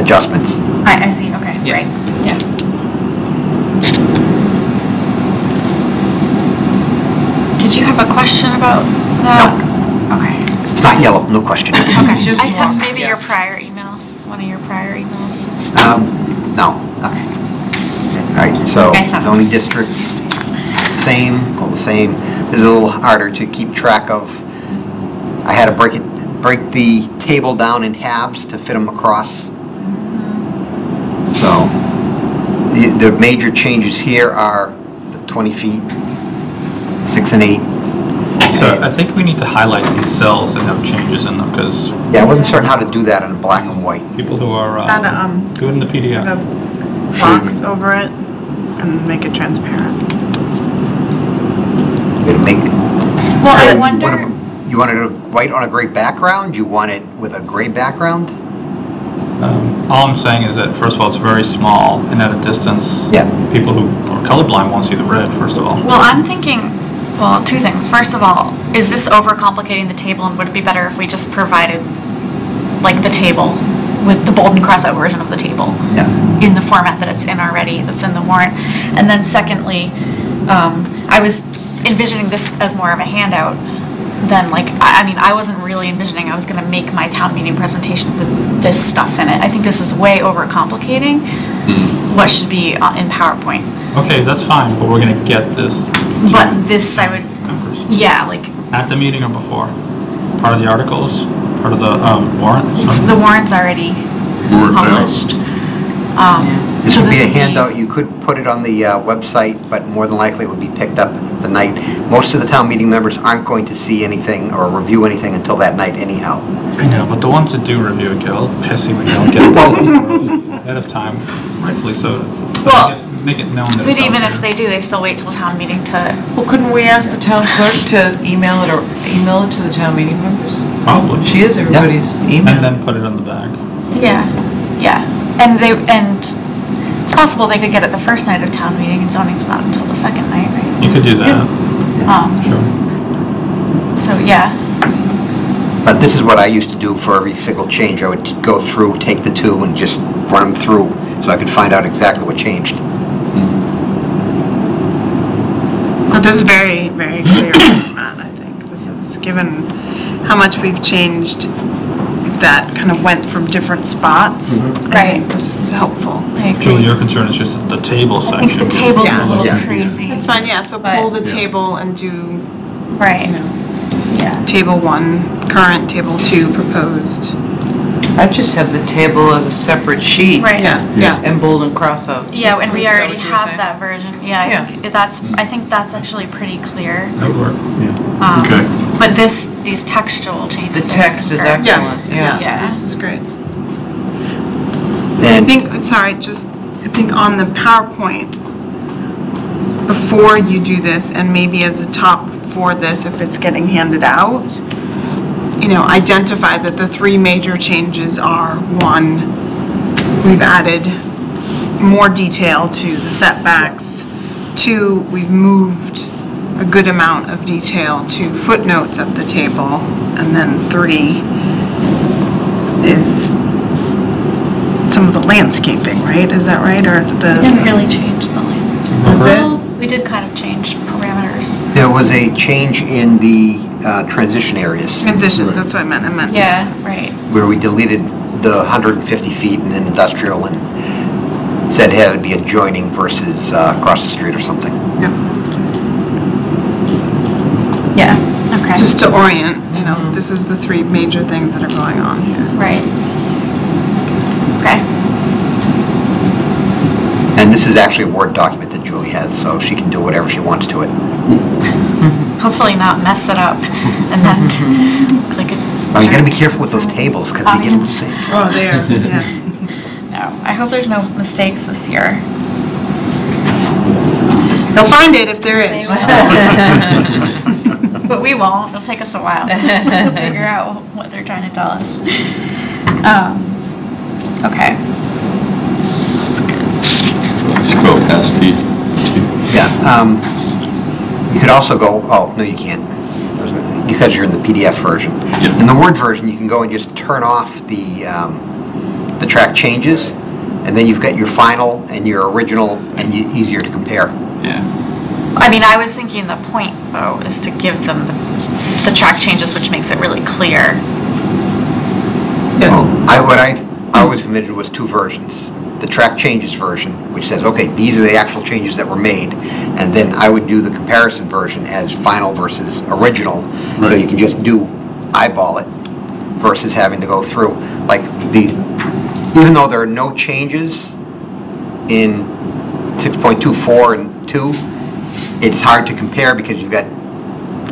adjustments. I, I see, okay, right, yeah. Did you have a question about that? No. Okay. It's not yellow, no question. Okay, I thought maybe your prior email, one of your prior emails. Um, No. Okay. All right, so zoning districts, same, all the same. This is a little harder to keep track of. I had to break it, break the table down in halves to fit them across. So, the, the major changes here are the 20 feet, six and eight. So I think we need to highlight these cells that have changes in them, because Yeah, I wasn't certain how to do that in black and white. people who are, Add a, uh, um, do it in the add PDF. a box over it and make it transparent. It'd make. Well, I You wonder- want it- You want it white on a gray background? You want it with a gray background? Um, All I'm saying is that, first of all, it's very small, and at a distance, Yeah. people who are colorblind won't see the red, first of all. Well, I'm thinking, well, two things. First of all, is this overcomplicating the table and would it be better if we just provided, like, the table with the bold and cross out version of the table? Yeah. in the format that it's in already, that's in the warrant. And then secondly, um, I was envisioning this as more of a handout than like, I, I mean, I wasn't really envisioning I was gonna make my town meeting presentation with this stuff in it. I think this is way overcomplicating what should be uh, in PowerPoint. Okay, that's fine, but we're gonna get this But this, I would, members. yeah, like, At the meeting or before? Part of the articles, part of the um, warrant? it's- So- the warrant's already Warrant out. published. Um, This so would be a would handout, you could put it on the uh, website, but more than likely it would be picked up the night. Most of the town meeting members aren't going to see anything or review anything until that night anyhow. I know, but the ones that do review it get a little pissy when you don't get it ahead of time, rightfully so. But Well, make it known that But it's out even if there. they do, they still wait till town meeting to Well, couldn't we ask the town clerk to email it or email it to the town meeting members? Probably. She is everybody's email. And then put it on the back. Yeah, yeah. And they, and it's possible they could get it the first night of town meeting and zoning's not until the second night, right? You could do that, Um, sure. so, yeah. But this is what I used to do for every single change. I would t- go through, take the two, and just run them through so I could find out exactly what changed. Well, this is very, very clear format, I think. This is, given how much we've changed, that kind of went from different spots. I think this is helpful. Julie, your concern is just the table I section. think the table's Yeah. a little Yeah. crazy. It's fine, yeah, so pull the table and do, Right, you know, yeah. table one, current, table two, proposed. I just have the table as a separate sheet. Right. Yeah, yeah. And bold and cross out. Yeah, and we Is that already what you were have that version. Yeah, I Yeah. think that's, I think that's actually pretty clear. That would work, yeah. Um, Okay. But this, these textual The changes. I text is think are- excellent, yeah. Yeah. This is great. I And think, sorry, just, I think on the PowerPoint, before you do this, and maybe as a top for this, if it's getting handed out, you know, identify that the three major changes are, one, we've added more detail to the setbacks. Two, we've moved a good amount of detail to footnotes of the table. And then three is some of the landscaping, right? Is that right, or the? We didn't really change the lands. That's it? Well, We We did kind of change parameters. There was a change in the uh, transition areas. Transition, that's what I meant, I meant. Yeah, right. where we deleted the 150 feet in an industrial and said it had to be adjoining versus uh, across the street or something. Yeah, okay. Just to orient, you know, this is the three major things that are going on here. Right. Okay. And this is actually a Word document that Julie has, so she can do whatever she wants to it. Hopefully not mess it up and then click it. Oh, you gotta be careful with those tables, because they get insane. Oh, there, yeah. No, I hope there's no mistakes this year. They'll find it if there is. But we won't, it'll take us a while to figure out what they're trying to tell us. Um, Okay. So that's good. Scroll past these. Yeah, um, you could also go, oh, no, you can't, because you're in the PDF version. In the Word version, you can go and just turn off the, um, the track changes, and then you've got your final and your original, and you- easier to compare. Yeah. I mean, I was thinking the point, though, is to give them the, the track changes, which makes it really clear. Well, I, what I, I always envisioned was two versions. The track changes version, which says, okay, these are the actual changes that were made, and then I would do the comparison version as final versus original, so you can just do eyeball it versus having to go through, like these, even though there are no changes in 6.24 and 2, it's hard to compare because you've got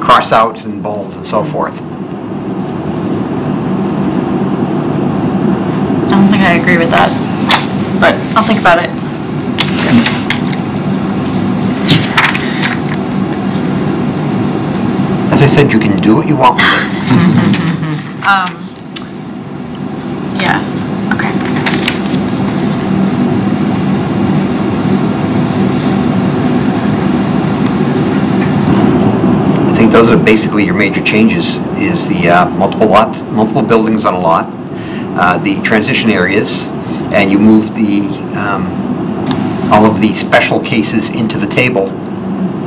cross-outs and bolds and so forth. I don't think I agree with that, but I'll think about it. As I said, you can do what you want with it. Mm-hmm, mm-hmm, mm-hmm. Um, yeah, think those are basically your major changes, is the uh, multiple lots, multiple buildings on a lot, uh, the transition areas, and you move the, um, all of the special cases into the table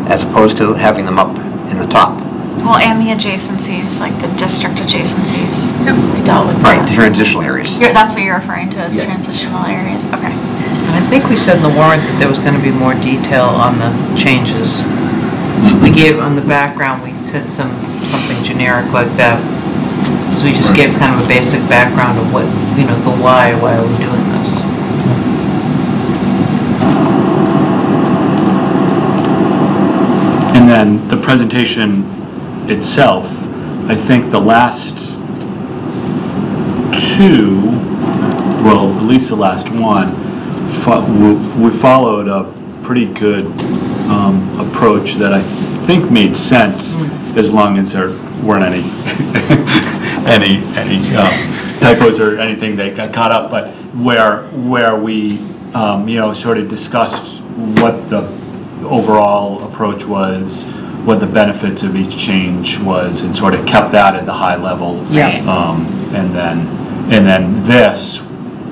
as opposed to having them up in the top. Well, and the adjacencies, like the district adjacencies. We dealt with Right, that. the transitional areas. You're- That's what you're referring to as Yeah. transitional areas, okay. And I think we said in the warrant that there was going to be more detail on the changes. We gave, on the background, we said some, something generic like that. So we just gave kind of a basic background of what, you know, the why, why are we doing this? And then the presentation itself, I think the last two, well, at least the last one, fo- we we followed a pretty good um, approach that I think made sense as long as there weren't any, any, any uh, typos or anything that got caught up, but where, where we, um, you know, sort of discussed what the overall approach was, what the benefits of each change was, and sort of kept that at the high level. Yeah. Um, And then, and then this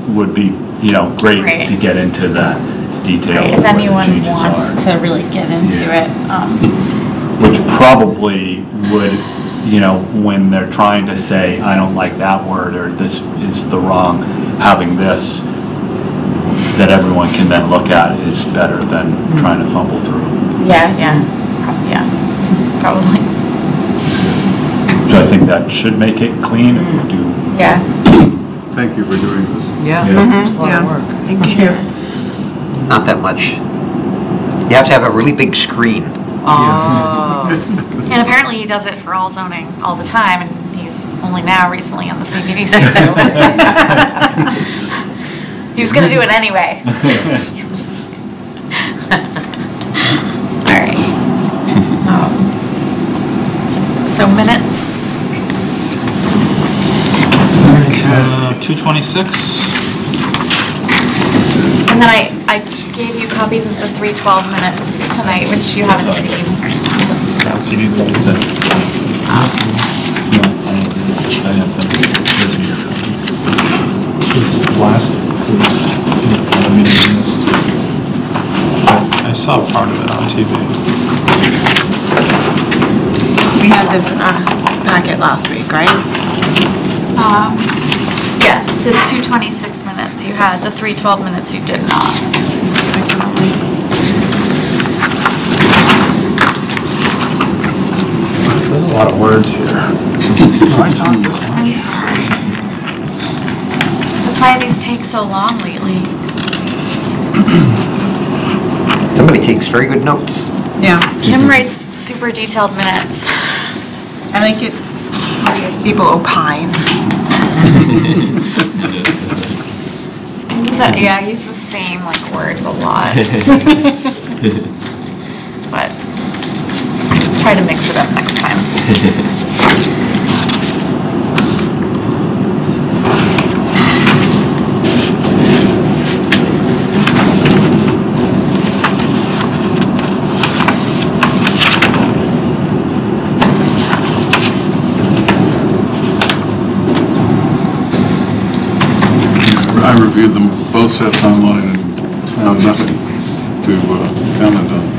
would be, you know, great Right. to get into that detail. Right, If anyone wants are. to really get into it, um, Which probably would, you know, when they're trying to say, I don't like that word, or this is the wrong, having this that everyone can then look at is better than trying to fumble through. yeah, yeah, prob- yeah, probably, So I think that should make it clean if we do. yeah. Thank you for doing this. Yeah, Yeah. it's a lot of work. Thank you. Not that much. You have to have a really big screen. Oh. And apparently he does it for all zoning all the time, and he's only now recently on the CPDC, so. He was gonna do it anyway. All right. Um, So minutes, Uh, 226? and then I, I gave you copies of the 312 minutes tonight, which you haven't seen. Do you need to do that? No, I have this. I have them. Those are your copies. Last, I saw saw part of it on TV. We had this in our packet last week, right? Um, yeah, the 226 minutes you had, the 312 minutes you did not. There's a lot of words here. Oh, I'm sorry. That's why these take so long lately. Somebody takes very good notes. Yeah. Kim writes super detailed minutes. I like it, people opine. Use that- yeah, I use the same like words a lot. But try to mix it up next time. I reviewed them, both sets online and found nothing to uh, comment on.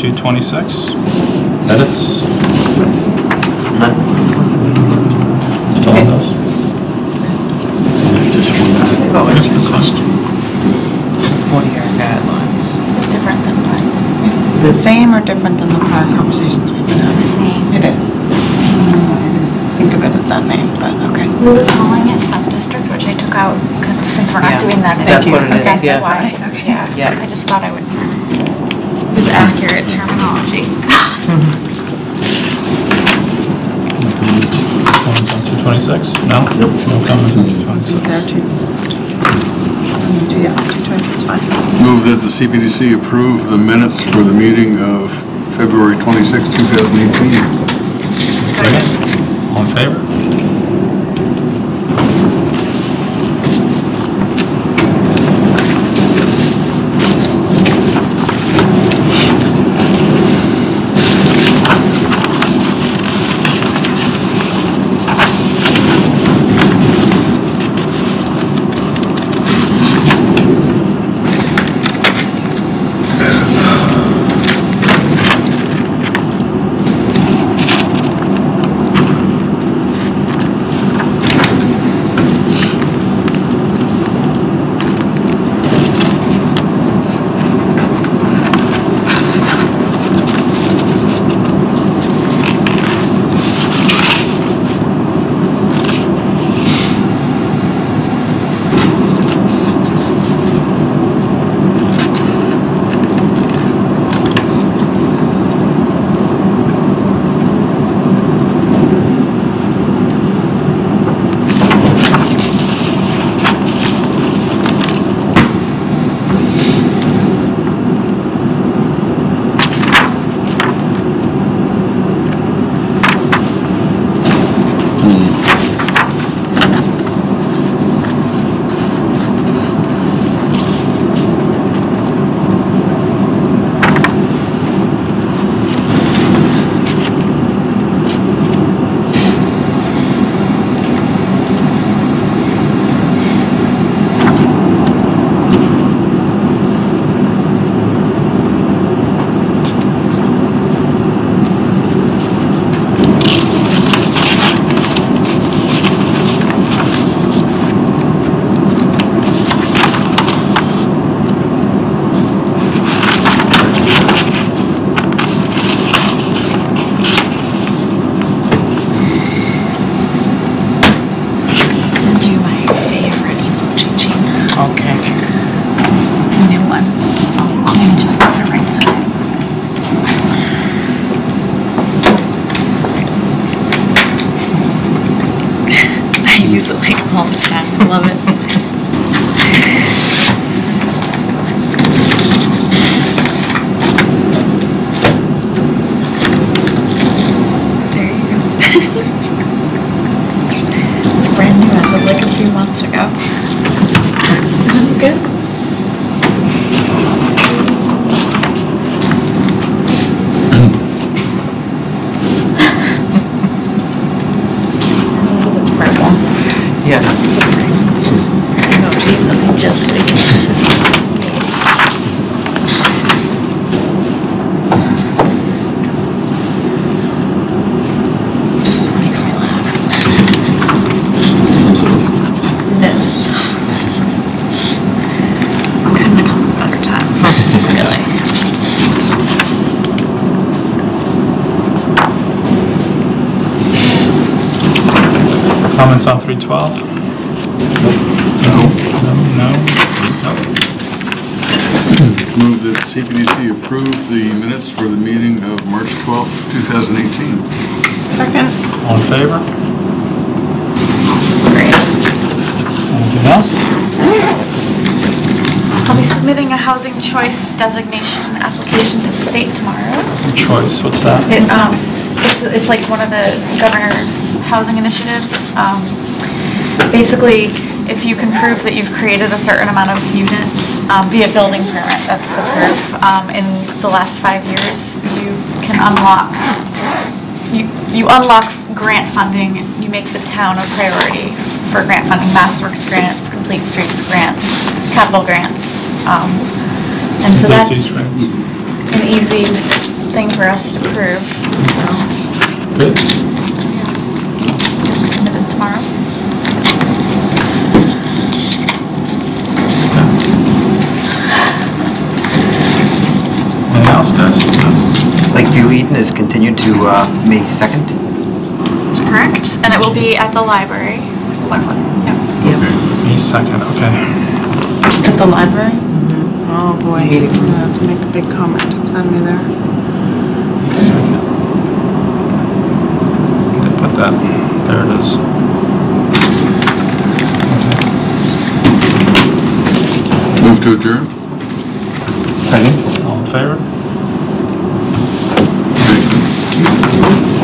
226? Edits? Still on those? They've always been questioned. What are your guidelines? It's different than what? It's the same or different than the prior conversations we've been It's the same. It is. Think of it as that name, but okay. We were calling it sub-district, which I took out, 'cause since we're Yeah. not doing that anymore. That's what it is, That's yeah. why. Okay. Yeah, Yeah. I just thought I would use accurate terminology. Comments on 226? No? No comments on 226? There too. Yeah, 220 is fine. Move that the CPDC approve the minutes for the meeting of February 26, 2018. All in favor? 12? No. No. No. no. Move that CPDC approve the minutes for the meeting of March 12, 2018. Second. All in favor? Great. Anything else? I'll be submitting a housing choice designation application to the state tomorrow. Choice, what's that? It, um, it's, it's like one of the governor's housing initiatives. Um, basically, if you can prove that you've created a certain amount of units um, via building permit, that's the proof, um, in the last five years, you can unlock, you, you unlock grant funding, you make the town a priority for grant funding, MassWorks grants, Complete Streets grants, capital grants. Um, and so that's an easy thing for us to prove, so. Good. It's gonna be submitted tomorrow. Anything else, guys? Lakeview Eden is continued to uh, May 2nd. That's correct, and it will be at the library. Library. Yep. May second, okay. At the library? Oh, boy. I'm gonna have to make a big comment. Send me there. Second. Did put that, there it is. Move to adjourn? Second. All in favor? Thank you.